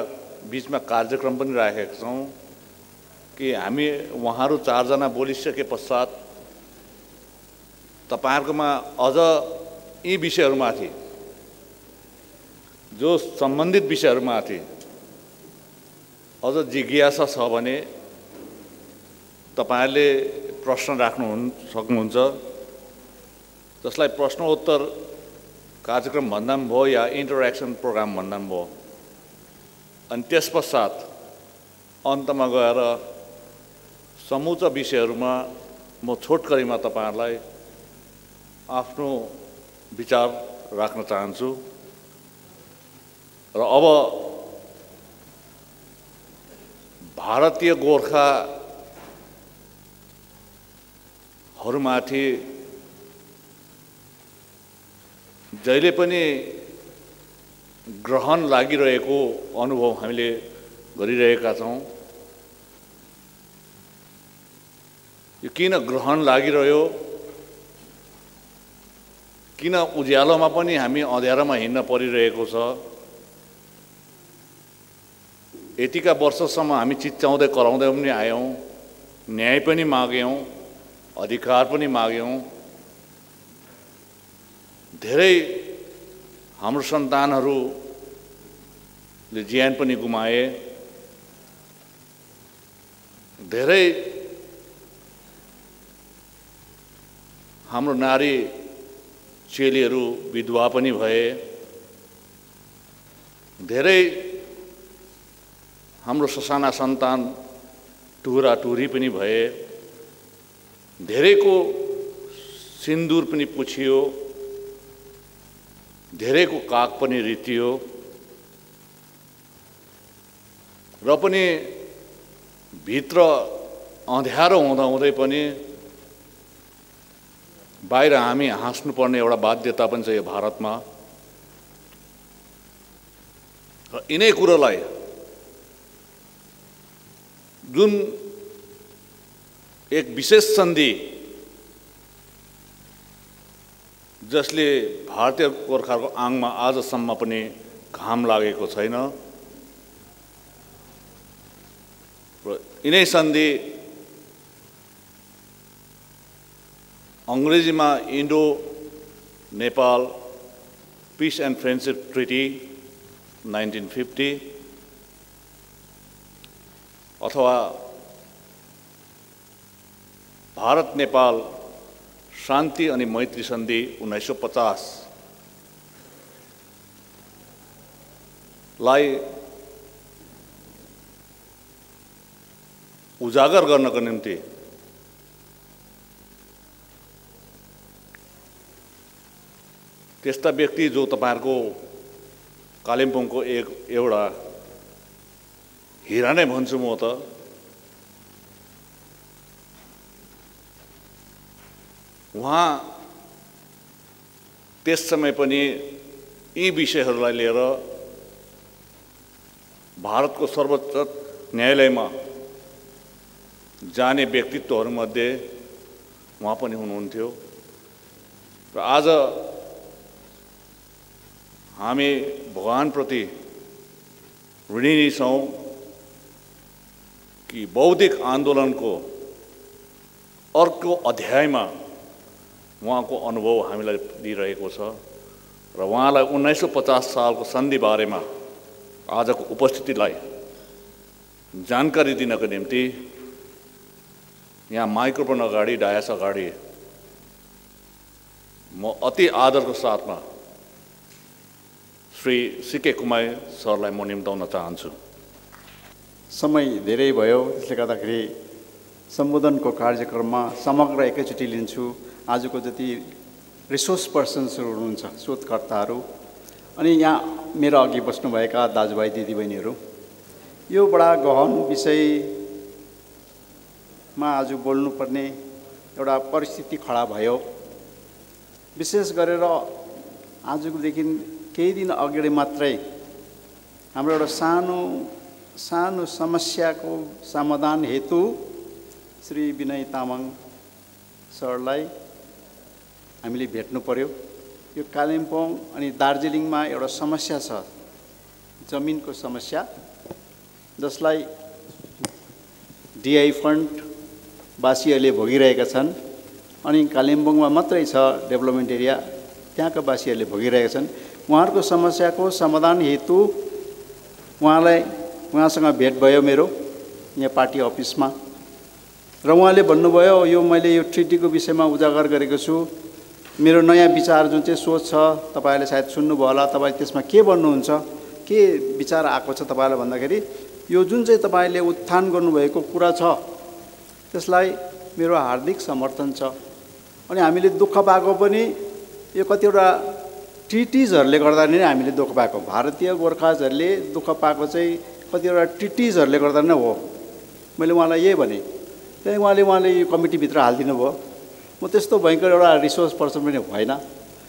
बिचमा कार्यक्रम पनि राखेका छौँ कि हामी उहाँहरू चारजना बोलिसके पश्चात तपाईँहरूकोमा अझ यी विषयहरूमाथि जो सम्बन्धित विषयहरूमाथि अझ जिज्ञासा छ भने तपाईँहरूले प्रश्न राख्नु हुन् सक्नुहुन्छ। जसलाई प्रश्नोत्तर कार्यक्रम भन्दा पनि भयो या इन्टरेक्सन प्रोग्राम भन्दा पनि भयो। अनि त्यस पश्चात अन्तमा गएर समूच विषयहरूमा म छोटकरीमा तपाईँहरूलाई आफ्नो विचार राख्न चाहन्छु। र अब भारतीय गोर्खाहरूमाथि जहिले पनि ग्रहण लागिरहेको अनुभव हामीले गरिरहेका छौँ। यो किन ग्रहण लागिरह्यो? किन उज्यालोमा पनि हामी अँध्यारोमा हिँड्न परिरहेको छ? यतिका वर्षसम्म हामी चिच्याउँदै कराउँदै पनि आयौँ न्याय पनि माग्यौँ अधिकार पनि माग्यौँ। धेरै हाम्रो सन्तानहरूले ज्यान पनि गुमाए। धेरै हाम्रो नारी चेलीहरू विधवा पनि भए। धेरै हाम्रो ससाना सन्तान टुरा टुरी पनि भए। धेरैको सिन्दुर पनि पुछियो। धेरैको काग पनि रितियो र पनि भित्र अँध्यारो हुँदा हुँदै पनि बाहिर हामी हाँस्नुपर्ने एउटा बाध्यता पनि छ यो भारतमा। र यिनै कुरोलाई जुन एक विशेष सन्धि जसले भारतीय गोर्खाको आङमा आजसम्म पनि घाम लागेको छैन। र यिनै सन्धि अङ्ग्रेजीमा Indo Nepal peace and friendship treaty nineteen fifty अथवा भारत नेपाल शान्ति अनि मैत्री सन्धि उन्नाइस सौ पचासलाई उजागर गर्नको निम्ति त्यस्ता व्यक्ति जो तपाईँहरूको कालिम्पोङको एक एउटा हिरा नै भन्छु म त उहाँ त्यस समय पनि यी विषयहरूलाई लिएर भारतको सर्वोच्च न्यायालयमा जाने व्यक्तित्वहरूमध्ये उहाँ पनि हुनुहुन्थ्यो। र आज हामी भगवान्प्रति ऋणी छौँ कि बौद्धिक आन्दोलनको अर्को अध्यायमा उहाँको अनुभव हामीलाई दिइरहेको छ र उहाँलाई उन्नाइस सौ पचास सालको सन्धि बारेमा आजको उपस्थितिलाई जानकारी दिनको निम्ति यहाँ माइक्रोफोन अगाडि डायस अगाडि म अति आदरको साथमा श्री सिके कुमाई सरलाई म निम्ताउन चाहन्छु। समय धेरै भयो त्यसले गर्दाखेरि सम्बोधनको कार्यक्रममा समग्र एकैचोटि लिन्छु। आजको जति रिसोर्स पर्सन्सहरू हुनुहुन्छ शोधकर्ताहरू अनि यहाँ मेरो अघि बस्नुभएका दाजुभाइ दिदीबहिनीहरू यो बडा गहन विषयमा आज बोल्नुपर्ने एउटा परिस्थिति खडा भयो। विशेष गरेर आजकोदेखि केही दिन अगाडि मात्रै हाम्रो एउटा सानो सानो समस्याको समाधान हेतु श्री विनय तामाङ सरलाई हामीले भेट्नु पर्यो। यो कालिम्पोङ अनि दार्जिलिङमा एउटा समस्या छ। जमिनको समस्या। जसलाई डिआई फन्डवासीहरूले भोगिरहेका छन्। अनि कालिम्पोङमा मात्रै छ डेभलपमेन्ट एरिया। त्यहाँका वासीहरूले भोगिरहेका छन्। उहाँहरूको समस्याको समाधान हेतु उहाँलाई उहाँसँग भेट भयो मेरो यहाँ पार्टी अफिसमा। र उहाँले भन्नुभयो यो मैले यो ट्रिटीको विषयमा उजागर गरेको छु। मेरो नयाँ विचार जुन चाहिँ सोच छ तपाईँहरूले सायद सुन्नुभयो होला तपाईँ त्यसमा के भन्नुहुन्छ? के विचार आएको छ तपाईँलाई भन्दाखेरि यो जुन चाहिँ तपाईँले उत्थान गर्नुभएको कुरा छ त्यसलाई मेरो हार्दिक समर्थन छ। अनि हामीले दुःख पाएको पनि यो कतिवटा ट्रिटिजहरूले गर्दा नै हामीले दुःख पाएको। भारतीय गोर्खाजहरूले दुःख पाएको चाहिँ कतिवटा ट्रिटिजहरूले गर्दा नै हो। मैले उहाँलाई यही भने त्यहाँदेखि उहाँले उहाँले यो कमिटीभित्र हालिदिनु भयो म त्यस्तो भयङ्कर एउटा रिसोर्स पर्सन पनि होइन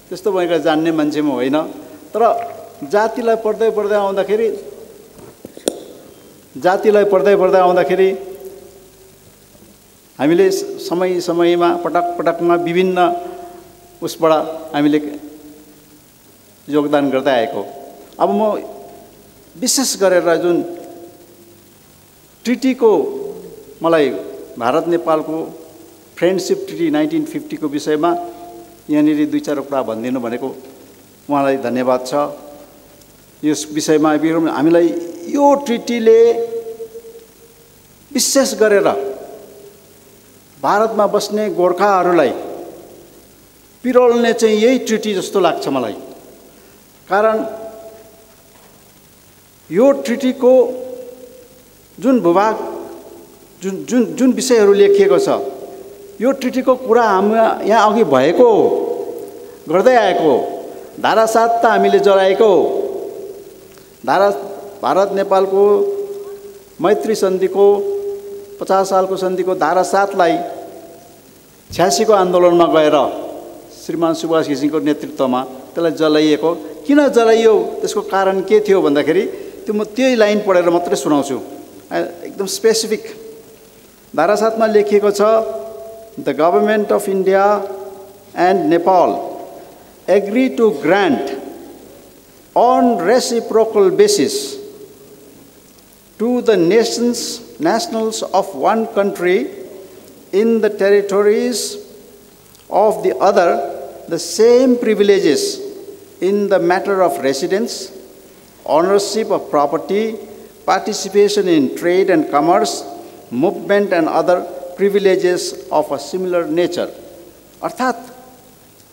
त्यस्तो भयङ्कर जान्ने मान्छे पनि होइन। तर जातिलाई पढ्दै पढ्दै आउँदाखेरि जातिलाई पढ्दै पढ्दै आउँदाखेरि हामीले समय समयमा पटक पटकमा विभिन्न उसबाट हामीले योगदान गर्दै आएको। अब म विशेष गरेर जुन ट्रिटीको मलाई भारत नेपालको फ्रेन्डसिप ट्रिटी नाइन्टिन फिफ्टीको विषयमा यहाँनिर दुई चार कुरा भनिदिनु भनेको उहाँलाई धन्यवाद छ। यस विषयमा हामीलाई यो ट्रिटीले विशेष गरेर भारतमा बस्ने गोर्खाहरूलाई पिरोल्ने चाहिँ यही ट्रिटी जस्तो लाग्छ मलाई। कारण यो ट्रिटीको जुन भूभाग जुन जुन जुन विषयहरू लेखिएको छ यो ट्रिटीको कुरा हाम्रो यहाँ अघि भएको गर्दै आएको धारा सात त हामीले जलाएको धारा भारत नेपालको मैत्री सन्धिको पचास सालको सन्धिको धारा सातलाई छ्यासीको आन्दोलनमा गएर श्रीमान सुभाष घिसिङको नेतृत्वमा त्यसलाई जलाइएको। किन जलाइयो? त्यसको कारण के थियो भन्दाखेरि त्यो म त्यही लाइन पढेर मात्रै सुनाउँछु। एकदम स्पेसिफिक धारा सातमा लेखिएको छ the Government of India and Nepal agree to grant on reciprocal basis to the nations, nationals of one country in the territories of the other the same privileges in the matter of residence, ownership of property, participation in trade and commerce, movement and other privileges of a similar nature. अर्थात्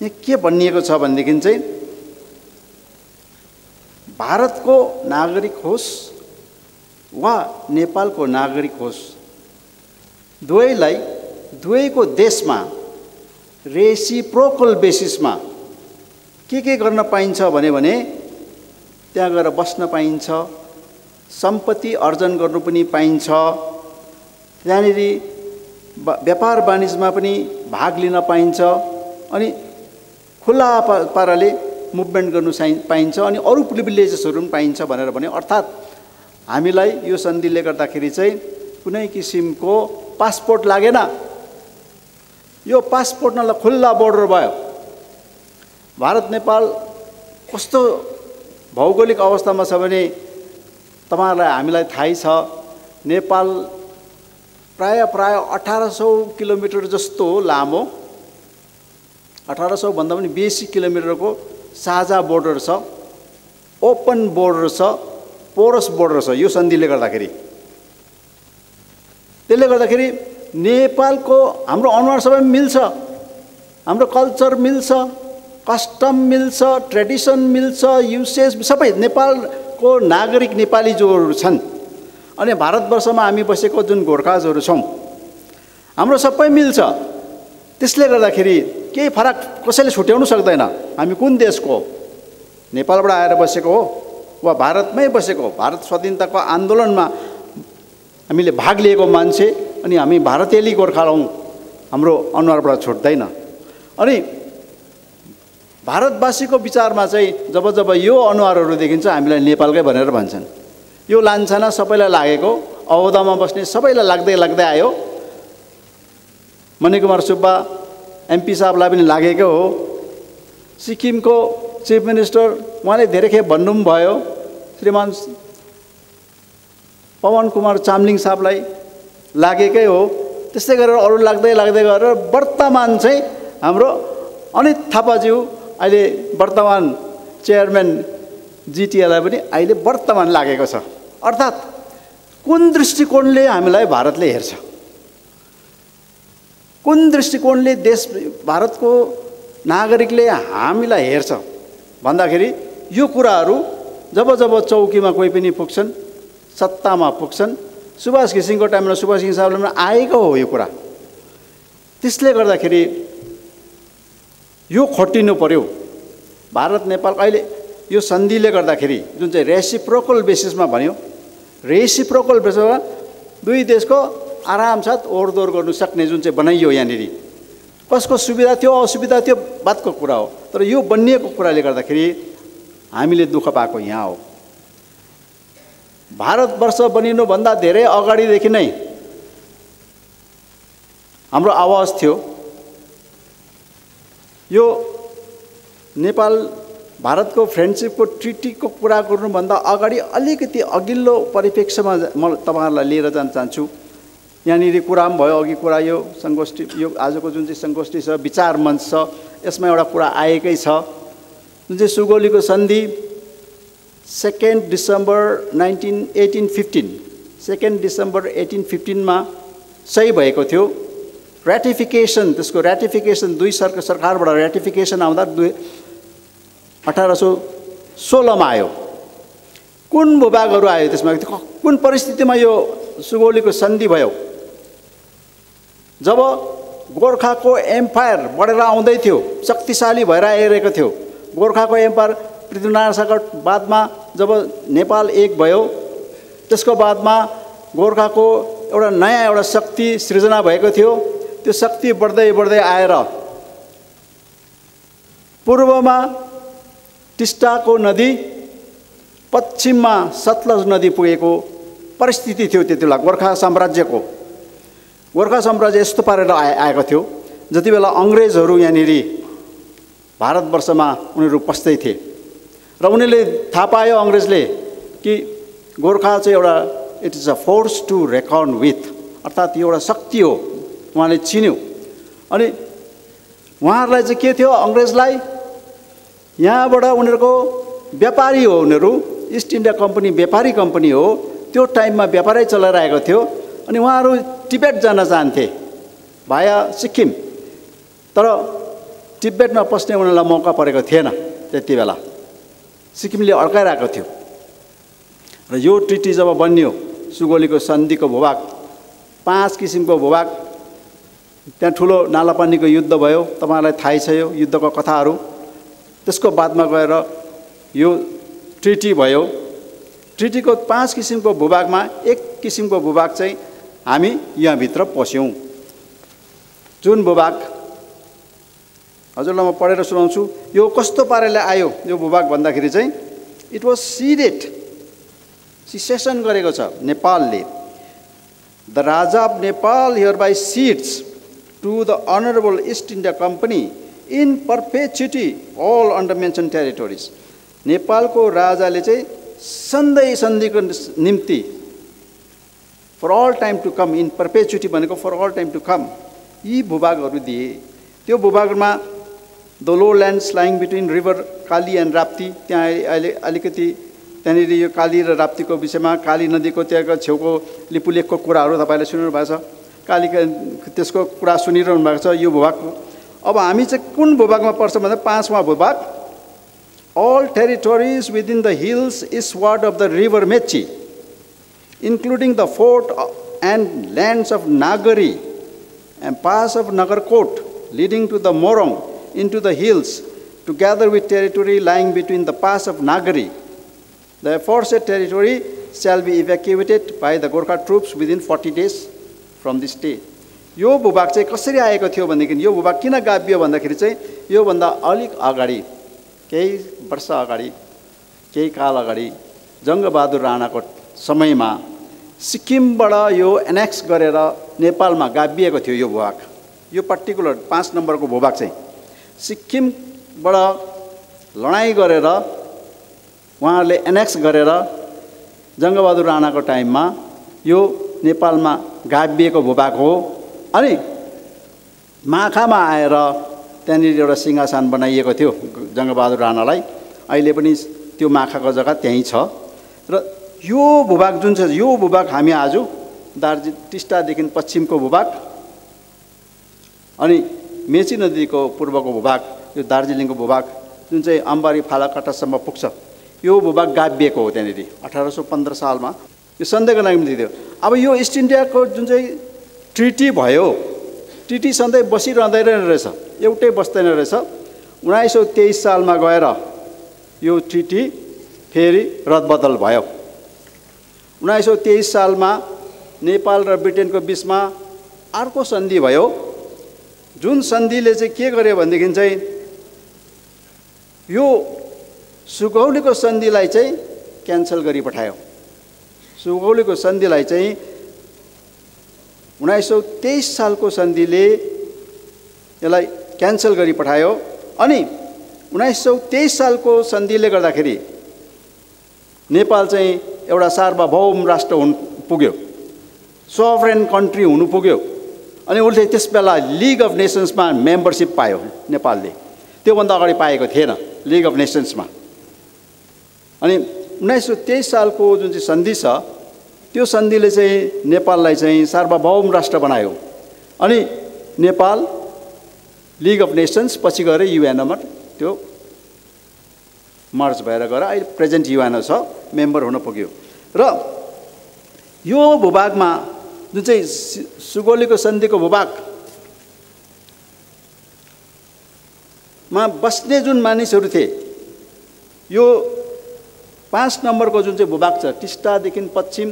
यहाँ के भनिएको छ भनेदेखि चाहिँ भारतको नागरिक होस् वा नेपालको नागरिक होस् दुवैलाई दुवैको देशमा रेसिप्रोकल बेसिसमा के के गर्न पाइन्छ भने भने त्यहाँ गएर बस्न पाइन्छ सम्पत्ति अर्जन गर्नु पनि पाइन्छ त्यहाँनिर व्यापार वाणिज्यमा पनि भाग लिन पाइन्छ अनि खुल्ला पाराले मुभमेन्ट गर्नु चाहिँ पाइन्छ अनि अरू प्रिभिलेजेसहरू पनि पाइन्छ भनेर भन्यो अर्थात् हामीलाई यो सन्धिले गर्दाखेरि चाहिँ कुनै किसिमको पासपोर्ट लागेन। यो पासपोर्ट नला खुल्ला बोर्डर भयो। भारत नेपाल कस्तो भौगोलिक अवस्थामा छ भने तपाईँहरूलाई हामीलाई थाहै छ नेपाल प्राय प्राय अठार सौ किलोमिटर जस्तो लामो अठार सौभन्दा पनि बेसी किलोमिटरको साझा बोर्डर छ ओपन बोर्डर छ पोरस बोर्डर छ यो सन्धिले गर्दाखेरि। त्यसले गर्दाखेरि नेपालको हाम्रो अनुहार सबै मिल्छ हाम्रो कल्चर मिल्छ कस्टम मिल्छ ट्रेडिसन मिल्छ युसेज सबै नेपालको नागरिक नेपाली जोहरू छन्। अनि भारतवर्षमा हामी बसेको जुन गोर्खाजहरू छौँ हाम्रो सबै मिल्छ। त्यसले गर्दाखेरि केही फरक कसैले छुट्याउनु सक्दैन। हामी कुन देशको नेपालबाट आएर बसेको हो? वा भारतमै बसेको भारत स्वाधीनताको आन्दोलनमा हामीले भाग लिएको मान्छे अनि हामी भारतेली गोर्खा हौँ हाम्रो अनुहारबाट छुट्दैन। अनि भारतवासीको विचारमा चाहिँ जब जब यो अनुहारहरू देखिन्छ हामीलाई नेपालकै भनेर भन्छन्। यो लान्छना सबैलाई लागेको अवधामा बस्ने सबैलाई लाग्दै लाग्दै आयो। मणिकुमार सुब्बा एमपी साहबलाई पनि लागेकै हो। सिक्किमको चिफ मिनिस्टर उहाँले धेरै खेप भन्नु पनि भयो। श्रीमान पवन कुमार चामलिङ साहबलाई लागेकै हो। त्यस्तै गरेर अरू लाग्दै लाग्दै गरेर वर्तमान चाहिँ हाम्रो अनित थापाज्यू अहिले वर्तमान चेयरम्यान जिटिएलाई पनि अहिले वर्तमान लागेको छ। अर्थात् कुन दृष्टिकोणले हामीलाई भारतले हेर्छ? कुन दृष्टिकोणले देश भारतको नागरिकले हामीलाई हेर्छ? भन्दाखेरि यो कुराहरू जब जब चौकीमा कोही पनि पुग्छन् सत्तामा पुग्छन् सुभाष घिसिङको टाइममा सुभाष घिसिङ साहबले पनि आएको हो यो कुरा। त्यसले गर्दाखेरि यो खोटिनु पर्यो। भारत नेपाल अहिले यो सन्धिले गर्दाखेरि जुन चाहिँ रेसिप्रोकल बेसिसमा भन्यो रेसिप्रोकल बेसिसमा दुई देशको आरामसाथ ओहोरदोहोर गर्नु सक्ने जुन चाहिँ बनाइयो यहाँनिर। कसको सुविधा थियो असुविधा थियो बातको कुरा हो। तर यो बनिएको कुराले गर्दाखेरि हामीले दुःख पाएको यहाँ हो। भारतवर्ष बनिनुभन्दा धेरै अगाडिदेखि नै हाम्रो आवाज थियो। यो नेपाल भारतको फ्रेन्डसिपको ट्रिटीको कुरा गर्नुभन्दा अगाडि अलिकति अघिल्लो परिप्रेक्ष्यमा म तपाईँहरूलाई लिएर जान चाहन्छु। यहाँनिर कुरा पनि भयो अघि कुरा यो सङ्गोष्ठी यो आजको जुन चाहिँ सङ्गोष्ठी छ विचार मञ्च छ यसमा एउटा कुरा आएकै छ। जुन चाहिँ सुगोलीको सन्धि second December nineteen eighteen fifteen second December eighteen फिफ्टिनमा सही भएको थियो। ऱ्याटिफिकेसन त्यसको ऱ्याटिफिकेसन दुई सरकार सरकारबाट ऱ्याटिफिकेसन आउँदा दुई अठार सौ सोह्रमा आयो। कुन भूभागहरू आयो त्यसमा? कुन परिस्थितिमा यो सुगौलीको सन्धि भयो? जब गोर्खाको एम्पायर बढेर आउँदै थियो शक्तिशाली भएर आइरहेको थियो गोर्खाको एम्पायर पृथ्वीनारायण सागर बादमा जब नेपाल एक भयो त्यसको बादमा गोर्खाको एउटा नयाँ एउटा शक्ति सृजना भएको थियो। त्यो शक्ति बढ्दै बढ्दै आएर पूर्वमा टिस्टाको नदी पश्चिममा सतलज नदी पुगेको परिस्थिति थियो त्यति बेला गोर्खा साम्राज्यको। गोर्खा साम्राज्य यस्तो पारेर आए आएको थियो। जति बेला अङ्ग्रेजहरू यहाँनिर भारतवर्षमा उनीहरू पस्दै थिए। र उनीहरूले थाहा पायो अङ्ग्रेजले कि गोर्खा चाहिँ एउटा it is a force to reckon with अर्थात् यो एउटा शक्ति हो उहाँले चिन्यो। अनि उहाँहरूलाई चाहिँ के थियो? अङ्ग्रेजलाई यहाँबाट उनीहरूको व्यापारी हो उनीहरू इस्ट इन्डिया कम्पनी व्यापारी कम्पनी हो। त्यो टाइममा व्यापारै चलाइरहेको थियो अनि उहाँहरू टिबेट जान चाहन्थे भाया सिक्किम। तर तिब्बतमा पस्ने उनीहरूलाई मौका परेको थिएन त्यति बेला। सिक्किमले अड्काइरहेको थियो। र यो ट्रिटी जब बनियो सुगोलीको सन्धिको भूभाग पाँच किसिमको भूभाग त्यहाँ ठुलो नालापानीको युद्ध भयो तपाईँहरूलाई थाहै छ यो युद्धको कथाहरू। त्यसको बादमा गएर यो ट्रिटी भयो। ट्रिटीको पाँच किसिमको भूभागमा एक किसिमको भूभाग चाहिँ हामी यहाँभित्र पस्यौँ। जुन भूभाग हजुरलाई म पढेर सुनाउँछु। यो कस्तो पाराले आयो यो भूभाग भन्दाखेरि चाहिँ इट वाज सिडेड सिसेसन गरेको छ नेपालले। The Raja of Nepal hereby cedes to the honourable East India company in perpetuity all under mention territories नेपालको राजाले चाहिँ सधैँ सन्धिको निम्ति for all time to come in perpetuity भनेको for all time to come यी भूभागहरू दिए त्यो भूभागमा the low lands lying between river Kali and Rapti त्यहाँ अहिले अलिकति त्यहाँनिर यो काली र राप्तीको विषयमा काली नदीको त्यहाँको छेउको लिपुलेखको कुराहरू तपाईँले सुनिरहनु भएको छ काली त्यसको कुरा सुनिरहनु भएको छ यो भूभागको अब हामी चाहिँ कुन भूभागमा पर्छ भन्दा पाँचमा भूभाग all territories within the hills eastward of the river Mechi including the fort and lands of Nagari and pass of Nagarkot leading to the Morong into the hills, together with territory lying between the pass of Nagari. The aforesaid territory shall be evacuated by the Gorkha troops within 40 days from this day. यो भूभाग चाहिँ कसरी आएको थियो भनेदेखि यो भूभाग किन गाभियो भन्दाखेरि चाहिँ योभन्दा अलिक अगाडि केही वर्ष अगाडि केही काल अगाडि जङ्गबहादुर राणाको समयमा सिक्किमबाट यो एनेक्स गरेर नेपालमा गाभिएको थियो यो भूभाग। यो पर्टिकुलर पाँच नम्बरको भूभाग चाहिँ सिक्किमबाट लडाइँ गरेर उहाँहरूले एनेक्स गरेर जङ्गबहादुर राणाको टाइममा यो नेपालमा गाभिएको भूभाग हो। अनि माखामा आएर त्यहाँनिर एउटा सिंहासन बनाइएको थियो जङ्गबहादुर राणालाई। अहिले पनि त्यो माखाको जग्गा त्यहीँ छ। र यो भूभाग जुन छ यो भूभाग हामी आज दार्जिलिङ टिस्टादेखि पश्चिमको भूभाग अनि मेची नदीको पूर्वको भूभाग यो दार्जिलिङको भूभाग जुन चाहिँ अम्बारी फालाकाटासम्म पुग्छ यो भूभाग गाभिएको हो त्यहाँनिर। अठार सौ पन्ध्र सालमा। यो सन्देहको निम्ति थियो। अब यो इस्ट इन्डियाको जुन चाहिँ ट्रिटी भयो। ट्रिटी सधैँ बसिरहँदैन रहेछ। एउटै बस्दैन रहेछ। उन्नाइस सौ तेइस सालमा गएर यो ट्रिटी फेरि रदबदल भयो। उन्नाइस सौ तेइस सालमा नेपाल र ब्रिटेनको बिचमा अर्को सन्धि भयो। जुन सन्धिले चाहिँ के गर्यो भनेदेखि चाहिँ यो सुगौलीको सन्धिलाई चाहिँ क्यान्सल गरी पठायो सुगौलीको सन्धिलाई चाहिँ उन्नाइस सौ तेइस सालको सन्धिले यसलाई क्यान्सल गरी पठायो अनि उन्नाइस सौ तेइस सालको सन्धिले गर्दाखेरि नेपाल चाहिँ एउटा सार्वभौम राष्ट्र हुनु पुग्यो। सोभरेन कन्ट्री हुनु पुग्यो। अनि उसले त्यस बेला लिग अफ नेसन्समा मेम्बरसिप पायो नेपालले। त्योभन्दा अगाडि पाएको थिएन लिग अफ नेसन्समा अनि उन्नाइस सौ तेइस सालको जुन चाहिँ सन्धि छ त्यो सन्धिले चाहिँ नेपाललाई चाहिँ सार्वभौम राष्ट्र बनायो। अनि नेपाल लिग अफ नेसन्स पछि गएर युएनओमा त्यो मर्च भएर गएर अहिले प्रेजेन्ट युएनओ छ मेम्बर हुन पुग्यो। र यो भूभागमा जुन चाहिँ सुगोलीको सन्धिको भूभागमा बस्ने जुन मानिसहरू थिए यो पाँच नम्बरको जुन चाहिँ भूभाग छ टिस्टादेखि पश्चिम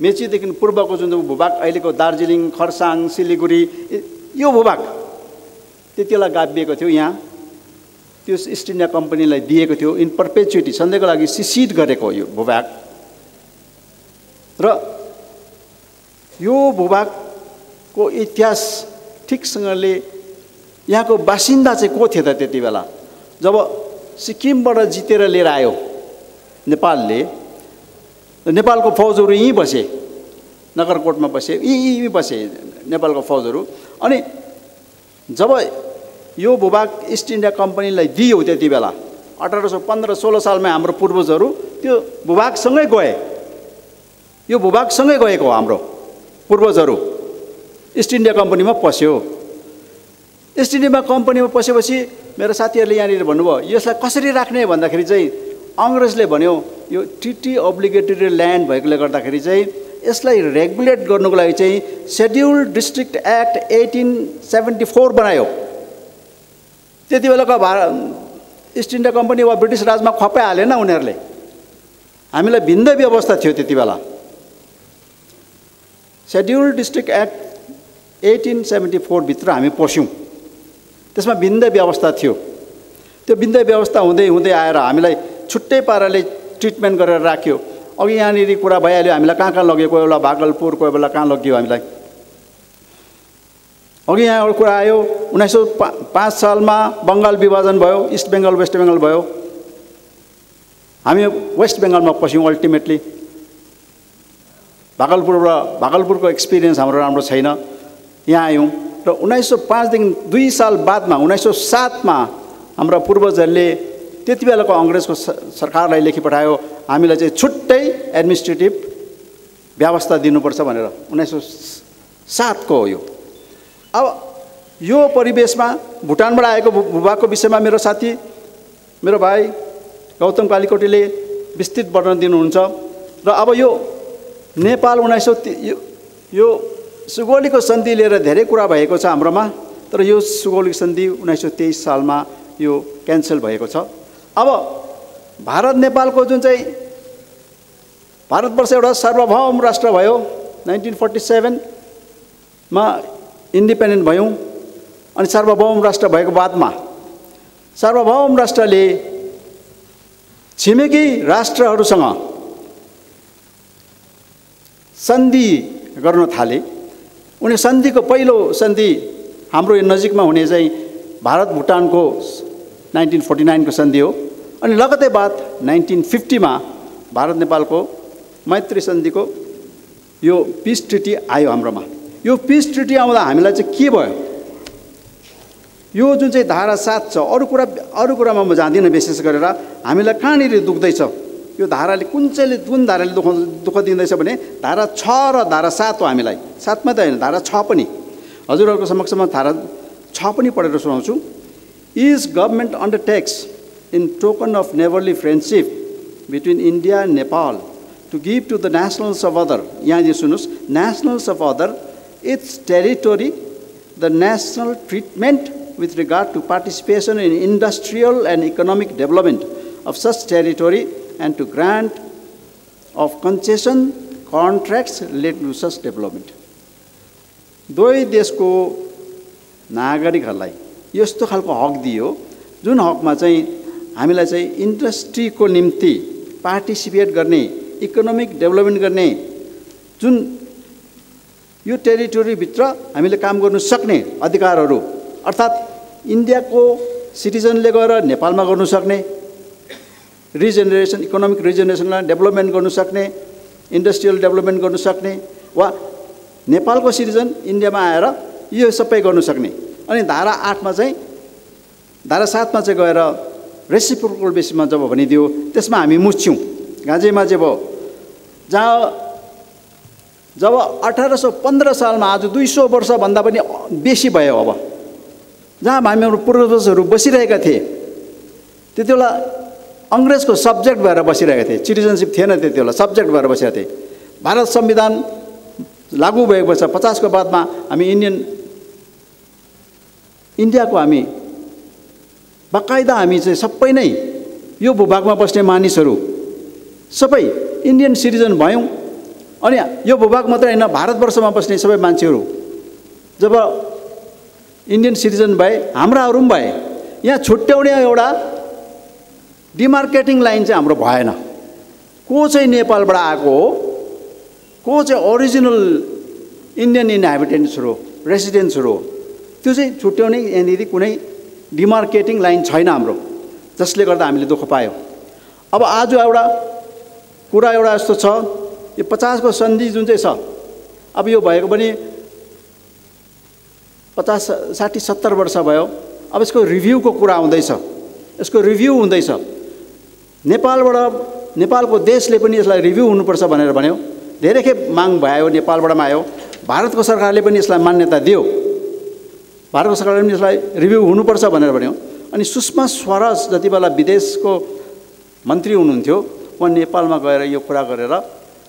मेचीदेखि पूर्वको जुन भूभाग अहिलेको दार्जिलिङ खरसाङ सिलिगुडी यो भूभाग त्यति बेला गाभिएको थियो यहाँ। त्यो इस्ट इन्डिया कम्पनीलाई दिएको थियो। इन पर्पेचुटी सधैँको लागि सिसिड गरेको यो भूभाग। र यो भूभागको इतिहास ठिकसँगले यहाँको बासिन्दा चाहिँ को थियो त त्यति बेला? जब सिक्किमबाट जितेर लिएर आयो नेपालले नेपालको फौजहरू यहीँ बसे नगरकोटमा बसे यहीँ यहीँ बसे नेपालको फौजहरू। अनि जब यो भूभाग इस्ट इन्डिया कम्पनीलाई दियो त्यति बेला अठार सौ पन्ध्र सोह्र सालमा हाम्रो पूर्वजहरू त्यो भूभागसँगै गए। यो भूभागसँगै गएको हाम्रो पूर्वजहरू। इस्ट इन्डिया कम्पनीमा पस्यो। इस्ट इन्डियामा कम्पनीमा पसेपछि मेरो साथीहरूले यहाँनिर भन्नुभयो यसलाई कसरी राख्ने भन्दाखेरि चाहिँ अङ्ग्रेजले भन्यो यो टिटी अब्लिगेटरी ल्यान्ड भएकोले गर्दाखेरि चाहिँ यसलाई रेगुलेट गर्नुको लागि चाहिँ scheduled district act eighteen seventy four बनायो। त्यति बेलाको भारत इस्ट इन्डिया कम्पनी वा ब्रिटिस राजमा खपै हालेन उनीहरूले। हामीलाई भिन्दै व्यवस्था थियो त्यति बेला। Scheduled district act eighteen seventy फोरभित्र हामी पस्यौँ। त्यसमा भिन्दै व्यवस्था थियो। त्यो भिन्दै व्यवस्था हुँदै हुँदै आएर हामीलाई छुट्टै पाराले ट्रिटमेन्ट गरेर राख्यो। अघि यहाँनिर कुरा भइहाल्यो हामीलाई कहाँ कहाँ लग्यो कोही बेला भागलपुर कोही बेला कहाँ लग्यो हामीलाई। अघि यहाँ एउटा कुरा आयो उन्नाइस सौ पा पाँच सालमा बङ्गाल विभाजन भयो इस्ट बेङ्गल वेस्ट बेङ्गल भयो। हामी वेस्ट बेङ्गलमा पस्यौँ अल्टिमेटली। भागलपुरबाट भागलपुरको एक्सपिरियन्स हाम्रो राम्रो छैन। यहाँ आयौँ। र उन्नाइस सौ पाँचदेखि दुई साल बादमा उन्नाइस सौ सातमा हाम्रा पूर्वजहरूले त्यति बेलाको अङ्ग्रेजको सरकारलाई लेखी पठायो हामीलाई चाहिँ छुट्टै एडमिनिस्ट्रेटिभ व्यवस्था दिनुपर्छ भनेर। उन्नाइस सौ सातको हो यो। अब यो परिवेशमा भुटानबाट आएको भूभागको विषयमा मेरो साथी मेरो भाइ गौतम कालीकोटीले विस्तृत वर्णन दिनुहुन्छ। र अब यो नेपाल उन्नाइस सौ यो सुगौलीको सन्धि लिएर धेरै कुरा भएको छ हाम्रोमा तर यो सुगौलिक सन्धि उन्नाइस सौ तेइस सालमा यो क्यान्सल भएको छ। अब भारत नेपालको जुन चाहिँ भारतवर्ष एउटा सार्वभौम राष्ट्र भयो नाइन्टिन फोर्टी सेभेनमा इन्डिपेन्डेन्ट भयौँ अनि सार्वभौम राष्ट्र भएको बादमा सार्वभौम राष्ट्रले छिमेकी राष्ट्रहरूसँग सन्धि गर्न थाले। उनी सन्धिको पहिलो सन्धि हाम्रो यो नजिकमा हुने चाहिँ भारत भुटानको नाइन्टिन फोर्टी नाइनको सन्धि हो। अनि लगतै बाद नाइन्टिन फिफ्टीमा भारत नेपालको मैत्री सन्धिको यो पिस ट्रिटी आयो हाम्रोमा। यो पिस ट्रिटी आउँदा हामीलाई चाहिँ के भयो? यो जुन चाहिँ धारा सात छ अरू कुरा अरू कुरामा म जाँदिनँ विशेष गरेर। हामीलाई कहाँनिर दुख्दैछ? यो धाराले कुन चाहिँले कुन धाराले दुख दुःख दिँदैछ भने धारा छ र धारा सात हो हामीलाई। सातमा त होइन धारा छ पनि। हजुरहरूको समक्षमा धारा छ पनि पढेर सुनाउँछु। Is government undertakes in token of neighbourly friendship between India and Nepal to give to the nationals of other यहाँनिर सुन्नुहोस् nationals of other its territory the national treatment with regard to participation in industrial and economic development of such territory and to grant of concession contracts related to such development. दुवै देशको नागरिकहरूलाई यस्तो खालको हक दियो। जुन हकमा चाहिँ हामीलाई चाहिँ इन्डस्ट्रीको निम्ति पार्टिसिपेट गर्ने इकोनोमिक डेभलपमेन्ट गर्ने जुन यो टेरिटोरीभित्र हामीले काम गर्नु सक्ने अधिकारहरू अर्थात् इन्डियाको सिटिजनले गएर नेपालमा गर्नु सक्ने रिजेनेरेसन इकोनोमिक रिजेनेरेसनलाई डेभलपमेन्ट गर्नु सक्ने इन्डस्ट्रियल डेभलपमेन्ट गर्नु सक्ने वा नेपालको सिटिजन इन्डियामा आएर यो सबै गर्नु सक्ने। अनि धारा आठमा चाहिँ धारा सातमा चाहिँ गएर रेसिप्रोकल बेसिसमा जब भनिदियो त्यसमा हामी मुच्छ्यौँ गाँजेमा चाहिँ भयो जहाँ जब अठार सौ पन्ध्र सालमा आज दुई सौ वर्षभन्दा पनि बेसी भयो अब। जहाँ हामीहरू पूर्वजहरू बसिरहेका थिए त्यति बेला अङ्ग्रेजको सब्जेक्ट भएर बसिरहेका थिए। सिटिजनसिप थिएन त्यति बेला सब्जेक्ट भएर बसेका थिए। भारत संविधान लागू भएको छ पचासको बादमा हामी इन्डियन इन्डियाको हामी बाकायदा हामी चाहिँ सबै नै यो भूभागमा बस्ने मानिसहरू सबै इन्डियन सिटिजन भयौँ अनि यो भूभाग मात्रै होइन भारतवर्षमा बस्ने सबै मान्छेहरू जब इन्डियन सिटिजन भए हाम्राहरू पनि भए यहाँ छुट्याउने एउटा डिमार्केटिङ लाइन चाहिँ हाम्रो भएन। को चाहिँ नेपालबाट आएको हो? को चाहिँ ओरिजिनल इन्डियन इन्हेबिटेन्ट्सहरू रेसिडेन्ट्सहरू हो? त्यो चाहिँ छुट्याउने यहाँनिर कुनै डिमार्केटिङ लाइन छैन हाम्रो जसले गर्दा हामीले दुःख पायौँ। अब आज एउटा कुरा एउटा यस्तो छ यो पचासको सन्धि जुन चाहिँ छ अब यो भएको पनि पचास साठी सत्तर वर्ष भयो। अब यसको रिभ्यूको कुरा हुँदैछ यसको रिभ्यू हुँदैछ। नेपालबाट नेपालको देशले पनि यसलाई रिभ्यू हुनुपर्छ भनेर भन्यो। धेरै खेप माग भयो नेपालबाट आयो। भारतको सरकारले पनि यसलाई मान्यता दियो। भारतको सरकारले पनि यसलाई रिभ्यू हुनुपर्छ भनेर भन्यो। अनि सुषमा स्वराज जति बेला विदेशको मन्त्री हुनुहुन्थ्यो उहाँ नेपालमा गएर यो कुरा गरेर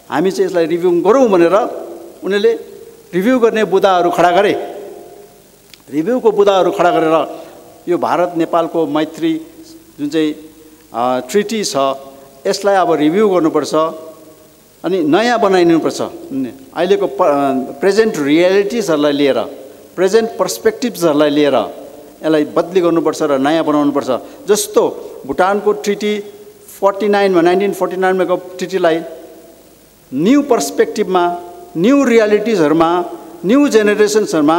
हामी चाहिँ यसलाई रिभ्यू गरौँ भनेर उनीहरूले रिभ्यू गर्ने बुदाहरू खडा गरे। रिभ्यूको बुदाहरू खडा गरेर यो भारत नेपालको मैत्री जुन चाहिँ ट्रिटी छ यसलाई अब रिभ्यू गर्नुपर्छ अनि नयाँ बनाइदिनुपर्छ अहिलेको प्रेजेन्ट रियालिटिजहरूलाई लिएर प्रेजेन्ट पर्सपेक्टिभ्सहरूलाई लिएर यसलाई बदली गर्नुपर्छ र नयाँ बनाउनुपर्छ। जस्तो भुटानको ट्रिटी फोर्टी नाइनमा नाइन्टिन फोर्टी नाइनमाको ट्रिटीलाई न्यू पर्सपेक्टिभमा न्यू रियालिटिजहरूमा न्यू जेनेरेसन्सहरूमा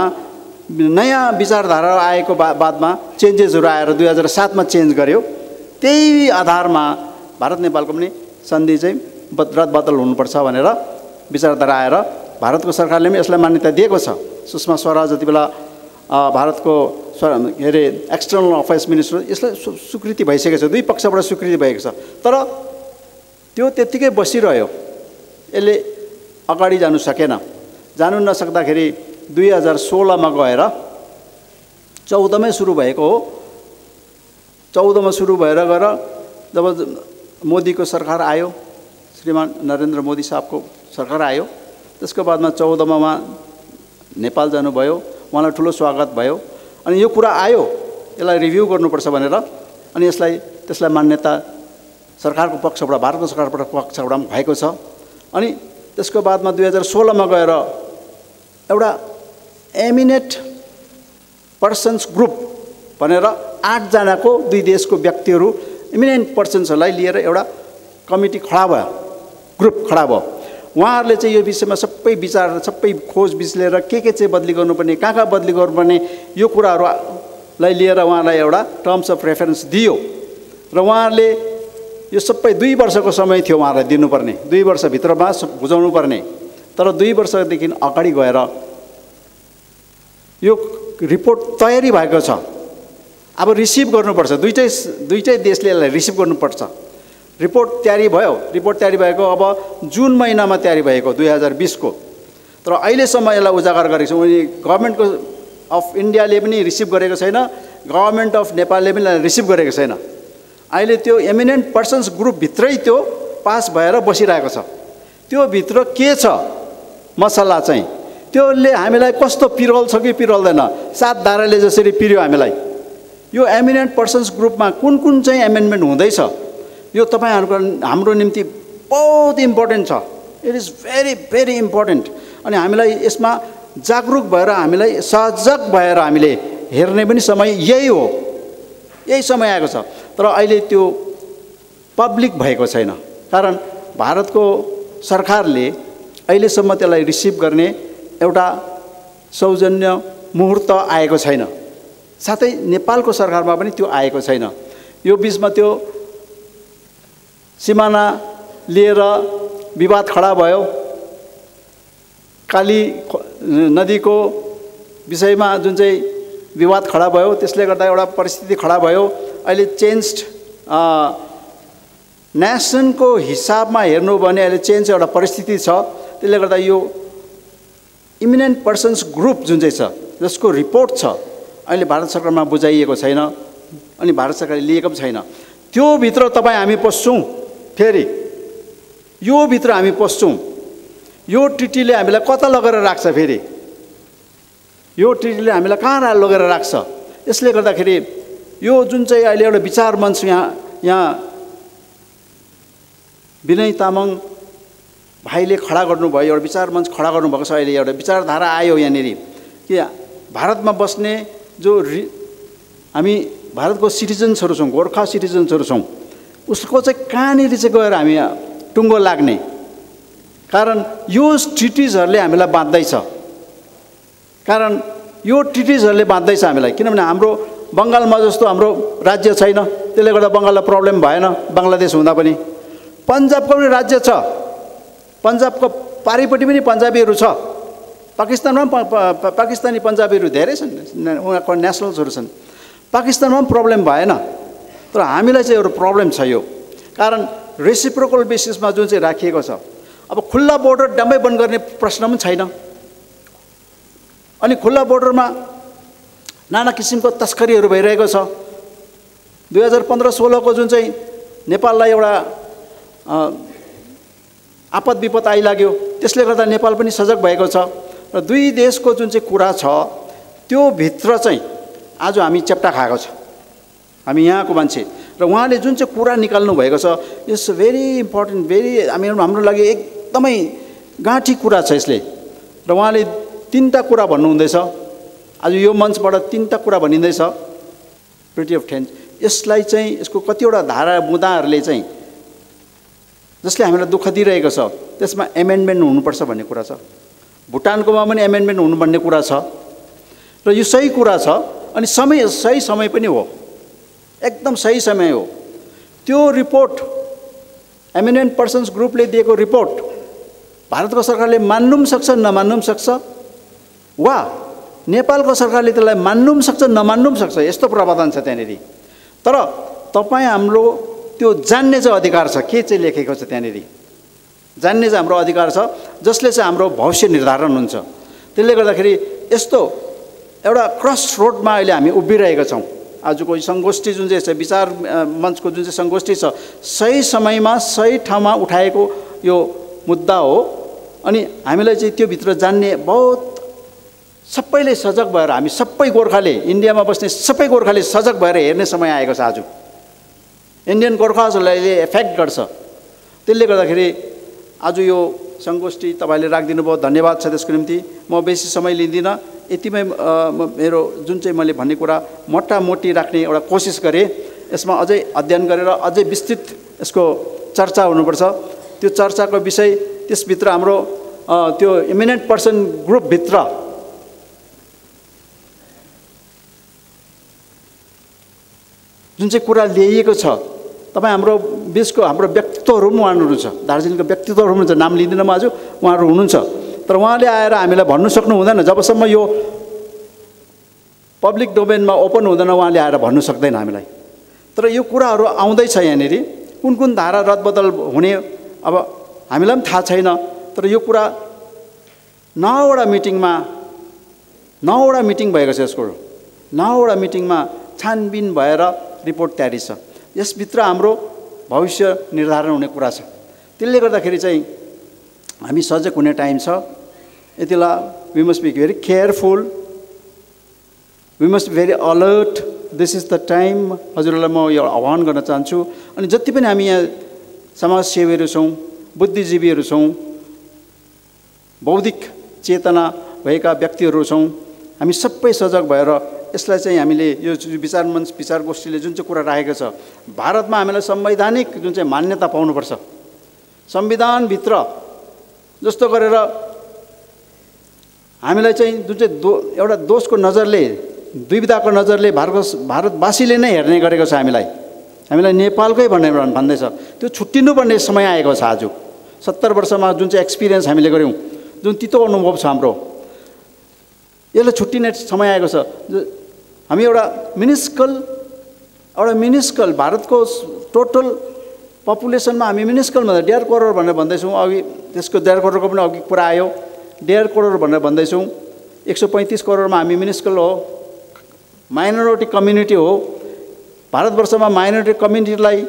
नयाँ विचारधारा आएको बा बादमा चेन्जेसहरू आएर दुई हजार सातमा चेन्ज गर्यो। त्यही आधारमा भारत नेपालको पनि सन्धि चाहिँ रद बदल हुनुपर्छ भनेर विचारधारा आएर भारतको सरकारले पनि यसलाई मान्यता दिएको छ। सुषमा स्वराज जति बेला भारतको के अरे एक्सटर्नल अफेयर्स मिनिस्टर यसलाई स्वीकृति भइसकेको छ। दुई पक्षबाट स्वीकृति भएको छ। तर त्यो त्यत्तिकै बसिरह्यो। यसले अगाडि जानु सकेन। जानु नसक्दाखेरि दुई हजार सोह्रमा गएर चौधमै सुरु भएको हो। चौधमा सुरु भएर गएर जब मोदीको सरकार आयो श्रीमान नरेन्द्र मोदी साहबको सरकार आयो त्यसको बादमा चौधमा उहाँ नेपाल जानुभयो उहाँलाई ठुलो स्वागत भयो। अनि यो कुरा आयो यसलाई रिभ्यू गर्नुपर्छ भनेर अनि यसलाई त्यसलाई मान्यता सरकारको पक्षबाट भारतको सरकारबाट पक्षबाट भएको छ। अनि त्यसको बादमा दुई हजार सोह्रमा गएर एउटा एमिनेट पर्सन्स ग्रुप भनेर आठजनाको दुई देशको व्यक्तिहरू इमिनेन्ट पर्सन्सहरूलाई लिएर एउटा कमिटी खडा भयो ग्रुप खडा भयो। उहाँहरूले चाहिँ यो विषयमा सबै विचार सबै खोज लिएर के के चाहिँ बदली गर्नुपर्ने कहाँ कहाँ बदली गर्नुपर्ने यो कुराहरूलाई लिएर उहाँलाई एउटा टर्म्स अफ रेफरेन्स दियो। र उहाँहरूले यो सबै दुई वर्षको समय थियो उहाँलाई दिनुपर्ने। दुई वर्षभित्रमा बुझाउनु पर्ने तर दुई वर्षदेखि अगाडि गएर यो रिपोर्ट तयारी भएको छ। अब रिसिभ गर्नुपर्छ। दुइटै दुइटै देशले यसलाई रिसिभ गर्नुपर्छ। रिपोर्ट तयारी भयो। रिपोर्ट तयारी भएको अब जुन महिनामा तयारी भएको दुई हजार बिसको। तर अहिलेसम्म यसलाई उजागर गरेको छ उनी गभर्मेन्टको अफ इन्डियाले पनि रिसिभ गरेको छैन। गभर्मेन्ट अफ नेपालले पनि रिसिभ गरेको छैन। अहिले त्यो एमिनेन्ट पर्सन्स ग्रुपभित्रै त्यो पास भएर बसिरहेको छ। त्योभित्र के छ? मसला चाहिँ। त्योले हामीलाई कस्तो पिरोल्छ कि पिरोल्दैन। सात धाराले जसरी पिर्यो हामीलाई। यो एमिनेन्ट पर्सन्स ग्रुपमा कुन कुन चाहिँ एमेन्डमेन्ट हुँदैछ? यो तपाईँहरूको हाम्रो निम्ति बहुत इम्पोर्टेन्ट छ। It is very very important अनि हामीलाई यसमा जागरुक भएर हामीलाई सजग भएर हामीले हेर्ने पनि समय यही हो। यही समय आएको छ। तर अहिले त्यो पब्लिक भएको छैन। कारण भारतको सरकारले अहिलेसम्म त्यसलाई रिसिभ गर्ने एउटा सौजन्य मुहुर्त आएको छैन। साथै नेपालको सरकारमा पनि त्यो आएको छैन। यो बिचमा त्यो सिमाना लिएर विवाद खडा भयो। काली नदीको विषयमा जुन चाहिँ विवाद खडा भयो त्यसले गर्दा एउटा परिस्थिति खडा भयो। अहिले चेन्ज नेसनको हिसाबमा हेर्नु भने अहिले चेन्ज एउटा परिस्थिति छ। त्यसले गर्दा यो इमिनेन्ट पर्सन्स ग्रुप जुन चाहिँ छ जसको रिपोर्ट छ अहिले भारत सरकारमा बुझाइएको छैन अनि भारत सरकारले लिएको पनि छैन। त्योभित्र तपाईँ हामी पस्छौँ फेरि यो भित्र हामी पस्छौँ। यो टिटीले हामीलाई कता लगेर राख्छ फेरि? यो टिटीले हामीलाई कहाँ लगेर राख्छ? यसले गर्दाखेरि यो जुन चाहिँ अहिले एउटा विचार मञ्च यहाँ यहाँ विनय तामाङ भाइले खडा गर्नुभयो एउटा विचार मञ्च खडा गर्नुभएको छ अहिले एउटा विचारधारा आयो यहाँनिर कि भारतमा बस्ने जो हामी भारतको सिटिजन्सहरू छौँ गोर्खा सिटिजन्सहरू छौँ उसको चाहिँ कहाँनिर चाहिँ गएर हामी टुङ्गो लाग्ने? कारण यो ट्रिटिजहरूले हामीलाई बाँध्दैछ। कारण यो ट्रिटिजहरूले बाँध्दैछ हामीलाई। किनभने हाम्रो बङ्गालमा जस्तो हाम्रो राज्य छैन त्यसले गर्दा बङ्गाललाई प्रब्लम भएन बङ्गलादेश हुँदा पनि। पन्जाबको पनि राज्य छ। पन्जाबको पारिपट्टि पनि पन्जाबीहरू छ। पाकिस्तानमा पनि पाकिस्तानी पन्जाबीहरू धेरै छन्। उनीहरूको नेसनल्सहरू छन्। पाकिस्तानमा पनि प्रब्लम भएन। तर हामीलाई चाहिँ एउटा प्रब्लम छ यो। कारण रेसिप्रोकल बेसिसमा जुन चाहिँ राखिएको छ अब खुल्ला बोर्डर डम्मै बन्द गर्ने प्रश्न पनि छैन। अनि खुल्ला बोर्डरमा नाना किसिमको तस्करीहरू भइरहेको छ। दुई हजार पन्ध्र सोह्रको जुन चाहिँ नेपाललाई एउटा आपद विपद आइलाग्यो त्यसले गर्दा नेपाल पनि सजग भएको छ। र दुई देशको जुन चाहिँ कुरा छ त्यो भित्र चाहिँ आज हामी चेप्टा खाएको छ। हामी यहाँको मान्छे। र उहाँले जुन चाहिँ कुरा निकाल्नु भएको छ इट्स भेरी इम्पोर्टेन्ट भेरी हामी हाम्रो लागि एकदमै गाँठी कुरा छ यसले। र उहाँले तिनवटा कुरा भन्नुहुँदैछ। आज यो मञ्चबाट तिनवटा कुरा भनिँदैछ। प्रिटी अफ टेन्स यसलाई चाहिँ यसको कतिवटा धारा मुद्दाहरूले चाहिँ जसले हामीलाई दुःख दिइरहेको छ त्यसमा एमेन्डमेन्ट हुनुपर्छ भन्ने कुरा छ। भुटानकोमा पनि एमेन्डमेन्ट हुनु भन्ने कुरा छ। र यो सही कुरा छ अनि समय सही समय पनि हो। एकदम सही समय हो। त्यो रिपोर्ट एमिनेन्ट पर्सन्स ग्रुपले दिएको रिपोर्ट भारतको सरकारले मान्नु पनि सक्छ नमान्नु पनि सक्छ? वा नेपालको सरकारले त्यसलाई मान्नु पनि सक्छ नमान्नु पनि सक्छ? यस्तो प्रावधान छ त्यहाँनिर। तर तपाईँ हाम्रो त्यो जान्ने चाहिँ अधिकार छ। के चाहिँ लेखेको छ त्यहाँनिर? जान्ने चाहिँ हाम्रो अधिकार छ जसले चाहिँ हाम्रो भविष्य निर्धारण हुन्छ। त्यसले गर्दाखेरि यस्तो एउटा क्रस रोडमा अहिले हामी उभिरहेका छौँ। आजको सङ्गोष्ठी जुन चाहिँ छ विचार मञ्चको जुन चाहिँ सङ्गोष्ठी छ सही समयमा सही ठाउँमा उठाएको यो मुद्दा हो। अनि हामीलाई चाहिँ त्योभित्र जान्ने बहुत सबैले सजग भएर हामी सबै गोर्खाले इन्डियामा बस्ने सबै गोर्खाले सजग भएर हेर्ने समय आएको छ आज। इन्डियन गोर्खाजहरूलाई एफेक्ट गर्छ त्यसले गर्दाखेरि आज यो सङ्गोष्ठी तपाईँले राखिदिनु भयो धन्यवाद छ त्यसको निम्ति। म बेसी समय लिँदिनँ। यतिमै मेरो जुन चाहिँ मैले भन्ने कुरा मोटामोटी राख्ने एउटा कोसिस गरेँ यसमा अझै अध्ययन गरेर अझै विस्तृत यसको चर्चा हुनुपर्छ। त्यो चर्चाको विषय त्यसभित्र हाम्रो त्यो इमिनेन्ट पर्सन ग्रुपभित्र जुन चाहिँ कुरा ल्याइएको छ तपाईँ हाम्रो बिचको हाम्रो व्यक्तित्वहरू पनि उहाँहरू छ दार्जिलिङको व्यक्तित्वहरू पनि छ नाम लिँदिनँ म आज उहाँहरू हुनुहुन्छ। तर उहाँले आएर हामीलाई भन्नु सक्नु हुँदैन। जबसम्म यो पब्लिक डोमेनमा ओपन हुँदैन उहाँले आएर भन्नु सक्दैन हामीलाई। तर यो कुराहरू आउँदैछ यहाँनिर। कुन कुन धारा रदबदल हुने अब हामीलाई पनि थाहा छैन। तर यो कुरा नौवटा मिटिङमा नौवटा मिटिङ भएको छ यसको। नौवटा मिटिङमा छानबिन भएर रिपोर्ट तयारी छ। यसभित्र हाम्रो भविष्य निर्धारण हुने कुरा छ। त्यसले गर्दाखेरि चाहिँ हामी सजग हुने टाइम छ। बेला we must be very careful we must be very alert this is the time हजुरहरूलाई म यो आह्वान गर्न चाहन्छु अनि जति पनि हामी यहाँ समाजसेवीहरू छौँ बुद्धिजीवीहरू छौँ बौद्धिक चेतना भएका व्यक्तिहरू छौँ हामी सबै सजग भएर यसलाई चाहिँ हामीले यो विचार मञ्च विचार गोष्ठीले जुन चाहिँ कुरा राखेको छ भारतमा हामीलाई संवैधानिक जुन चाहिँ मान्यता पाउनुपर्छ संविधानभित्र जस्तो गरेर हामीलाई चाहिँ जुन चाहिँ दो एउटा दोषको नजरले दुविधाको नजरले भारतको भारतवासीले नै हेर्ने गरेको छ हामीलाई। हामीलाई नेपालकै भन्ने भन्दैछ। त्यो छुट्टिनुपर्ने समय आएको छ आज। सत्तर वर्षमा जुन चाहिँ एक्सपिरियन्स हामीले गऱ्यौँ जुन तितो अनुभव छ हाम्रो। यसलाई छुट्टिने समय आएको छ। हामी एउटा मिनिस्कल एउटा मिनिस्कल भारतको टोटल पपुलेसनमा हामी मिनिस्कलमा डेढ करोड भनेर भन्दैछौँ। अघि त्यसको डेढ करोडको पनि अघि कुरा आयो। डेढ करोड भनेर भन्दैछौँ। एक सय पैँतिस करोडमा हामी मिनिस्कल हो। माइनोरिटी कम्युनिटी हो। भारतवर्षमा माइनोरिटी कम्युनिटीलाई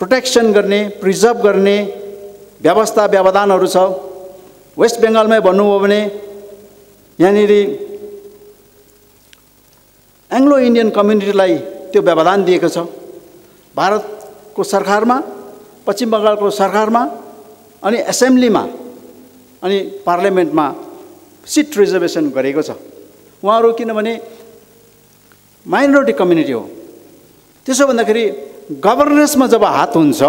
प्रोटेक्सन गर्ने प्रिजर्भ गर्ने व्यवस्था व्यवधानहरू छ। वेस्ट बेङ्गालमै भन्नुभयो भने यहाँनिर एङ्ग्लो इन्डियन कम्युनिटीलाई त्यो व्यवधान दिएको छ। भारतको सरकारमा पश्चिम बङ्गालको सरकारमा अनि एसेम्ब्लीमा अनि पार्लियामेन्टमा सिट रिजर्भेसन गरेको छ। उहाँहरू किनभने माइनोरिटी कम्युनिटी हो। त्यसो भन्दाखेरि गभर्नेन्समा जब हात हुन्छ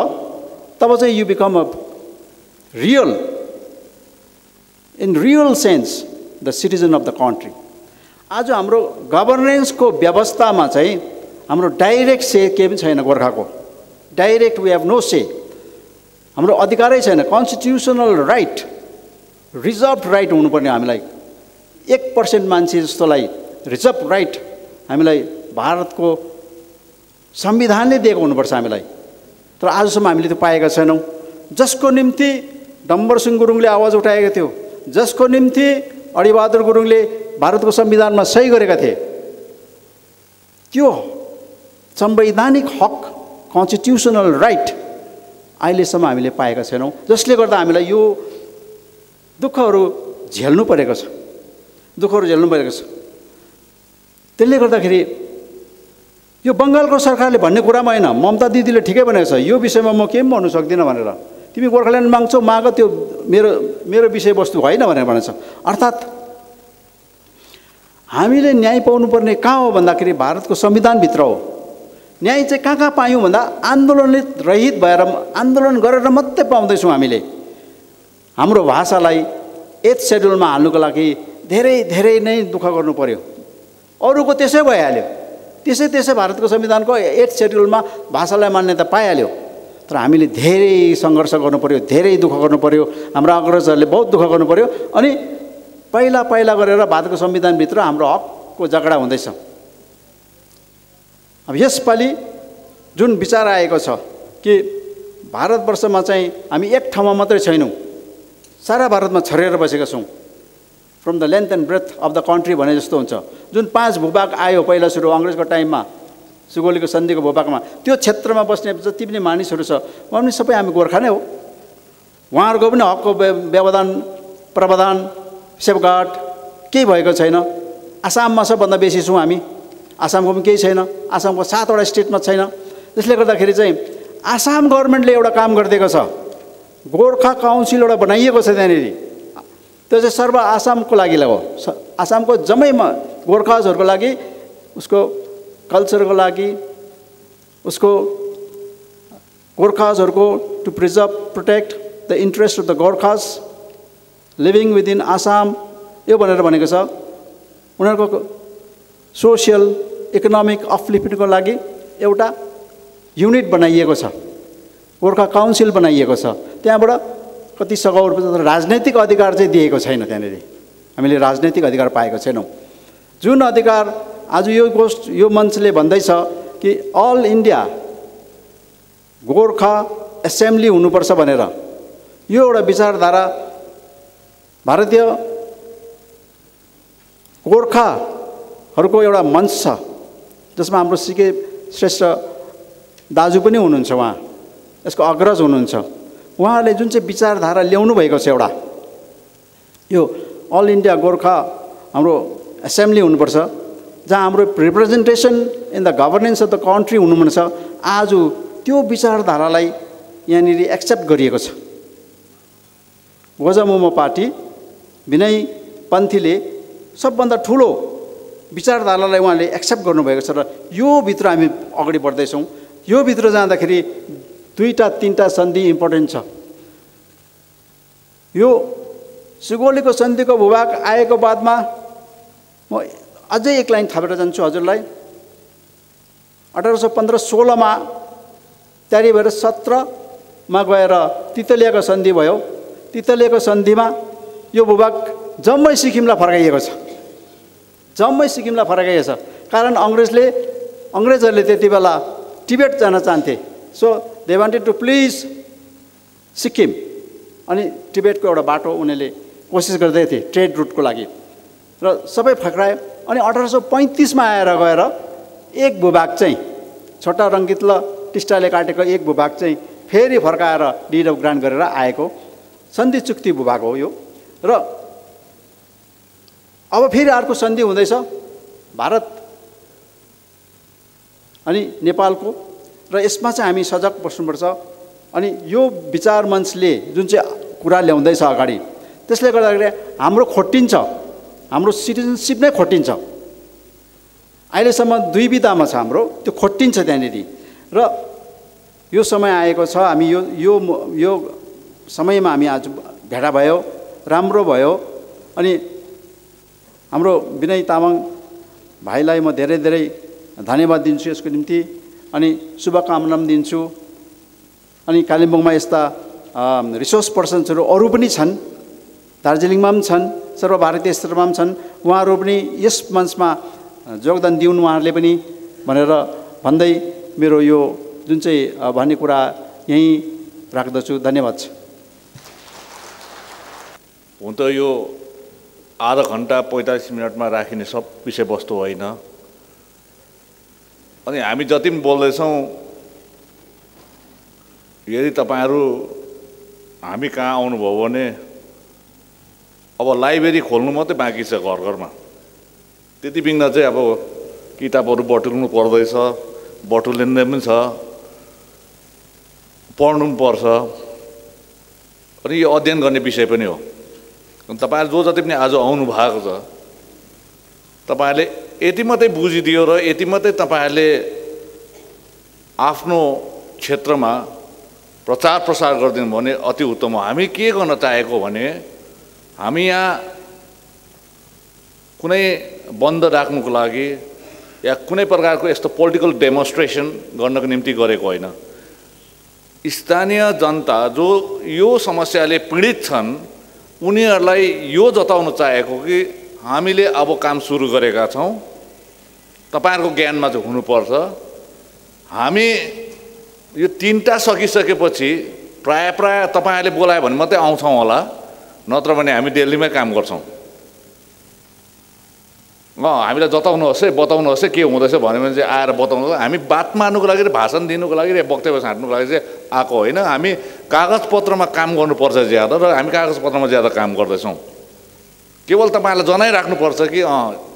तब चाहिँ you become a real in real sense the citizen of the country आज हाम्रो गभर्नेन्सको व्यवस्थामा चाहिँ हाम्रो डाइरेक्ट से केही पनि छैन गोर्खाको। Direct we have no say हाम्रो अधिकारै छैन। कन्स्टिट्युसनल राइट रिजर्भ राइट हुनुपर्ने हामीलाई। एक पर्सेन्ट मान्छे जस्तोलाई रिजर्भ राइट हामीलाई भारतको संविधानले दिएको हुनुपर्छ हामीलाई। तर आजसम्म हामीले त्यो पाएका छैनौँ। जसको निम्ति डम्बरसिंह गुरुङले आवाज उठाएको थियो जसको निम्ति अडिबहादुर गुरुङले भारतको संविधानमा सही गरेका थिए त्यो संवैधानिक हक कन्स्टिट्युसनल राइट अहिलेसम्म हामीले पाएका छैनौँ। जसले गर्दा हामीलाई यो दुःखहरू झेल्नु परेको छ। दुःखहरू झेल्नु परेको छ। त्यसले गर्दाखेरि यो बङ्गालको सरकारले भन्ने कुरामा होइन ममता दिदीले ठिकै भनेको छ यो विषयमा म केही पनि भन्नु सक्दिनँ भनेर। तिमी गोर्खाल्यान्ड माग्छौ माग त्यो मेरो मेरो विषयवस्तु होइन भनेर भनेछ। अर्थात् हामीले न्याय पाउनुपर्ने कहाँ हो भन्दाखेरि भारतको संविधानभित्र हो। न्याय चाहिँ कहाँ कहाँ पायौँ भन्दा आन्दोलनित रहित भएर आन्दोलन गरेर मात्रै पाउँदैछौँ हामीले। हाम्रो भाषालाई एथ सेड्युलमा हाल्नुको लागि धेरै धेरै नै दुःख गर्नु पर्यो। अरूको त्यसै भइहाल्यो। त्यसै त्यसै भारतको संविधानको एथ सेड्युलमा भाषालाई मान्यता पाइहाल्यो। तर हामीले धेरै सङ्घर्ष पऱ्यो धेरै दुःख गर्नु पऱ्यो हाम्रो अग्रजहरूले बहुत दुःख गर्नु पऱ्यो अनि पहिला पहिला गरेर भारतको संविधानभित्र हाम्रो हकको झगडा हुँदैछ। अब यसपालि जुन विचार आएको छ कि भारतवर्षमा चाहिँ हामी एक ठाउँमा मात्रै छैनौँ। सारा भारतमा छरेर बसेका छौँ। From the length and breadth of the country भने जस्तो हुन्छ। जुन पाँच भूभाग आयो पहिला सुरु अङ्ग्रेजको टाइममा सुगोलीको सन्धिको भूभागमा त्यो क्षेत्रमा बस्ने जति पनि मानिसहरू छ उहाँ पनि सबै हामी गोर्खा नै हो। उहाँहरूको पनि हकको व्यवधान प्रावधान सेफगार्ड केही भएको छैन। आसाममा सबभन्दा बेसी छौँ हामी। आसामको पनि केही छैन। आसामको सातवटा स्टेटमा छैन। त्यसले गर्दाखेरि चाहिँ आसाम गभर्मेन्टले एउटा काम गरिदिएको छ। गोर्खा काउन्सिल एउटा बनाइएको छ त्यहाँनिर। त्यो चाहिँ सर्व आसामको लागि हो आसामको जम्मैमा गोर्खाजहरूको लागि उसको कल्चरको लागि उसको गोर्खाजहरूको to preserve protect the interest of the Gorkhas living within Assam यो भनेर भनेको छ। उनीहरूको सोसियल इकोनोमिक अपलिफ्टको लागि एउटा युनिट बनाइएको छ। गोर्खा काउन्सिल बनाइएको छ। त्यहाँबाट कति सघाउ राजनैतिक अधिकार चाहिँ दिएको छैन त्यहाँनिर। हामीले राजनैतिक अधिकार पाएको छैनौँ। जुन अधिकार आज यो गोष्ठ यो मञ्चले भन्दैछ कि अल इन्डिया गोर्खा एसेम्ब्ली हुनुपर्छ भनेर यो एउटा विचारधारा भारतीय गोर्खाहरूको एउटा मञ्च छ जसमा हाम्रो सिके श्रेष्ठ दाजु पनि हुनुहुन्छ उहाँ। यसको अग्रज हुनुहुन्छ। उहाँहरूले जुन चाहिँ विचारधारा ल्याउनु भएको छ एउटा यो अल इन्डिया गोर्खा हाम्रो एसेम्ब्ली हुनुपर्छ जहाँ हाम्रो representation in the governance of the country हुनुपर्छ आज त्यो विचारधारालाई यहाँनिर एक्सेप्ट गरिएको छ। गोजामोमो पार्टी विनय पन्थीले सबभन्दा ठुलो विचारधारालाई उहाँले एक्सेप्ट गर्नुभएको छ र यो भित्र हामी अगाडि बढ्दैछौँ। यो भित्र जाँदाखेरि दुईवटा तिनवटा सन्धि इम्पोर्टेन्ट छ। यो सुगोलीको सन्धिको भूभाग आएको बादमा म अझै एक लाइन थपेर जान्छु हजुरलाई। अठार सय पन्ध्र सोह्रमा तयारी भएर सत्रमा गएर तितलियाको सन्धि भयो। तितलियाको सन्धिमा यो भूभाग जम्मै सिक्किमलाई फर्काइएको छ। जम्मै सिक्किमलाई फर्काइएको छ। कारण अङ्ग्रेजले अङ्ग्रेजहरूले त्यति बेला टिबेट जान चाहन्थे। So they wanted to please Sikkim अनि टिबेटको एउटा बाटो उनीहरूले कोसिस गर्दै थिए ट्रेड रुटको लागि। र सबै फक्रायो अनि अठार सौ पैँतिसमा आएर गएर एक भूभाग चाहिँ छोटा रङ्गित ल टिस्टाले काटेको एक भूभाग चाहिँ फेरि फर्काएर डिड अफ ग्रान्ड गरेर आएको। सन्धि चुक्ति भूभाग हो यो। र अब फेरि अर्को सन्धि हुँदैछ भारत अनि नेपालको। र यसमा चाहिँ हामी सजग बस्नुपर्छ। अनि यो विचार मञ्चले जुन चाहिँ कुरा ल्याउँदैछ अगाडि त्यसले गर्दाखेरि हाम्रो खोटिन्छ हाम्रो सिटिजनसिप नै खोटिन्छ। अहिलेसम्म दुई विधामा छ हाम्रो त्यो खोटिन्छ त्यहाँनिर। र यो समय आएको छ हामी यो यो यो समयमा हामी आज भेडा भयो राम्रो भयो। अनि हाम्रो विनय तामाङ भाइलाई म धेरै धेरै धन्यवाद दिन्छु यसको निम्ति। अनि शुभकामना पनि दिन्छु। अनि कालिम्पोङमा यस्ता रिसोर्स पर्सन्सहरू अरू पनि छन्। दार्जिलिङमा पनि छन् सर्वभारतीय स्तरमा पनि छन्। उहाँहरू पनि यस मञ्चमा योगदान दिउन् उहाँहरूले पनि भनेर भन्दै मेरो यो जुन चाहिँ भन्ने कुरा यहीँ राख्दछु। धन्यवाद छ। हुन त यो आधा घन्टा पैँतालिस मिनटमा राखिने सब विषयवस्तु होइन। अनि हामी जति पनि बोल्दैछौँ यदि तपाईँहरू हामी कहाँ आउनुभयो भने अब लाइब्रेरी खोल्नु मात्रै बाँकी छ घर घरमा। त्यति बिघ्न चाहिँ अब किताबहरू बटुल्नु पर्दैछ बटुलिँदै पनि छ पढ्नु पनि पर्छ। अनि यो अध्ययन गर्ने विषय पनि हो। तपाईँहरू जो जति पनि आज आउनु भएको छ तपाईँहरूले यति मात्रै बुझिदियो र यति मात्रै तपाईँहरूले आफ्नो क्षेत्रमा प्रचार प्रसार गरिदिनु भने अति उत्तम हो। हामी के गर्न चाहेको भने हामी यहाँ कुनै बन्द राख्नुको लागि या कुनै प्रकारको यस्तो पोलिटिकल डेमोन्स्ट्रेसन गर्नको निम्ति गरेको होइन। स्थानीय जनता जो यो समस्याले पीडित छन् उनीहरूलाई यो जताउन चाहेको कि हामीले अब काम सुरु गरेका छौँ। तपाईँहरूको ज्ञानमा चाहिँ हुनुपर्छ। हामी यो तिनवटा सकिसकेपछि प्रायः प्रायः तपाईँहरूले बोलायो भने मात्रै आउँछौँ होला नत्र भने हामी दिल्लीमै काम गर्छौँ। हामीलाई जताउनुहोस् है बताउनुहोस् है के हुँदैछ भन्यो भने चाहिँ आएर बताउनु हामी बात मार्नुको लागि भाषण दिनुको लागि वक्तव्य छाँट्नुको लागि चाहिँ आएको होइन। हामी कागजपत्रमा काम गर्नुपर्छ ज्यादा र हामी कागजपत्रमा ज्यादा काम गर्दैछौँ। केवल तपाईँहरूलाई जनाइराख्नुपर्छ कि अँ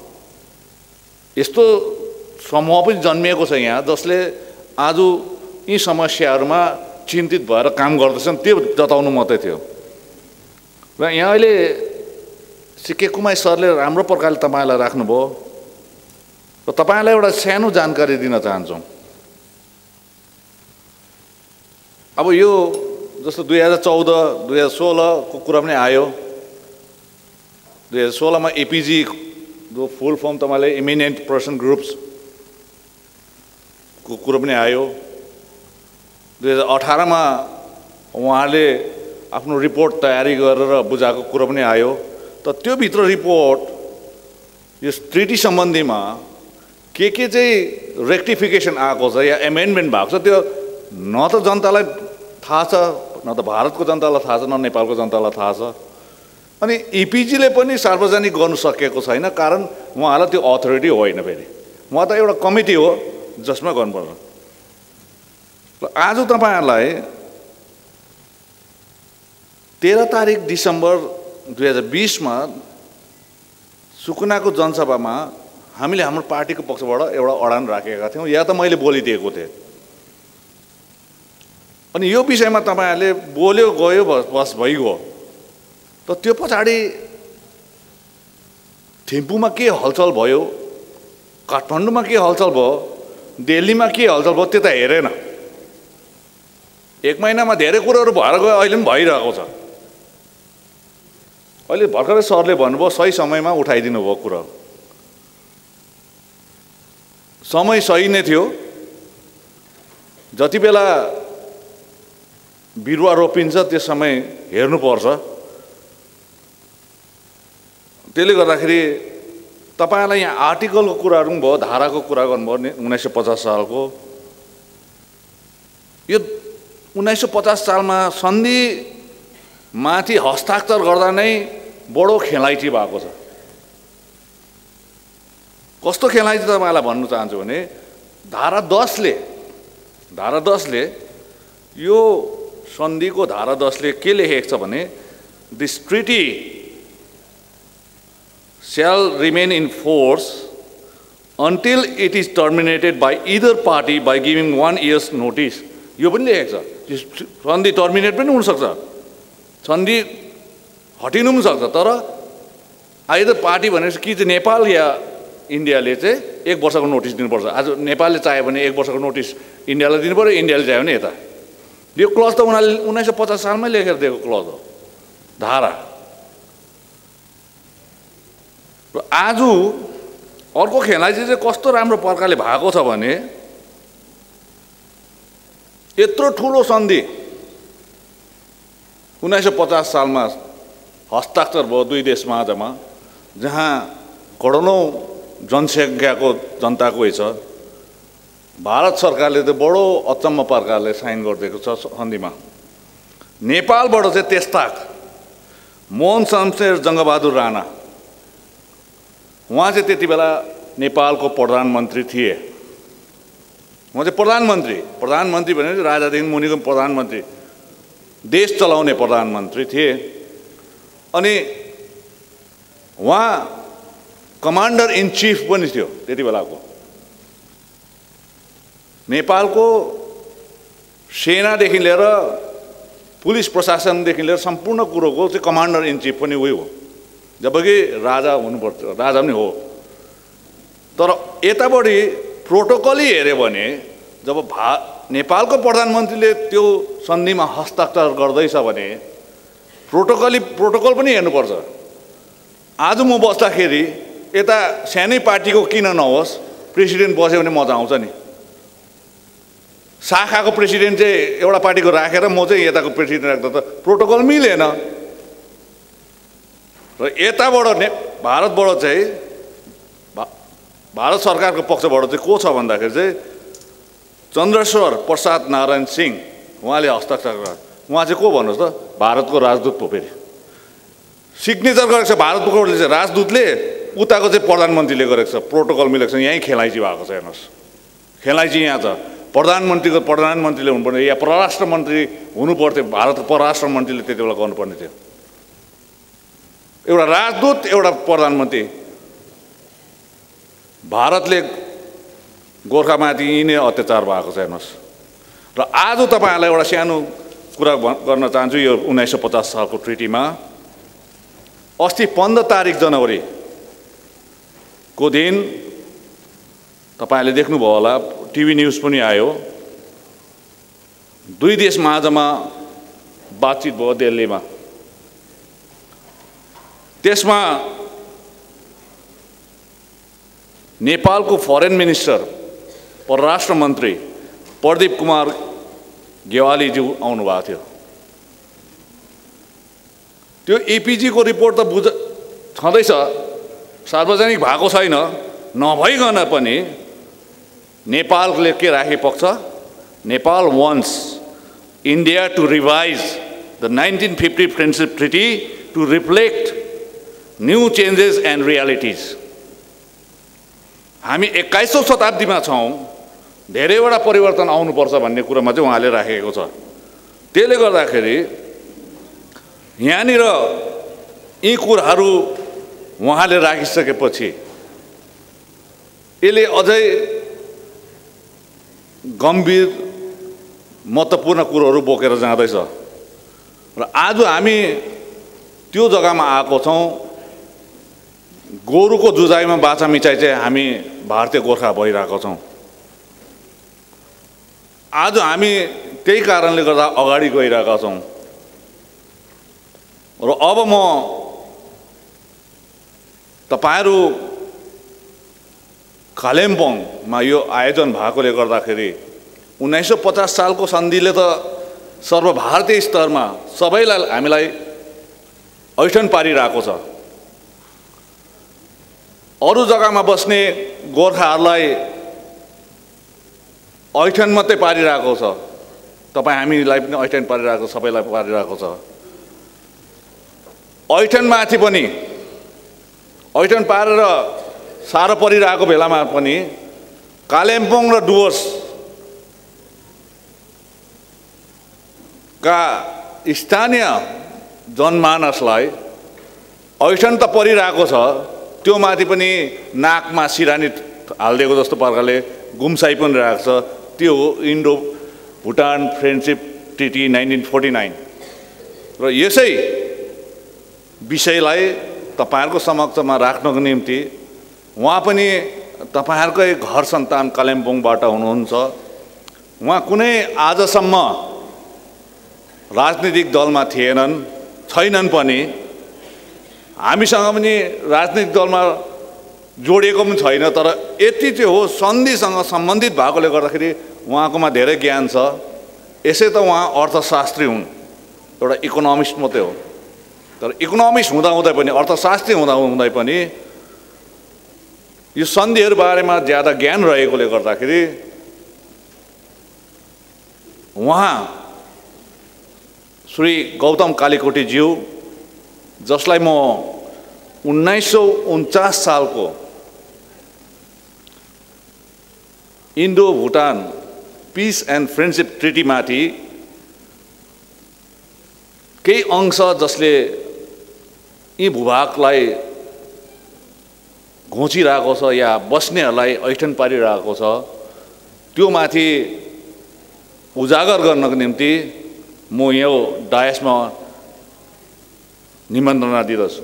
यस्तो समूह पनि जन्मिएको छ यहाँ जसले आज यी समस्याहरूमा चिन्तित भएर काम गर्दैछन् त्यो जताउनु मात्रै थियो। र यहाँ अहिले सिके कुमाई सरले राम्रो प्रकारले तपाईँलाई राख्नुभयो। र तपाईँलाई एउटा सानो जानकारी दिन चाहन्छौँ। अब यो जस्तो दुई हजार चौध दुई हजार सोह्रको कुरा पनि आयो। दुई हजार सोह्रमा एपिजी जो फुल फर्म तपाईँले इमिनेन्ट पर्सन ग्रुप्सको कुरो पनि आयो। दुई हजार अठारमा उहाँले आफ्नो रिपोर्ट तयारी गरेर बुझाएको कुरो पनि आयो। त त्योभित्र रिपोर्ट यो ट्रिटी सम्बन्धीमा के के चाहिँ रेक्टिफिकेसन आएको छ या एमेन्डमेन्ट भएको छ त्यो न त जनतालाई थाहा छ न त भारतको जनतालाई थाहा छ न नेपालको जनतालाई थाहा छ। अनि इपिजीले पनि सार्वजनिक गर्नु सकेको छैन कारण उहाँलाई त्यो अथोरिटी होइन फेरि। उहाँ त एउटा कमिटी हो जसमा गर्नुपर्छ। र आज तपाईँहरूलाई तेह्र तारिक डिसेम्बर दुई हजार बिसमा सुकुनाको जनसभामा हामीले हाम्रो पार्टीको पक्षबाट एउटा अडान राखेका थियौँ। या त मैले बोलिदिएको थिएँ। अनि यो विषयमा तपाईँहरूले बोल्यो गयो बस भइगयो। त त्यो पछाडि थिम्पूमा के हलचल भयो काठमाडौँमा के हलचल भयो दिल्लीमा के हलचल भयो त्यो त हेरेन। एक महिनामा धेरै कुरोहरू भएर गयो अहिले पनि भइरहेको छ। अहिले भर्खरै सरले भन्नुभयो सही समयमा उठाइदिनु भयो कुरो। समय सही नै थियो। जति बेला बिरुवा रोपिन्छ त्यो समय हेर्नुपर्छ। त्यसले गर्दाखेरि तपाईँलाई यहाँ आर्टिकलको कुराहरू पनि भयो धाराको कुरा गर्नुभयो नि उन्नाइस सय पचास सालको। यो उन्नाइस सय पचास सालमा सन्धि माथि हस्ताक्षर गर्दा नै बडो खेलाइटी भएको छ। कस्तो खेलाइटी तपाईँलाई भन्नु चाहन्छु भने धारा दसले धारा दसले यो सन्धिको धारा दसले के लेखेको छ भने this treaty shall remain in force until it is terminated by either party by giving one year's notice यो पनि लेखेको छ। सन्धि टर्मिनेट पनि हुनसक्छ। सन्धि हटिनु पनि सक्छ तर आइदर पार्टी भनेपछि कि चाहिँ नेपाल या इन्डियाले चाहिँ एक वर्षको नोटिस दिनुपर्छ। आज नेपालले चाह्यो भने एक वर्षको नोटिस इन्डियालाई दिनु पऱ्यो इन्डियाले चाह्यो भने यता। यो क्लज त उनीहरूले उन्नाइस सय पचास सालमै लेखेर दिएको क्लज हो। धारा। र आज अर्को खेलाइची चाहिँ कस्तो राम्रो प्रकारले भएको छ भने यत्रो ठुलो सन्धि उन्नाइस सय पचास सालमा हस्ताक्षर भयो दुई देशमाझमा जहाँ करोडौँ जनसङ्ख्याको जनताको छ। भारत सरकारले त बडो अचम्म प्रकारले साइन गरिदिएको छ सन्धिमा। नेपालबाट चाहिँ त्यसताक मोहन शमशेर जङ्गबहादुर राणा उहाँ चाहिँ त्यति बेला नेपालको प्रधानमन्त्री थिए। उहाँ चाहिँ प्रधानमन्त्री प्रधानमन्त्री भने राजादेखि मुनिको प्रधानमन्त्री। देश चलाउने प्रधानमन्त्री थिए। अनि उहाँ कमान्डर इन चिफ पनि थियो त्यति बेलाको। नेपालको सेनादेखि लिएर पुलिस प्रशासनदेखि लिएर सम्पूर्ण कुरोको चाहिँ कमान्डर इन चिफ पनि उयो हो। जबकि राजा हुनुपर्छ। राजा पनि हो। तर यतापट्टि प्रोटोकलै हेऱ्यो भने जब भा नेपालको प्रधानमन्त्रीले त्यो सन्धिमा हस्ताक्षर गर्दैछ भने प्रोटोकली प्रोटोकल पनि हेर्नुपर्छ। आज म बस्दाखेरि यता सानै पार्टीको किन नहोस् प्रेसिडेन्ट बस्यो भने मजा आउँछ नि। शाखाको प्रेसिडेन्ट चाहिँ एउटा पार्टीको राखेर म चाहिँ यताको प्रेसिडेन्ट राख्दा त प्रोटोकल मिलेन। र यताबाट ने भारतबाट चाहिँ भारत सरकारको पक्षबाट चाहिँ को छ भन्दाखेरि चाहिँ चन्द्रेश्वर प्रसाद नारायण सिंह उहाँले हस्ताक्षर गरे उहाँ चाहिँ को भन्नुहोस् त? भारतको राजदूत पो फेरि। सिग्नेचर गरेको छ भारतकोले चाहिँ। राजदूतले उताको चाहिँ प्रधानमन्त्रीले गरेको छ। प्रोटोकल मिलेको छ। यहीँ खेलाइची भएको छ हेर्नुहोस्। खेलाइची यहाँ छ। प्रधानमन्त्रीको प्रधानमन्त्रीले हुनुपर्ने या परराष्ट्र मन्त्री हुनुपर्थ्यो। भारतको परराष्ट्र मन्त्रीले त्यति बेला गर्नुपर्ने थियो। एउटा राजदूत एउटा प्रधानमन्त्री। भारतले गोर्खामाथि यिनै अत्याचार भएको छ हेर्नुहोस्। र आज तपाईँहरूलाई एउटा सानो कुरा गर्न चाहन्छु यो उन्नाइस सय पचास सालको ट्रिटीमा। अस्ति पन्ध्र तारिक जनवरीको दिन तपाईँहरूले देख्नुभयो होला टिभी न्युज पनि आयो। दुई देश माझमा बातचित भयो दिल्लीमा। त्यसमा नेपालको फरेन मिनिस्टर परराष्ट्र मन्त्री प्रदीप कुमार गेवालीज्यू आउनुभएको थियो। त्यो एपिजीको रिपोर्ट त बुझ छँदैछ। सार्वजनिक भएको छैन। नभइकन पनि नेपालले के राखे पक्ष Nepal wants India to revise the nineteen fifty friendship treaty to reflect new changes and realities हामी एक्काइसौँ शताब्दीमा छौँ। धेरैवटा परिवर्तन आउनुपर्छ भन्ने कुरोमा चाहिँ उहाँले राखेको छ। त्यसले गर्दाखेरि यहाँनिर यी कुराहरू उहाँले राखिसकेपछि यसले अझै गम्भीर महत्त्वपूर्ण कुरोहरू बोकेर जाँदैछ। र आज हामी त्यो जग्गामा आएको छौँ। गोरुको जुजाइमा बाछा मिचाइ चाहिँ हामी भारतीय गोर्खा भइरहेको छौँ। आज हामी त्यही कारणले गर्दा अगाडि गइरहेका छौँ। र अब म तपाईँहरू कालिम्पोङमा यो आयोजन भएकोले गर्दाखेरि उन्नाइस सौ पचास सालको सन्धिले त सर्वभारतीय स्तरमा सबैलाई हामीलाई ऐठन पारिरहेको छ। अरू जग्गामा बस्ने गोर्खाहरूलाई ऐठन मात्रै पारिरहेको छ। तपाईँ हामीलाई पनि ऐठन पारिरहेको सबैलाई पारिरहेको छ। ऐठनमाथि पनि ऐठन पारेर साह्रो परिरहेको बेलामा पनि कालिम्पोङ र डुवर्स का स्थानीय जनमानसलाई ऐठन त परिरहेको छ। त्यो माथि पनि नाकमा सिरानी हालिदिएको जस्तो प्रकारले गुम्साइ पनि रहेको छ। त्यो हो Indo Bhutan friendship treaty nineteen forty nine. र यसै विषयलाई तपाईँहरूको समक्षमा राख्नको निम्ति उहाँ पनि तपाईँहरूकै घर सन्तान कालिम्पोङबाट हुनुहुन्छ। उहाँ कुनै आजसम्म राजनीतिक दलमा थिएनन् छैनन् पनि। हामीसँग पनि राजनीतिक दलमा जोडिएको पनि छैन तर यति चाहिँ हो सन्धिसँग सम्बन्धित भएकोले गर्दाखेरि उहाँकोमा धेरै ज्ञान छ। यसै त उहाँ अर्थशास्त्री हुन्। एउटा इकोनोमिस्ट मात्रै हो। तर इकोनोमिस्ट हुँदाहुँदै पनि अर्थशास्त्री हुँदा हुँदै पनि यो सन्धिहरू बारेमा ज्यादा ज्ञान रहेकोले गर्दाखेरि उहाँ श्री गौतम कालीकोटीज्यू जसलाई म उन्नाइस सौ उन्चास सालको Indo Bhutan peace and friendship ट्रिटीमाथि केही अंश जसले यी भूभागलाई घोचिरहेको छ या बस्नेहरूलाई ऐठन पारिरहेको छ त्यो माथि उजागर गर्नको निम्ति म यो डायसमा निमन्त्रणा दिँदछु